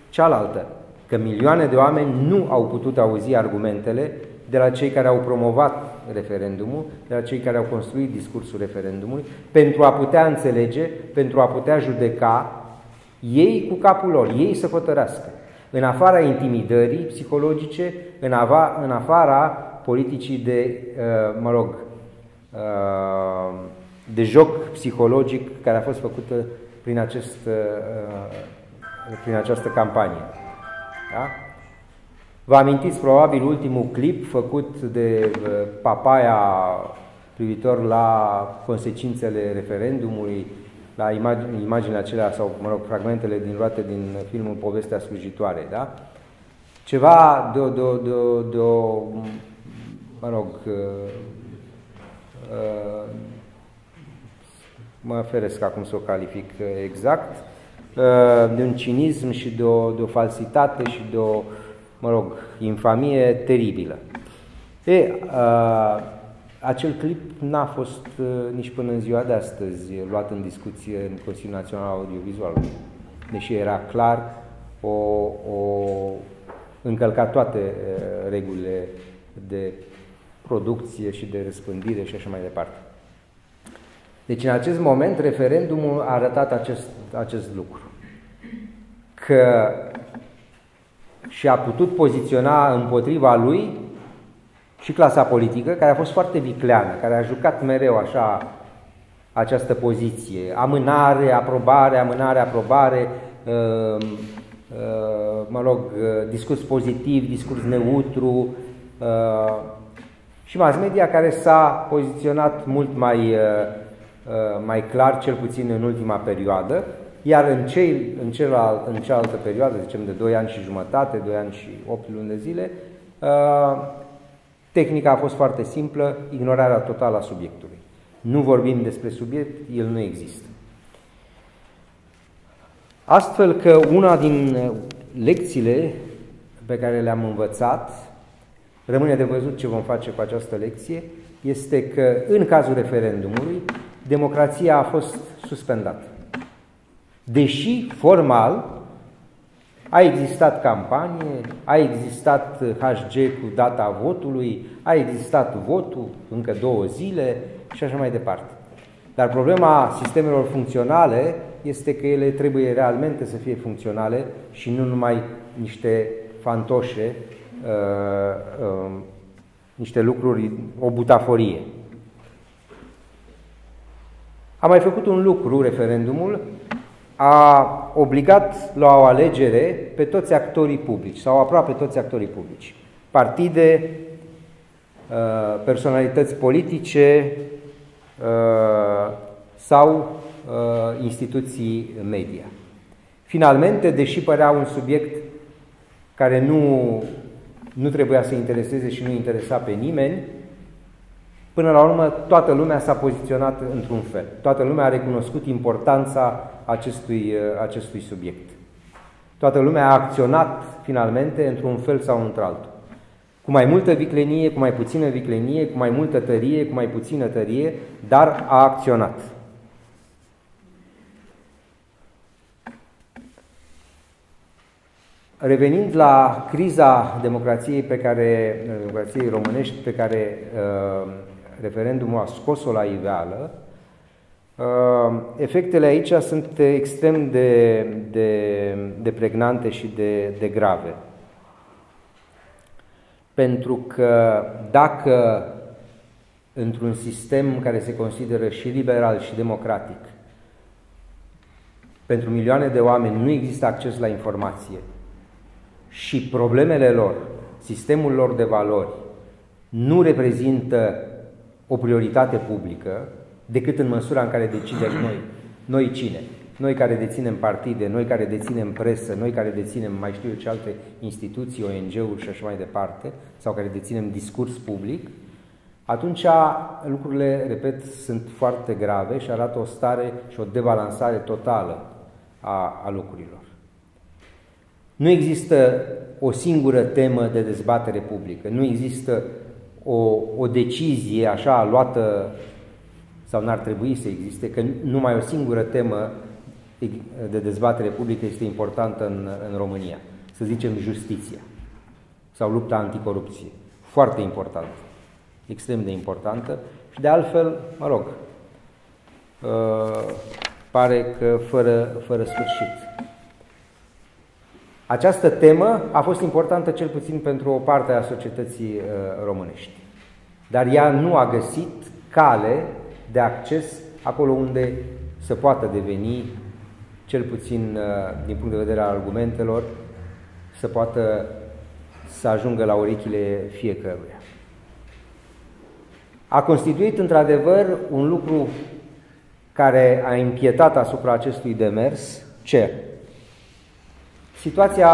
Speaker 2: cealaltă, că milioane de oameni nu au putut auzi argumentele de la cei care au promovat referendumul, de la cei care au construit discursul referendumului, pentru a putea înțelege, pentru a putea judeca ei cu capul lor, ei să hotărească. În afara intimidării psihologice, în, ava, în afara politicii de, uh, mă rog, uh, de joc psihologic care a fost făcută prin, acest, uh, prin această campanie. Da? Vă amintiți probabil ultimul clip făcut de Papaia privitor la consecințele referendumului, la imagine, imaginile acelea sau, mă rog, fragmentele din roate din filmul Povestea slujitoare, da? Ceva de o, de o, de o, de o mă rog, uh, uh, mă feresc acum să o calific exact, uh, de un cinism și de o, de o falsitate și de o, mă rog, infamie teribilă. E, uh, acel clip n-a fost uh, nici până în ziua de astăzi luat în discuție în Consiliul Național Audiovizual, deși era clar o, o încălcat toate uh, regulile de producție și de răspândire și așa mai departe. Deci în acest moment referendumul a arătat acest, acest lucru. Că și a putut poziționa împotriva lui și clasa politică, care a fost foarte vicleană, care a jucat mereu așa această poziție. Amânare, aprobare, amânare, aprobare, uh, uh, mă rog, uh, discurs pozitiv, discurs neutru și mass media care s-a poziționat mult mai, mai clar, cel puțin în ultima perioadă, iar în, cei, în, celălalt, în cealaltă perioadă, zicem de 2 ani și jumătate, 2 ani și 8 luni de zile, Tehnica a fost foarte simplă, ignorarea totală a subiectului. Nu vorbim despre subiect, el nu există. Astfel că una din uh, lecțiile pe care le-am învățat, rămâne de văzut ce vom face cu această lecție, este că în cazul referendumului, democrația a fost suspendată. Deși, formal, a existat campanie, a existat HG cu data votului, a existat votul încă două zile și așa mai departe. Dar problema sistemelor funcționale este că ele trebuie realmente să fie funcționale și nu numai niște fantoșe, uh, uh, niște lucruri, o butaforie. Am mai făcut un lucru, referendumul, a obligat la o alegere pe toți actorii publici sau aproape toți actorii publici. Partide, uh, personalități politice uh, sau uh, instituții media. Finalmente, deși părea un subiect care nu nu trebuia să intereseze și nu interesa pe nimeni, până la urmă toată lumea s-a poziționat într-un fel. Toată lumea a recunoscut importanța acestui, acestui subiect. Toată lumea a acționat finalmente într-un fel sau într-altul. Cu mai multă viclenie, cu mai puțină viclenie, cu mai multă tărie, cu mai puțină tărie, dar a acționat. Revenind la criza democrației pe care democrației românești pe care uh, referendumul a scos-o la iveală, uh, efectele aici sunt extrem de, de, de pregnante și de, de grave. Pentru că dacă într-un sistem care se consideră și liberal și democratic, pentru milioane de oameni nu există acces la informație și problemele lor, sistemul lor de valori, nu reprezintă o prioritate publică decât în măsura în care decidem noi. Noi cine? Noi care deținem partide, noi care deținem presă, noi care deținem mai știu eu ce alte instituții, ONG-uri și așa mai departe, sau care deținem discurs public, atunci lucrurile, repet, sunt foarte grave și arată o stare și o debalansare totală a, a lucrurilor. Nu există o singură temă de dezbatere publică, nu există o, o decizie așa luată sau n-ar trebui să existe, că numai o singură temă de dezbatere publică este importantă în, în România. Să zicem justiția sau lupta anticorupție. Foarte importantă. Extrem de importantă. Și de altfel, mă rog, uh, pare că fără, fără sfârșit. Această temă a fost importantă cel puțin pentru o parte a societății uh, românești. Dar ea nu a găsit cale de acces acolo unde să poată deveni, cel puțin uh, din punct de vedere al argumentelor, să poată să ajungă la urechile fiecăruia. A constituit într-adevăr un lucru care a impietat asupra acestui demers ce? situația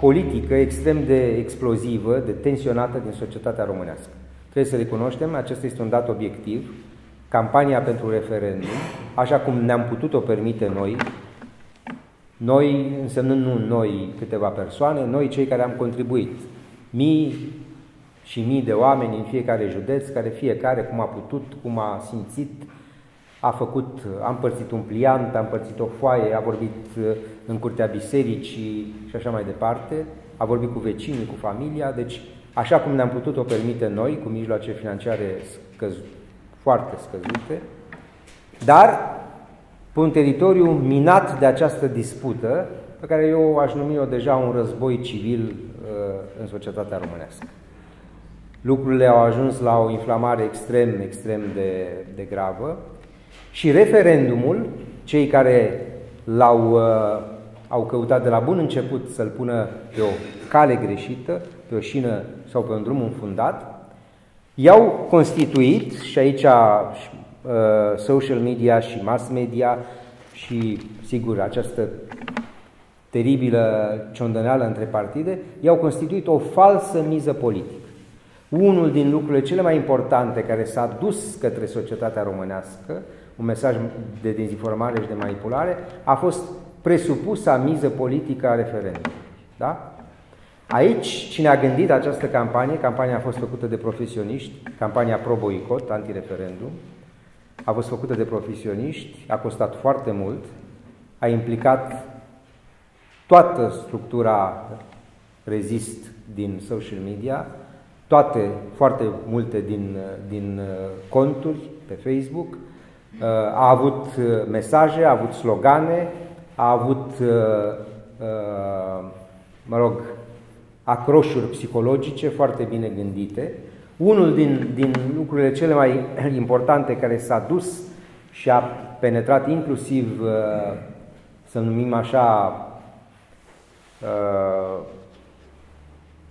Speaker 2: politică extrem de explozivă, de tensionată din societatea românească. Trebuie să recunoaștem, acesta este un dat obiectiv, campania pentru referendum, așa cum ne-am putut-o permite noi, noi însemnând nu noi câteva persoane, noi cei care am contribuit, mii și mii de oameni în fiecare județ, care fiecare cum a putut, cum a simțit, a făcut, a împărțit un pliant, a împărțit o foaie, a vorbit uh, în curtea bisericii și așa mai departe, a vorbit cu vecinii, cu familia, deci așa cum ne-am putut o permite noi, cu mijloace financiare scăz, foarte scăzute, dar pe un teritoriu minat de această dispută, pe care eu aș numi-o deja un război civil uh, în societatea românească. Lucrurile au ajuns la o inflamare extrem, extrem de, de gravă și referendumul, cei care l-au uh, au căutat de la bun început să-l pună pe o cale greșită, pe o șină sau pe un drum înfundat, i-au constituit, și aici uh, social media și mass media și, sigur, această teribilă ciondăneală între partide, i-au constituit o falsă miză politică. Unul din lucrurile cele mai importante care s-a dus către societatea românească un mesaj de dezinformare și de manipulare, a fost presupusa miză politică a referendumului. Da? Aici, cine a gândit această campanie, campania a fost făcută de profesioniști, campania pro-boicot, anti-referendum, a fost făcută de profesioniști, a costat foarte mult, a implicat toată structura rezist din social media, toate, foarte multe din, din uh, conturi pe Facebook, a avut uh, mesaje, a avut slogane, a avut, uh, uh, mă rog, acroșuri psihologice foarte bine gândite. Unul din, din lucrurile cele mai importante care s-a dus și a penetrat inclusiv, să numim așa,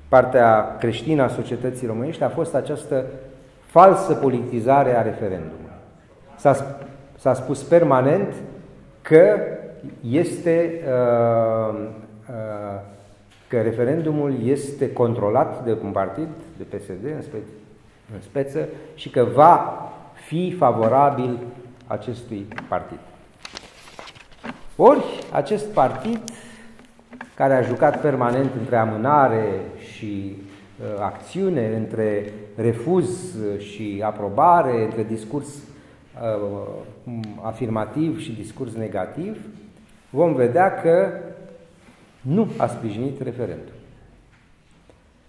Speaker 2: partea creștină a societății românești a fost această falsă politizare a referendumului. S-a spus permanent că este uh, uh, că referendumul este controlat de un partid, de PSD în, spe, în speță, și că va fi favorabil acestui partid. Ori acest partid, care a jucat permanent între amânare și uh, acțiune, între refuz și aprobare, între discurs uh, afirmativ și discurs negativ, vom vedea că nu a sprijinit referendum.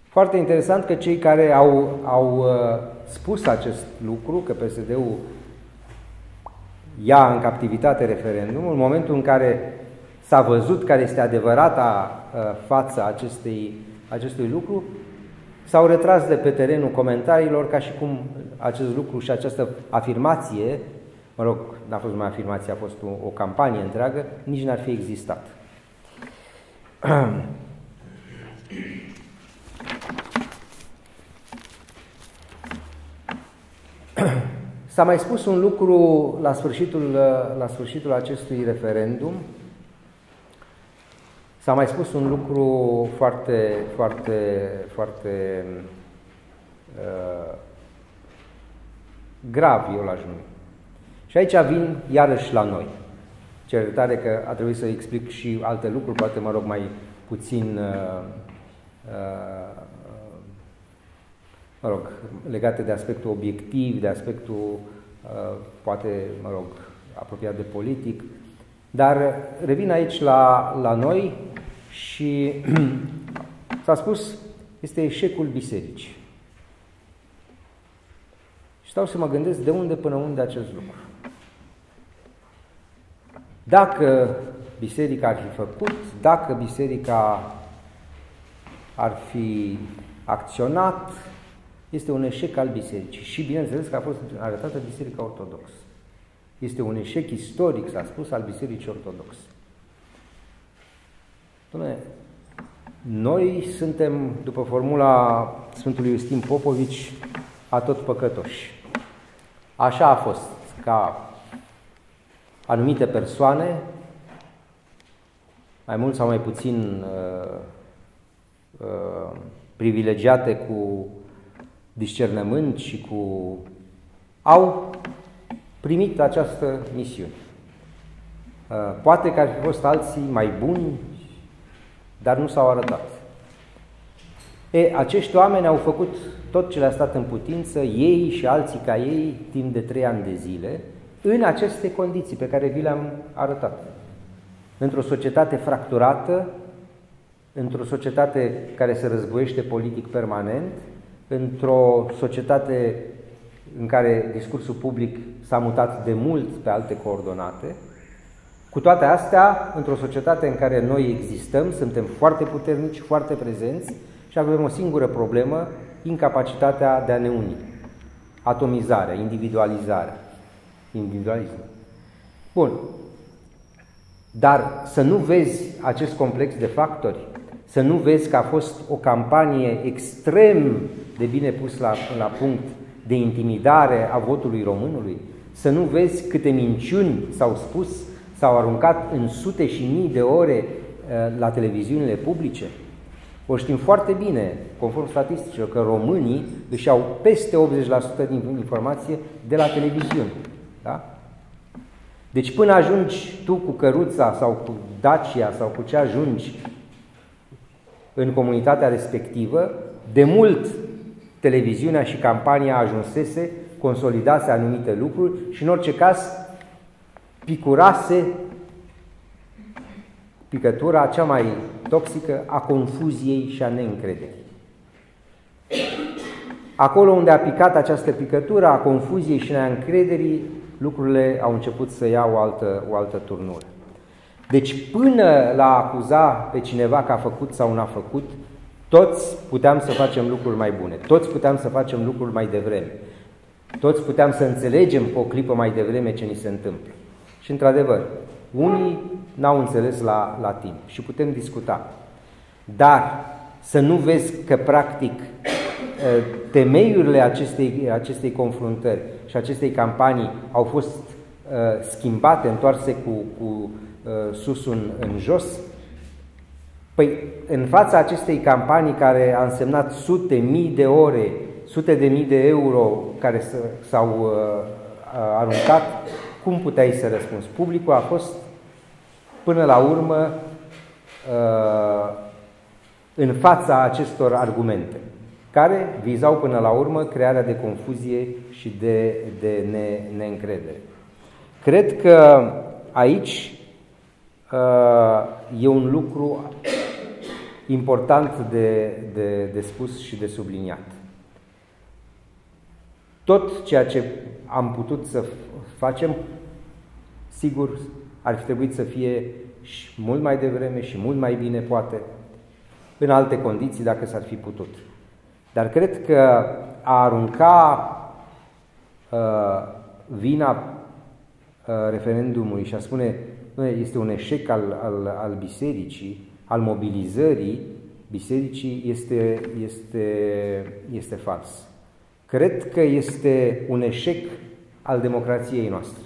Speaker 2: Foarte interesant că cei care au, au uh, spus acest lucru, că PSD-ul ia în captivitate referendumul, în momentul în care s-a văzut care este adevărata uh, fața acestei, acestui lucru, s-au retras de pe terenul comentariilor ca și cum acest lucru și această afirmație, mă rog, n-a fost numai afirmație, a fost o, o campanie întreagă, nici n-ar fi existat. S-a mai spus un lucru la sfârșitul, la sfârșitul acestui referendum. S-a mai spus un lucru foarte, foarte, foarte uh, grav, eu l-aș numi. Și aici vin iarăși la noi. Cer tare că a trebuit să explic și alte lucruri, poate mă rog mai puțin uh, uh, mă rog, legate de aspectul obiectiv, de aspectul, uh, poate, mă rog, apropiat de politic. Dar revin aici la, la noi și s-a spus, este eșecul bisericii. Și stau să mă gândesc de unde până unde acest lucru. Dacă biserica ar fi făcut, dacă biserica ar fi acționat, este un eșec al bisericii și bineînțeles că a fost arătată Biserica Ortodoxă. Este un eșec istoric, s-a spus, al Bisericii Ortodoxe. Dom'le, noi suntem, după formula Sfântului Iustin Popovici, atot păcătoși. Așa a fost, ca anumite persoane, mai mult sau mai puțin uh, uh, privilegiate cu discernământ și cu... au primit această misiune. Uh, poate că ar fi fost alții mai buni, dar nu s-au arătat. E, acești oameni au făcut tot ce le-a stat în putință, ei și alții ca ei, timp de trei ani de zile, în aceste condiții pe care vi le-am arătat. Într-o societate fracturată, într-o societate care se războiește politic permanent, într-o societate în care discursul public s-a mutat de mult pe alte coordonate, cu toate astea, într-o societate în care noi existăm, suntem foarte puternici, foarte prezenți și avem o singură problemă, incapacitatea de a ne uni. Atomizarea, individualizarea. Individualism. Bun. Dar să nu vezi acest complex de factori, să nu vezi că a fost o campanie extrem de bine pus la, la punct de intimidare a votului românului, să nu vezi câte minciuni s-au spus, s-au aruncat în sute și mii de ore uh, la televiziunile publice. O știm foarte bine, conform statisticilor, că românii își au peste 80% din informație de la televiziune. Da? Deci până ajungi tu cu căruța sau cu Dacia sau cu ce ajungi în comunitatea respectivă, de mult televiziunea și campania ajunsese, consolidase anumite lucruri și în orice caz picurase picătura cea mai toxică a confuziei și a neîncrederii. Acolo unde a picat această picătură a confuziei și a neîncrederii, lucrurile au început să iau o altă, o altă turnură. Deci până la a acuza pe cineva că a făcut sau nu a făcut, toți puteam să facem lucruri mai bune, toți puteam să facem lucruri mai devreme, toți puteam să înțelegem cu o clipă mai devreme ce ni se întâmplă. Și într-adevăr, unii n-au înțeles la, la timp și putem discuta. Dar să nu vezi că practic ă, temeiurile acestei, acestei confruntări și acestei campanii au fost uh, schimbate, întoarse cu, cu uh, sus în, în jos, Păi, în fața acestei campanii care a însemnat sute mii de ore, sute de mii de euro care s-au uh, aruncat, cum puteai să răspunzi? Publicul a fost, până la urmă, uh, în fața acestor argumente, care vizau până la urmă crearea de confuzie și de, de ne, neîncredere. Cred că aici uh, e un lucru important de, de, de spus și de subliniat. Tot ceea ce am putut să facem, sigur, ar fi trebuit să fie și mult mai devreme și mult mai bine, poate, în alte condiții, dacă s-ar fi putut. Dar cred că a arunca uh, vina uh, referendumului și a spune este un eșec al, al, al bisericii, al mobilizării bisericii, este, este, este fals. Cred că este un eșec al democrației noastre,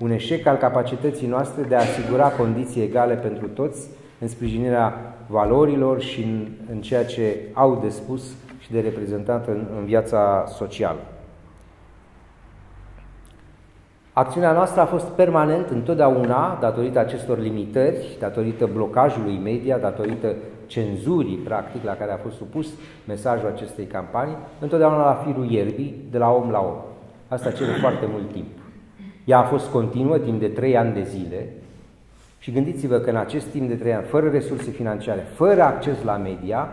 Speaker 2: un eșec al capacității noastre de a asigura condiții egale pentru toți în sprijinirea valorilor și în, în ceea ce au de spus și de reprezentat în, în viața socială. Acțiunea noastră a fost permanent, întotdeauna, datorită acestor limitări, datorită blocajului media, datorită cenzurii, practic, la care a fost supus mesajul acestei campanii, întotdeauna la firul ierbii, de la om la om. Asta cere foarte mult timp. Ea a fost continuă timp de trei ani de zile și gândiți-vă că în acest timp de trei ani, fără resurse financiare, fără acces la media,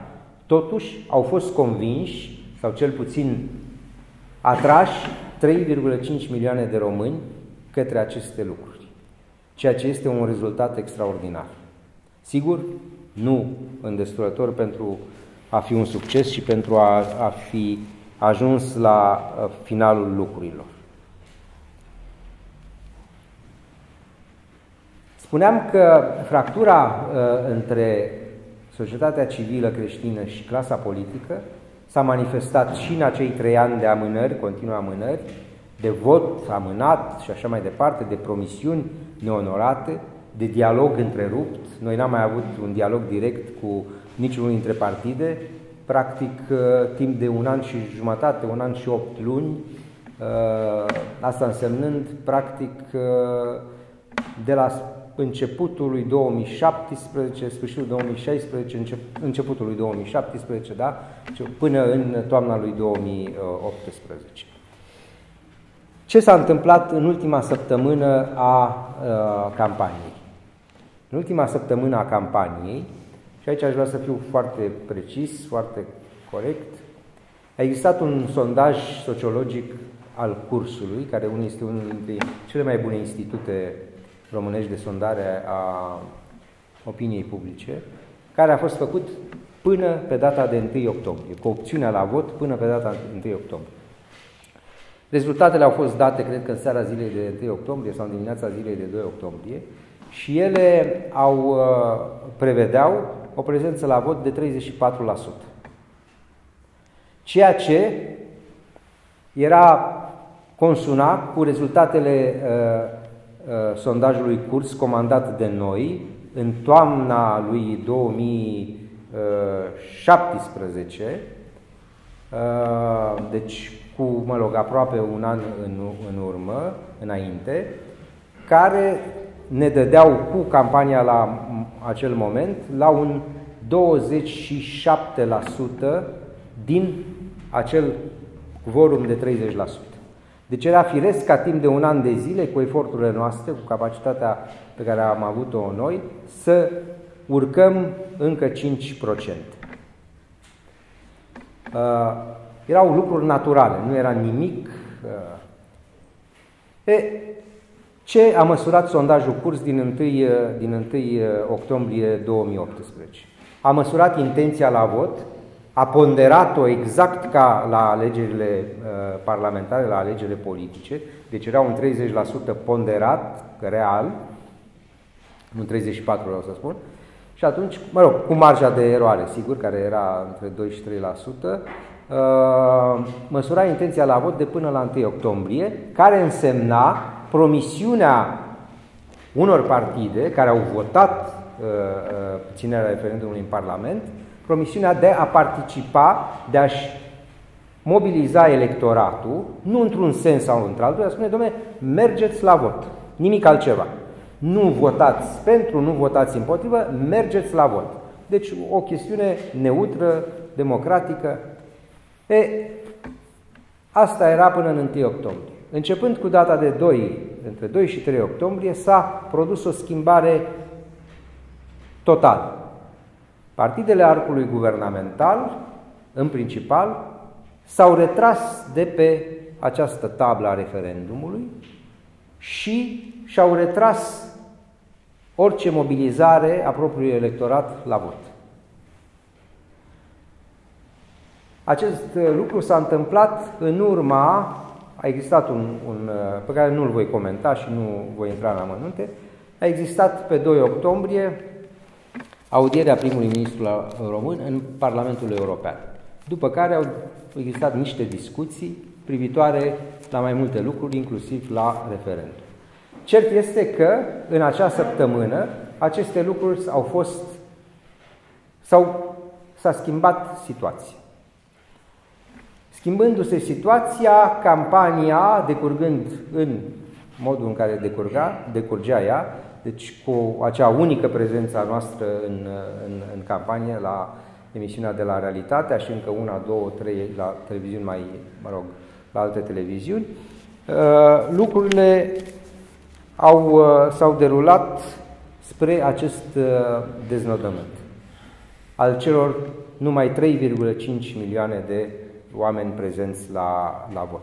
Speaker 2: totuși au fost convinși, sau cel puțin atrași, 3,5 milioane de români către aceste lucruri, ceea ce este un rezultat extraordinar. Sigur, nu îndestulător pentru a fi un succes și pentru a, a fi ajuns la uh, finalul lucrurilor. Spuneam că fractura uh, între societatea civilă creștină și clasa politică s-a manifestat și în acei trei ani de amânări, continuă amânări, de vot amânat și așa mai departe, de promisiuni neonorate, de dialog întrerupt. Noi n-am mai avut un dialog direct cu niciunul dintre partide, practic uh, timp de un an și jumătate, un an și opt luni, uh, asta însemnând practic uh, de la începutul lui 2017, sfârșitul 2016, începutul lui 2017, da? până în toamna lui 2018. Ce s-a întâmplat în ultima săptămână a uh, campaniei? În ultima săptămână a campaniei, și aici aș vrea să fiu foarte precis, foarte corect, a existat un sondaj sociologic al cursului, care este unul dintre cele mai bune institute românești de sondare a opiniei publice, care a fost făcut până pe data de 1 octombrie, cu opțiunea la vot până pe data de 1 octombrie. Rezultatele au fost date, cred că în seara zilei de 1 octombrie sau în dimineața zilei de 2 octombrie și ele au uh, prevedeau o prezență la vot de 34%. Ceea ce era consuna cu rezultatele uh, Uh, sondajului curs comandat de noi în toamna lui 2017, uh, deci cu, mă rog, aproape un an în, în urmă, înainte, care ne dădeau cu campania la acel moment la un 27% din acel quorum de 30%. Deci era firesc ca timp de un an de zile, cu eforturile noastre, cu capacitatea pe care am avut-o noi, să urcăm încă 5%. Uh, erau lucruri naturale, nu era nimic. Uh. E, ce a măsurat sondajul curs din 1, din 1 octombrie 2018? A măsurat intenția la vot, a ponderat-o exact ca la alegerile uh, parlamentare, la alegerile politice, deci era un 30% ponderat, real, un 34 vreau să spun, și atunci, mă rog, cu marja de eroare, sigur, care era între 2 și 3%, uh, măsura intenția la vot de până la 1 octombrie, care însemna promisiunea unor partide care au votat uh, uh ținerea referendumului în Parlament, promisiunea de a participa, de a-și mobiliza electoratul, nu într-un sens sau într-altul, dar spune, domnule, mergeți la vot, nimic altceva. Nu votați pentru, nu votați împotrivă, mergeți la vot. Deci o chestiune neutră, democratică. E, asta era până în 1 octombrie. Începând cu data de 2, între 2 și 3 octombrie, s-a produs o schimbare totală. Partidele arcului guvernamental, în principal, s-au retras de pe această tablă a referendumului și și-au retras orice mobilizare a propriului electorat la vot. Acest lucru s-a întâmplat în urma, a existat un, un pe care nu-l voi comenta și nu voi intra în amănunte, a existat pe 2 octombrie audierea primului ministru român în Parlamentul European. După care au existat niște discuții privitoare la mai multe lucruri, inclusiv la referendum. Cert este că în acea săptămână aceste lucruri au fost sau s-a schimbat situația. Schimbându-se situația, campania, decurgând în modul în care decurga, decurgea ea, deci cu acea unică prezență a noastră în, în, în campanie la emisiunea de la Realitatea și încă una, două, trei la televiziuni mai, mă rog, la alte televiziuni, uh, lucrurile au, uh, s-au derulat spre acest uh, deznodământ al celor numai 3,5 milioane de oameni prezenți la, la vot.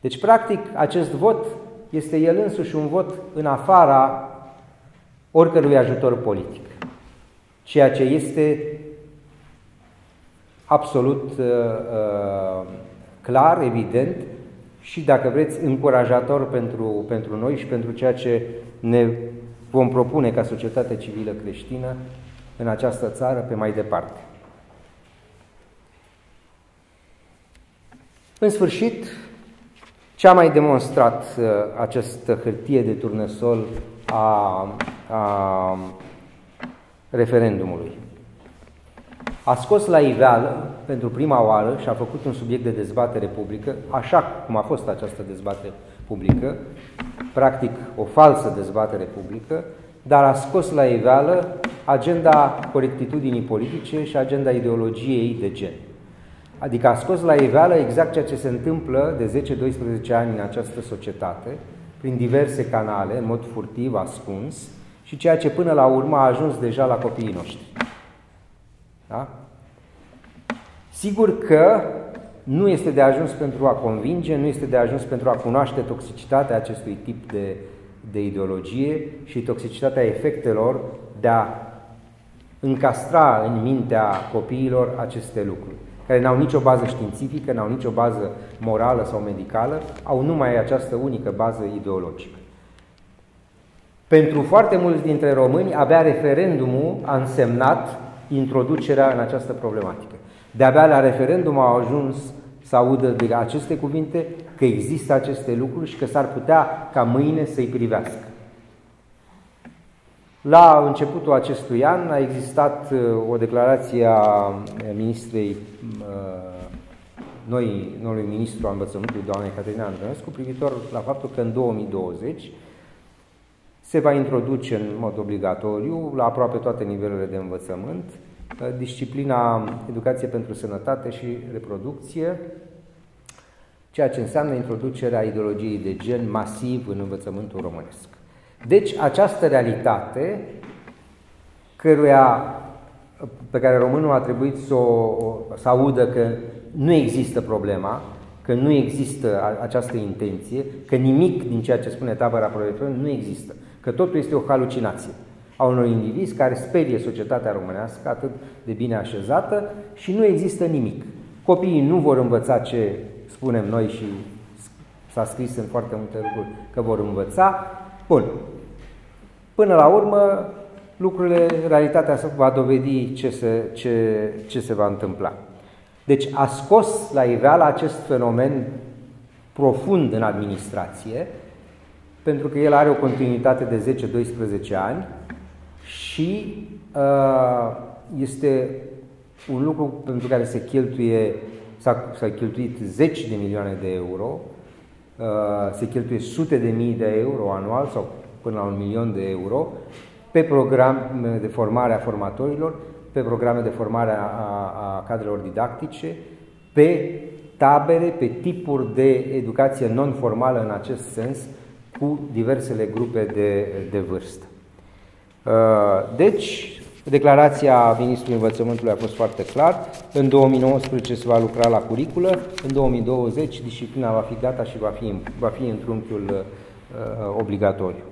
Speaker 2: Deci, practic, acest vot este el însuși un vot în afara oricărui ajutor politic, ceea ce este absolut uh, uh, clar, evident și, dacă vreți, încurajator pentru, pentru noi și pentru ceea ce ne vom propune ca societate civilă creștină în această țară pe mai departe. În sfârșit, ce a mai demonstrat uh, această hârtie de turnăsol a, a referendumului? A scos la iveală pentru prima oară și a făcut un subiect de dezbatere publică, așa cum a fost această dezbatere publică, practic o falsă dezbatere publică, dar a scos la iveală agenda corectitudinii politice și agenda ideologiei de gen. Adică a scos la iveală exact ceea ce se întâmplă de 10-12 ani în această societate, prin diverse canale, în mod furtiv, ascuns, și ceea ce până la urmă a ajuns deja la copiii noștri. Da? Sigur că nu este de ajuns pentru a convinge, nu este de ajuns pentru a cunoaște toxicitatea acestui tip de, de ideologie și toxicitatea efectelor de a încastra în mintea copiilor aceste lucruri, care n-au nicio bază științifică, n-au nicio bază morală sau medicală, au numai această unică bază ideologică. Pentru foarte mulți dintre români, abia referendumul a însemnat introducerea în această problematică. De-abia la referendum au ajuns să audă de aceste cuvinte că există aceste lucruri și că s-ar putea ca mâine să-i privească. La începutul acestui an a existat uh, o declarație a ministrei uh, noi, noului ministru al învățământului, doamnei Caterina Andrănescu, privitor la faptul că în 2020 se va introduce în mod obligatoriu la aproape toate nivelurile de învățământ uh, disciplina Educație pentru Sănătate și Reproducție, ceea ce înseamnă introducerea ideologiei de gen masiv în învățământul românesc. Deci această realitate căruia, pe care românul a trebuit să, o, să audă că nu există problema, că nu există această intenție, că nimic din ceea ce spune tabăra proiectului nu există, că totul este o halucinație a unor indivizi care sperie societatea românească atât de bine așezată și nu există nimic. Copiii nu vor învăța ce spunem noi și s-a scris în foarte multe lucruri că vor învăța, Bun. Până la urmă, lucrurile, realitatea va dovedi ce se, ce, ce se va întâmpla. Deci a scos la iveală acest fenomen profund în administrație, pentru că el are o continuitate de 10-12 ani și uh, este un lucru pentru care se cheltuie, s-a, s-a cheltuit zeci de milioane de euro, uh, se cheltuie sute de mii de euro anual sau până la un milion de euro pe programe de formare a formatorilor, pe programe de formare a, a, a cadrelor didactice, pe tabere, pe tipuri de educație non-formală în acest sens, cu diversele grupe de, de vârstă. Uh, deci, declarația Ministrului Învățământului a fost foarte clar. În 2019 se va lucra la curiculă, în 2020 disciplina va fi gata și va fi, va fi în trunchiul uh, obligatoriu.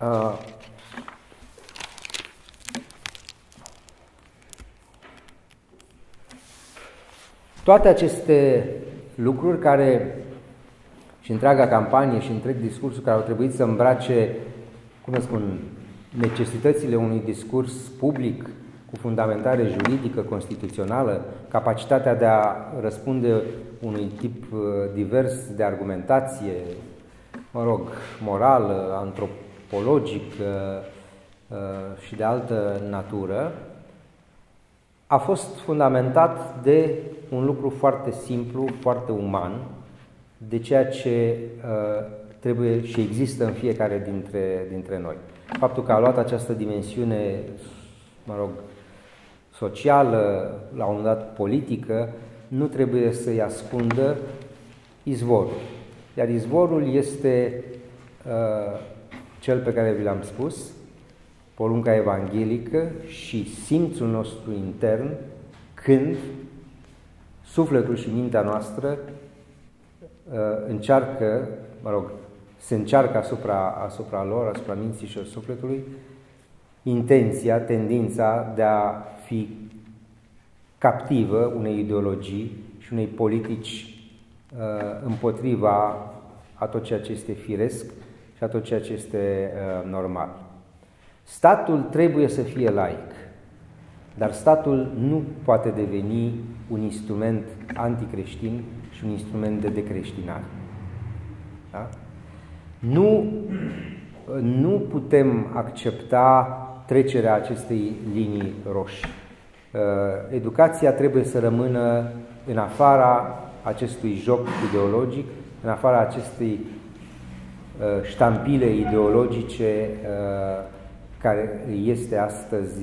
Speaker 2: Uh, toate aceste lucruri care și întreaga campanie și întreg discursul care au trebuit să îmbrace, cum spun, necesitățile unui discurs public cu fundamentare juridică, constituțională, capacitatea de a răspunde unui tip uh, divers de argumentație, mă rog, morală, antropologică uh, și de altă natură, a fost fundamentat de un lucru foarte simplu, foarte uman, de ceea ce uh, trebuie și există în fiecare dintre, dintre noi. Faptul că a luat această dimensiune, mă rog, socială, la un dat politică, nu trebuie să-i ascundă izvorul. Iar izvorul este uh, cel pe care vi l-am spus, porunca evanghelică și simțul nostru intern când sufletul și mintea noastră uh, încearcă, mă rog, se încearcă asupra, asupra lor, asupra minții și sufletului, intenția, tendința de a fi captivă unei ideologii și unei politici uh, împotriva a tot ceea ce este firesc și a tot ceea ce este uh, normal. Statul trebuie să fie laic, dar statul nu poate deveni un instrument anticreștin și un instrument de decreștinare. Da? Nu, nu putem accepta trecerea acestei linii roșii. Uh, educația trebuie să rămână în afara acestui joc ideologic, în afara acestei uh, ștampile ideologice uh, care este astăzi,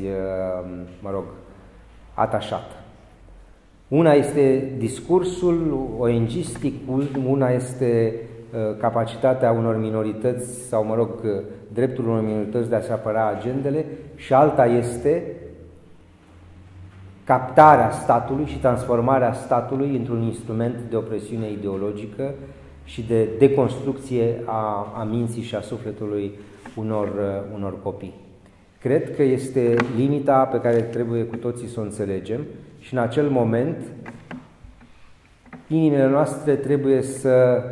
Speaker 2: mă rog, atașată. Una este discursul ONGistic, una este uh, capacitatea unor minorități sau, mă rog, uh, dreptul unor minorități de a-și apăra agendele și alta este captarea statului și transformarea statului într-un instrument de opresiune ideologică și de deconstrucție a, a minții și a sufletului unor, uh, unor copii. Cred că este limita pe care trebuie cu toții să o înțelegem și în acel moment inimile noastre trebuie să,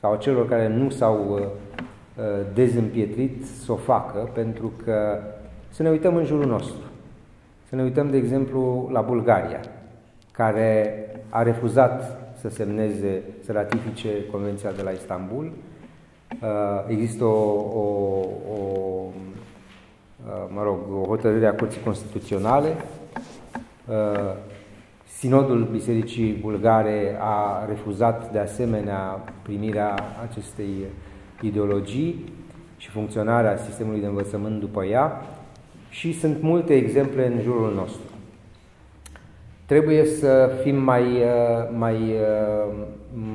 Speaker 2: sau celor care nu s-au uh, uh, dezîmpietrit, să o facă, pentru că să ne uităm în jurul nostru. Să ne uităm, de exemplu, la Bulgaria, care a refuzat să semneze, să ratifice Convenția de la Istanbul. Uh, există o, o, o mă rog, o hotărâre a Curții Constituționale Uh, Sinodul Bisericii Bulgare a refuzat de asemenea primirea acestei ideologii și funcționarea sistemului de învățământ după ea și sunt multe exemple în jurul nostru. Trebuie să fim mai, uh, mai, uh,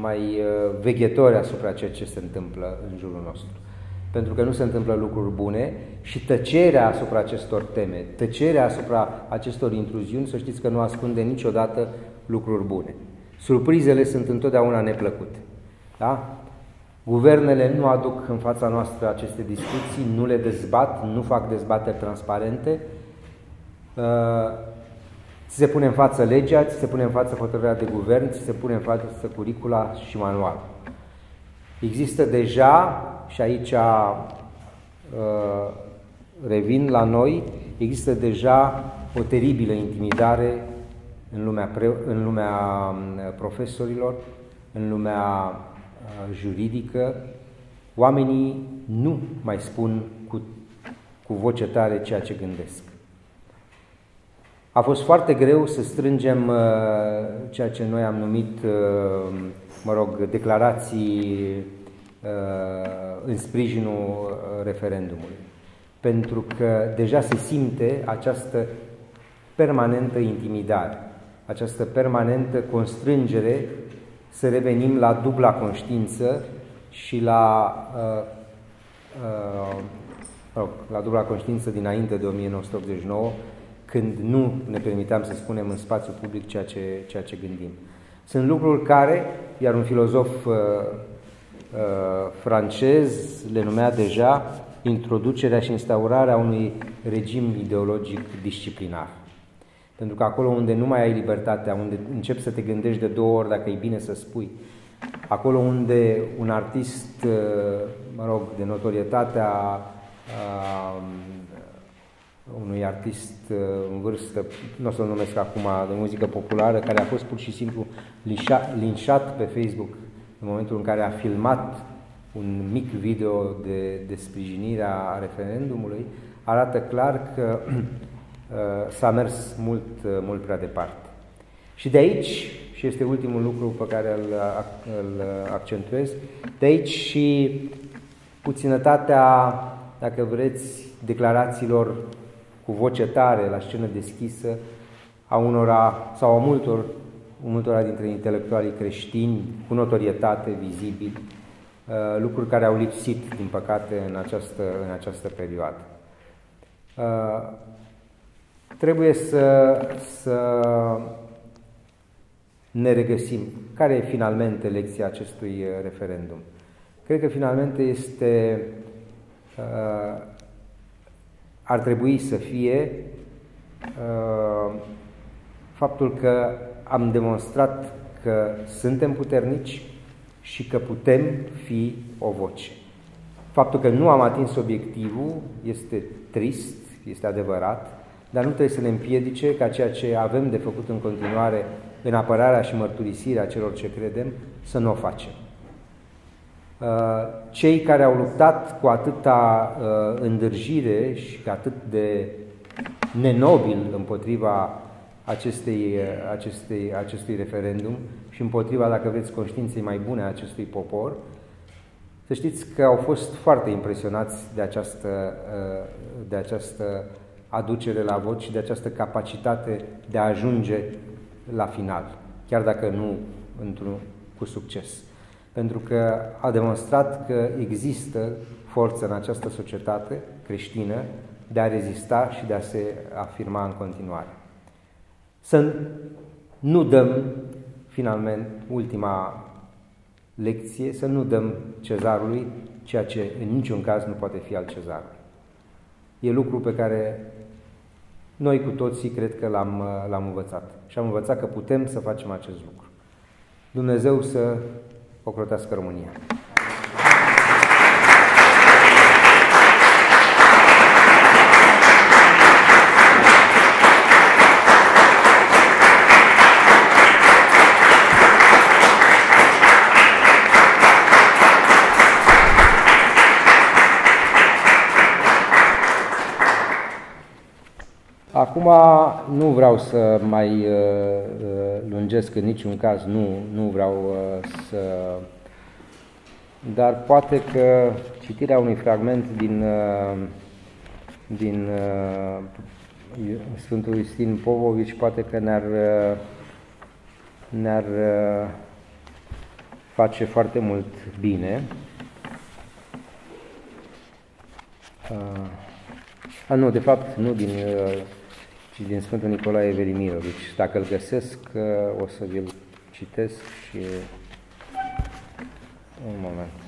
Speaker 2: mai veghetori asupra ceea ce se întâmplă în jurul nostru pentru că nu se întâmplă lucruri bune și tăcerea asupra acestor teme, tăcerea asupra acestor intruziuni, să știți că nu ascunde niciodată lucruri bune. Surprizele sunt întotdeauna neplăcute. Da? Guvernele nu aduc în fața noastră aceste discuții, nu le dezbat, nu fac dezbateri transparente. Uh, ți se pune în față legea, ți se pune în față hotărârea de guvern, ți se pune în față curicula și manual. Există deja și aici uh, revin la noi, există deja o teribilă intimidare în lumea, pre, în lumea um, profesorilor, în lumea uh, juridică, oamenii nu mai spun cu, cu voce tare ceea ce gândesc. A fost foarte greu să strângem uh, ceea ce noi am numit, uh, mă rog, declarații uh, în sprijinul uh, referendumului. Pentru că deja se simte această permanentă intimidare, această permanentă constrângere să revenim la dubla conștiință și la, uh, uh, la dubla conștiință dinainte de 1989, când nu ne permiteam să spunem în spațiu public ceea ce, ceea ce gândim. Sunt lucruri care, iar un filozof uh, uh, francez le numea deja introducerea și instaurarea unui regim ideologic disciplinar. Pentru că acolo unde nu mai ai libertatea, unde începi să te gândești de două ori dacă e bine să spui, acolo unde un artist, uh, mă rog, de notorietatea uh, unui artist uh, în vârstă, nu o să-l numesc acum, de muzică populară, care a fost pur și simplu linșat pe Facebook în momentul în care a filmat un mic video de, de sprijinire a referendumului, arată clar că uh, s-a mers mult, uh, mult prea departe. Și de aici, și este ultimul lucru pe care îl, îl accentuez, de aici și puținătatea, dacă vreți, declarațiilor cu voce tare, la scenă deschisă, a unora sau a multor, multora dintre intelectualii creștini cu notorietate vizibili, uh, lucruri care au lipsit, din păcate, în această, în această perioadă. Uh, trebuie să, să ne regăsim. Care e finalmente lecția acestui uh, referendum? Cred că finalmente este ar trebui să fie uh, faptul că am demonstrat că suntem puternici și că putem fi o voce. Faptul că nu am atins obiectivul este trist, este adevărat, dar nu trebuie să ne împiedice ca ceea ce avem de făcut în continuare în apărarea și mărturisirea celor ce credem, să nu o facem. Uh, cei care au luptat cu atâta uh, îndârjire și cu atât de nenobil împotriva acestei, uh, acestei, acestui referendum și împotriva, dacă vreți, conștiinței mai bune a acestui popor, să știți că au fost foarte impresionați de această, de această aducere la vot și de această capacitate de a ajunge la final, chiar dacă nu într-un, cu succes pentru că a demonstrat că există forță în această societate creștină de a rezista și de a se afirma în continuare. Să nu dăm, finalmente, ultima lecție, să nu dăm cezarului ceea ce în niciun caz nu poate fi al cezarului. E lucru pe care noi cu toții cred că l-am, l-am învățat. Și am învățat că putem să facem acest lucru. Dumnezeu să ocrotească România. Acum nu vreau să mai uh, uh, lungesc în niciun caz, nu, nu vreau uh, să... Dar poate că citirea unui fragment din, din Sfântul Istin Popovici poate că ne-ar ne-ar face foarte mult bine. A, nu, de fapt, nu din și din Sfântul Nicolae Velimirovici. Dacă îl găsesc, o să vi-l citesc și un moment.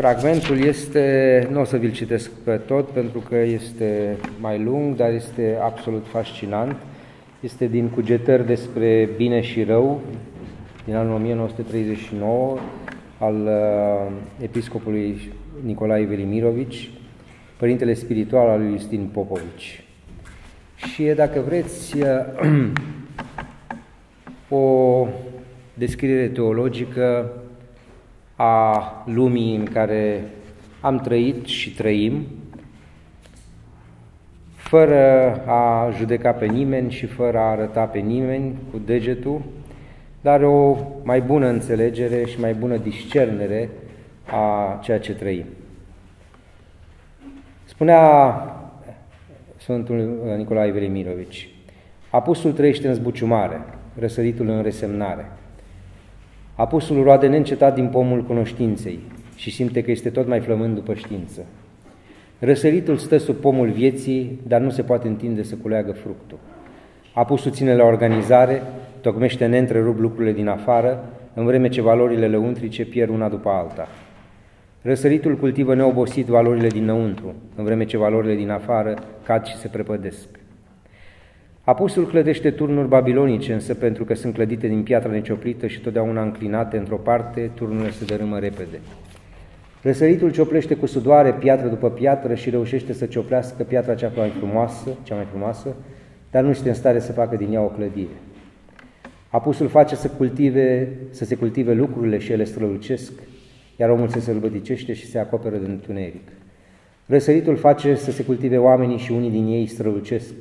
Speaker 2: Fragmentul este, nu o să vi-l citesc pe tot pentru că este mai lung, dar este absolut fascinant. Este din Cugetări despre bine și rău, din anul 1939, al uh, episcopului Nicolae Velimirovici, părintele spiritual al lui Justin Popovici. Și e, dacă vreți, uh, o descriere teologică a lumii în care am trăit și trăim, fără a judeca pe nimeni și fără a arăta pe nimeni cu degetul, dar o mai bună înțelegere și mai bună discernere a ceea ce trăim. Spunea Sfântul Nicolae Velimirovici, apusul trăiește în zbuciumare, răsăritul în resemnare. Apusul roade neîncetat din pomul cunoștinței și simte că este tot mai flămând după știință. Răsăritul stă sub pomul vieții, dar nu se poate întinde să culeagă fructul. Apusul ține la organizare, tocmește neîntrerup lucrurile din afară, în vreme ce valorile lăuntrice pierd una după alta. Răsăritul cultivă neobosit valorile dinăuntru, în vreme ce valorile din afară cad și se prepădesc. Apusul clădește turnuri babilonice, însă pentru că sunt clădite din piatră necioplită și totdeauna înclinate într-o parte, turnurile se dărâmă repede. Răsăritul cioplește cu sudoare piatră după piatră și reușește să cioplească piatra cea mai frumoasă, cea mai frumoasă, dar nu este în stare să facă din ea o clădire. Apusul face să, cultive, să se cultive lucrurile și ele strălucesc, iar omul se sălbăticește și se acoperă de întuneric. Răsăritul face să se cultive oamenii și unii din ei strălucesc,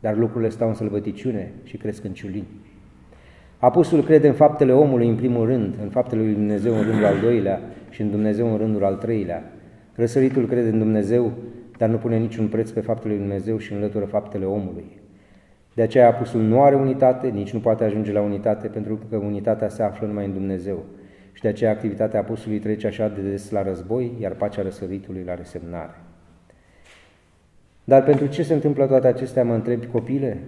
Speaker 2: dar lucrurile stau în sălbăticiune și cresc în ciulini. Apusul crede în faptele omului în primul rând, în faptele lui Dumnezeu în rândul al doilea și în Dumnezeu în rândul al treilea. Răsăritul crede în Dumnezeu, dar nu pune niciun preț pe faptele lui Dumnezeu și înlătură faptele omului. De aceea apusul nu are unitate, nici nu poate ajunge la unitate, pentru că unitatea se află numai în Dumnezeu. Și de aceea activitatea apusului trece așa de des la război, iar pacea răsăritului la resemnare. Dar pentru ce se întâmplă toate acestea, mă întrebi, copile?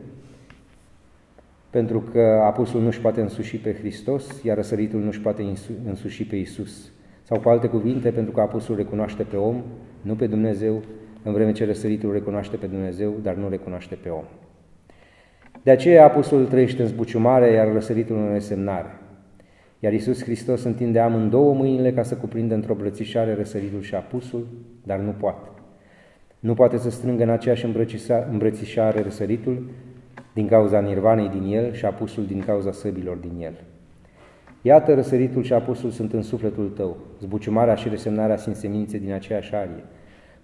Speaker 2: Pentru că apusul nu-și poate însuși pe Hristos, iar răsăritul nu-și poate însuși pe Isus. Sau cu alte cuvinte, pentru că apusul recunoaște pe om, nu pe Dumnezeu, în vreme ce răsăritul recunoaște pe Dumnezeu, dar nu recunoaște pe om. De aceea apusul trăiește în zbuciumare, iar răsăritul în resemnare. Iar Iisus Hristos întinde amândouă mâinile ca să cuprindă într-o brățișare răsăritul și apusul, dar nu poate. Nu poate să strângă în aceeași îmbrățișare răsăritul din cauza nirvanei din el și apusul din cauza săbilor din el. Iată, răsăritul și apusul sunt în sufletul tău, zbuciumarea și resemnarea sunt semințe din aceeași arie.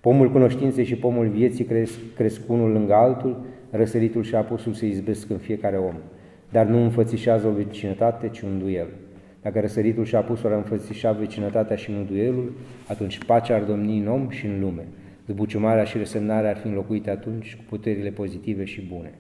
Speaker 2: Pomul cunoștinței și pomul vieții cresc, cresc unul lângă altul, răsăritul și apusul se izbesc în fiecare om, dar nu înfățișează o vecinătate, ci un duel. Dacă răsăritul și apusul ar înfățișa vecinătatea și duelul, atunci pacea ar domni în om și în lume. Zbuciumarea și resemnarea ar fi înlocuite atunci cu puterile pozitive și bune.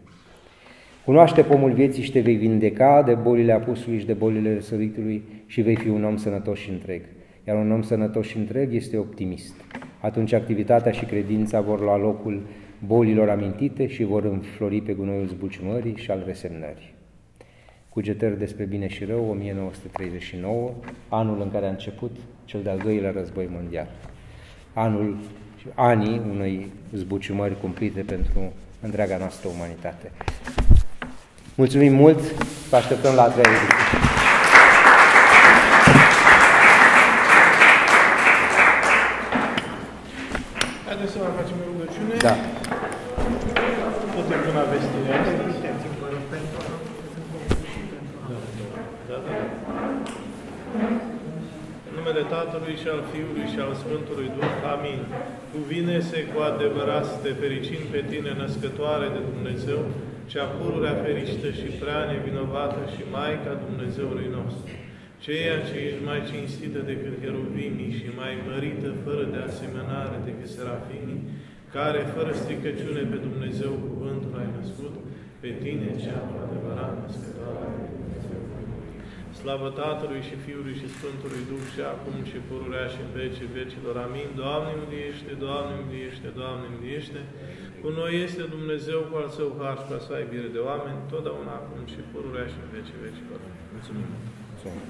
Speaker 2: Cunoaște pomul vieții și te vei vindeca de bolile apusului și de bolile răsăritului și vei fi un om sănătos și întreg. Iar un om sănătos și întreg este optimist. Atunci activitatea și credința vor lua locul bolilor amintite și vor înflori pe gunoiul zbuciumării și al resemnării. Cugetări despre bine și rău, 1939, anul în care a început cel de-al doilea război mondial. Anul anii unei zbuciumări cumplite pentru întreaga noastră umanitate. Mulțumim mult, vă așteptăm la a treia ediție.
Speaker 1: Haideți să mai facem o rugăciune.
Speaker 2: Da.
Speaker 1: Tot e bună vestire asta.
Speaker 3: Da, da. În numele Tatălui și al Fiului și al Sfântului Duh. Amin. Cuvine-se cu adevărat să te fericim pe tine, născătoare de Dumnezeu, cea pururea fericită și prea nevinovată și Maica Dumnezeului nostru, ceea ce ești mai cinstită decât heruvimii și mai mărită fără de asemănare decât serafimii, care fără stricăciune pe Dumnezeu cuvântul ai născut, pe tine cea cu adevărat născătoare de Dumnezeu. Slavă Tatălui și Fiului și Sfântului Duh și acum și pururea și în vecii vecilor. Amin. Doamne, mântuiește, Doamne, mântuiește, Doamne, mântuiește. Cu noi este Dumnezeu cu al său har și să iubire de oameni, totdeauna acum și pururea și în vecii vecilor. Mulțumim.
Speaker 2: Mulțumim.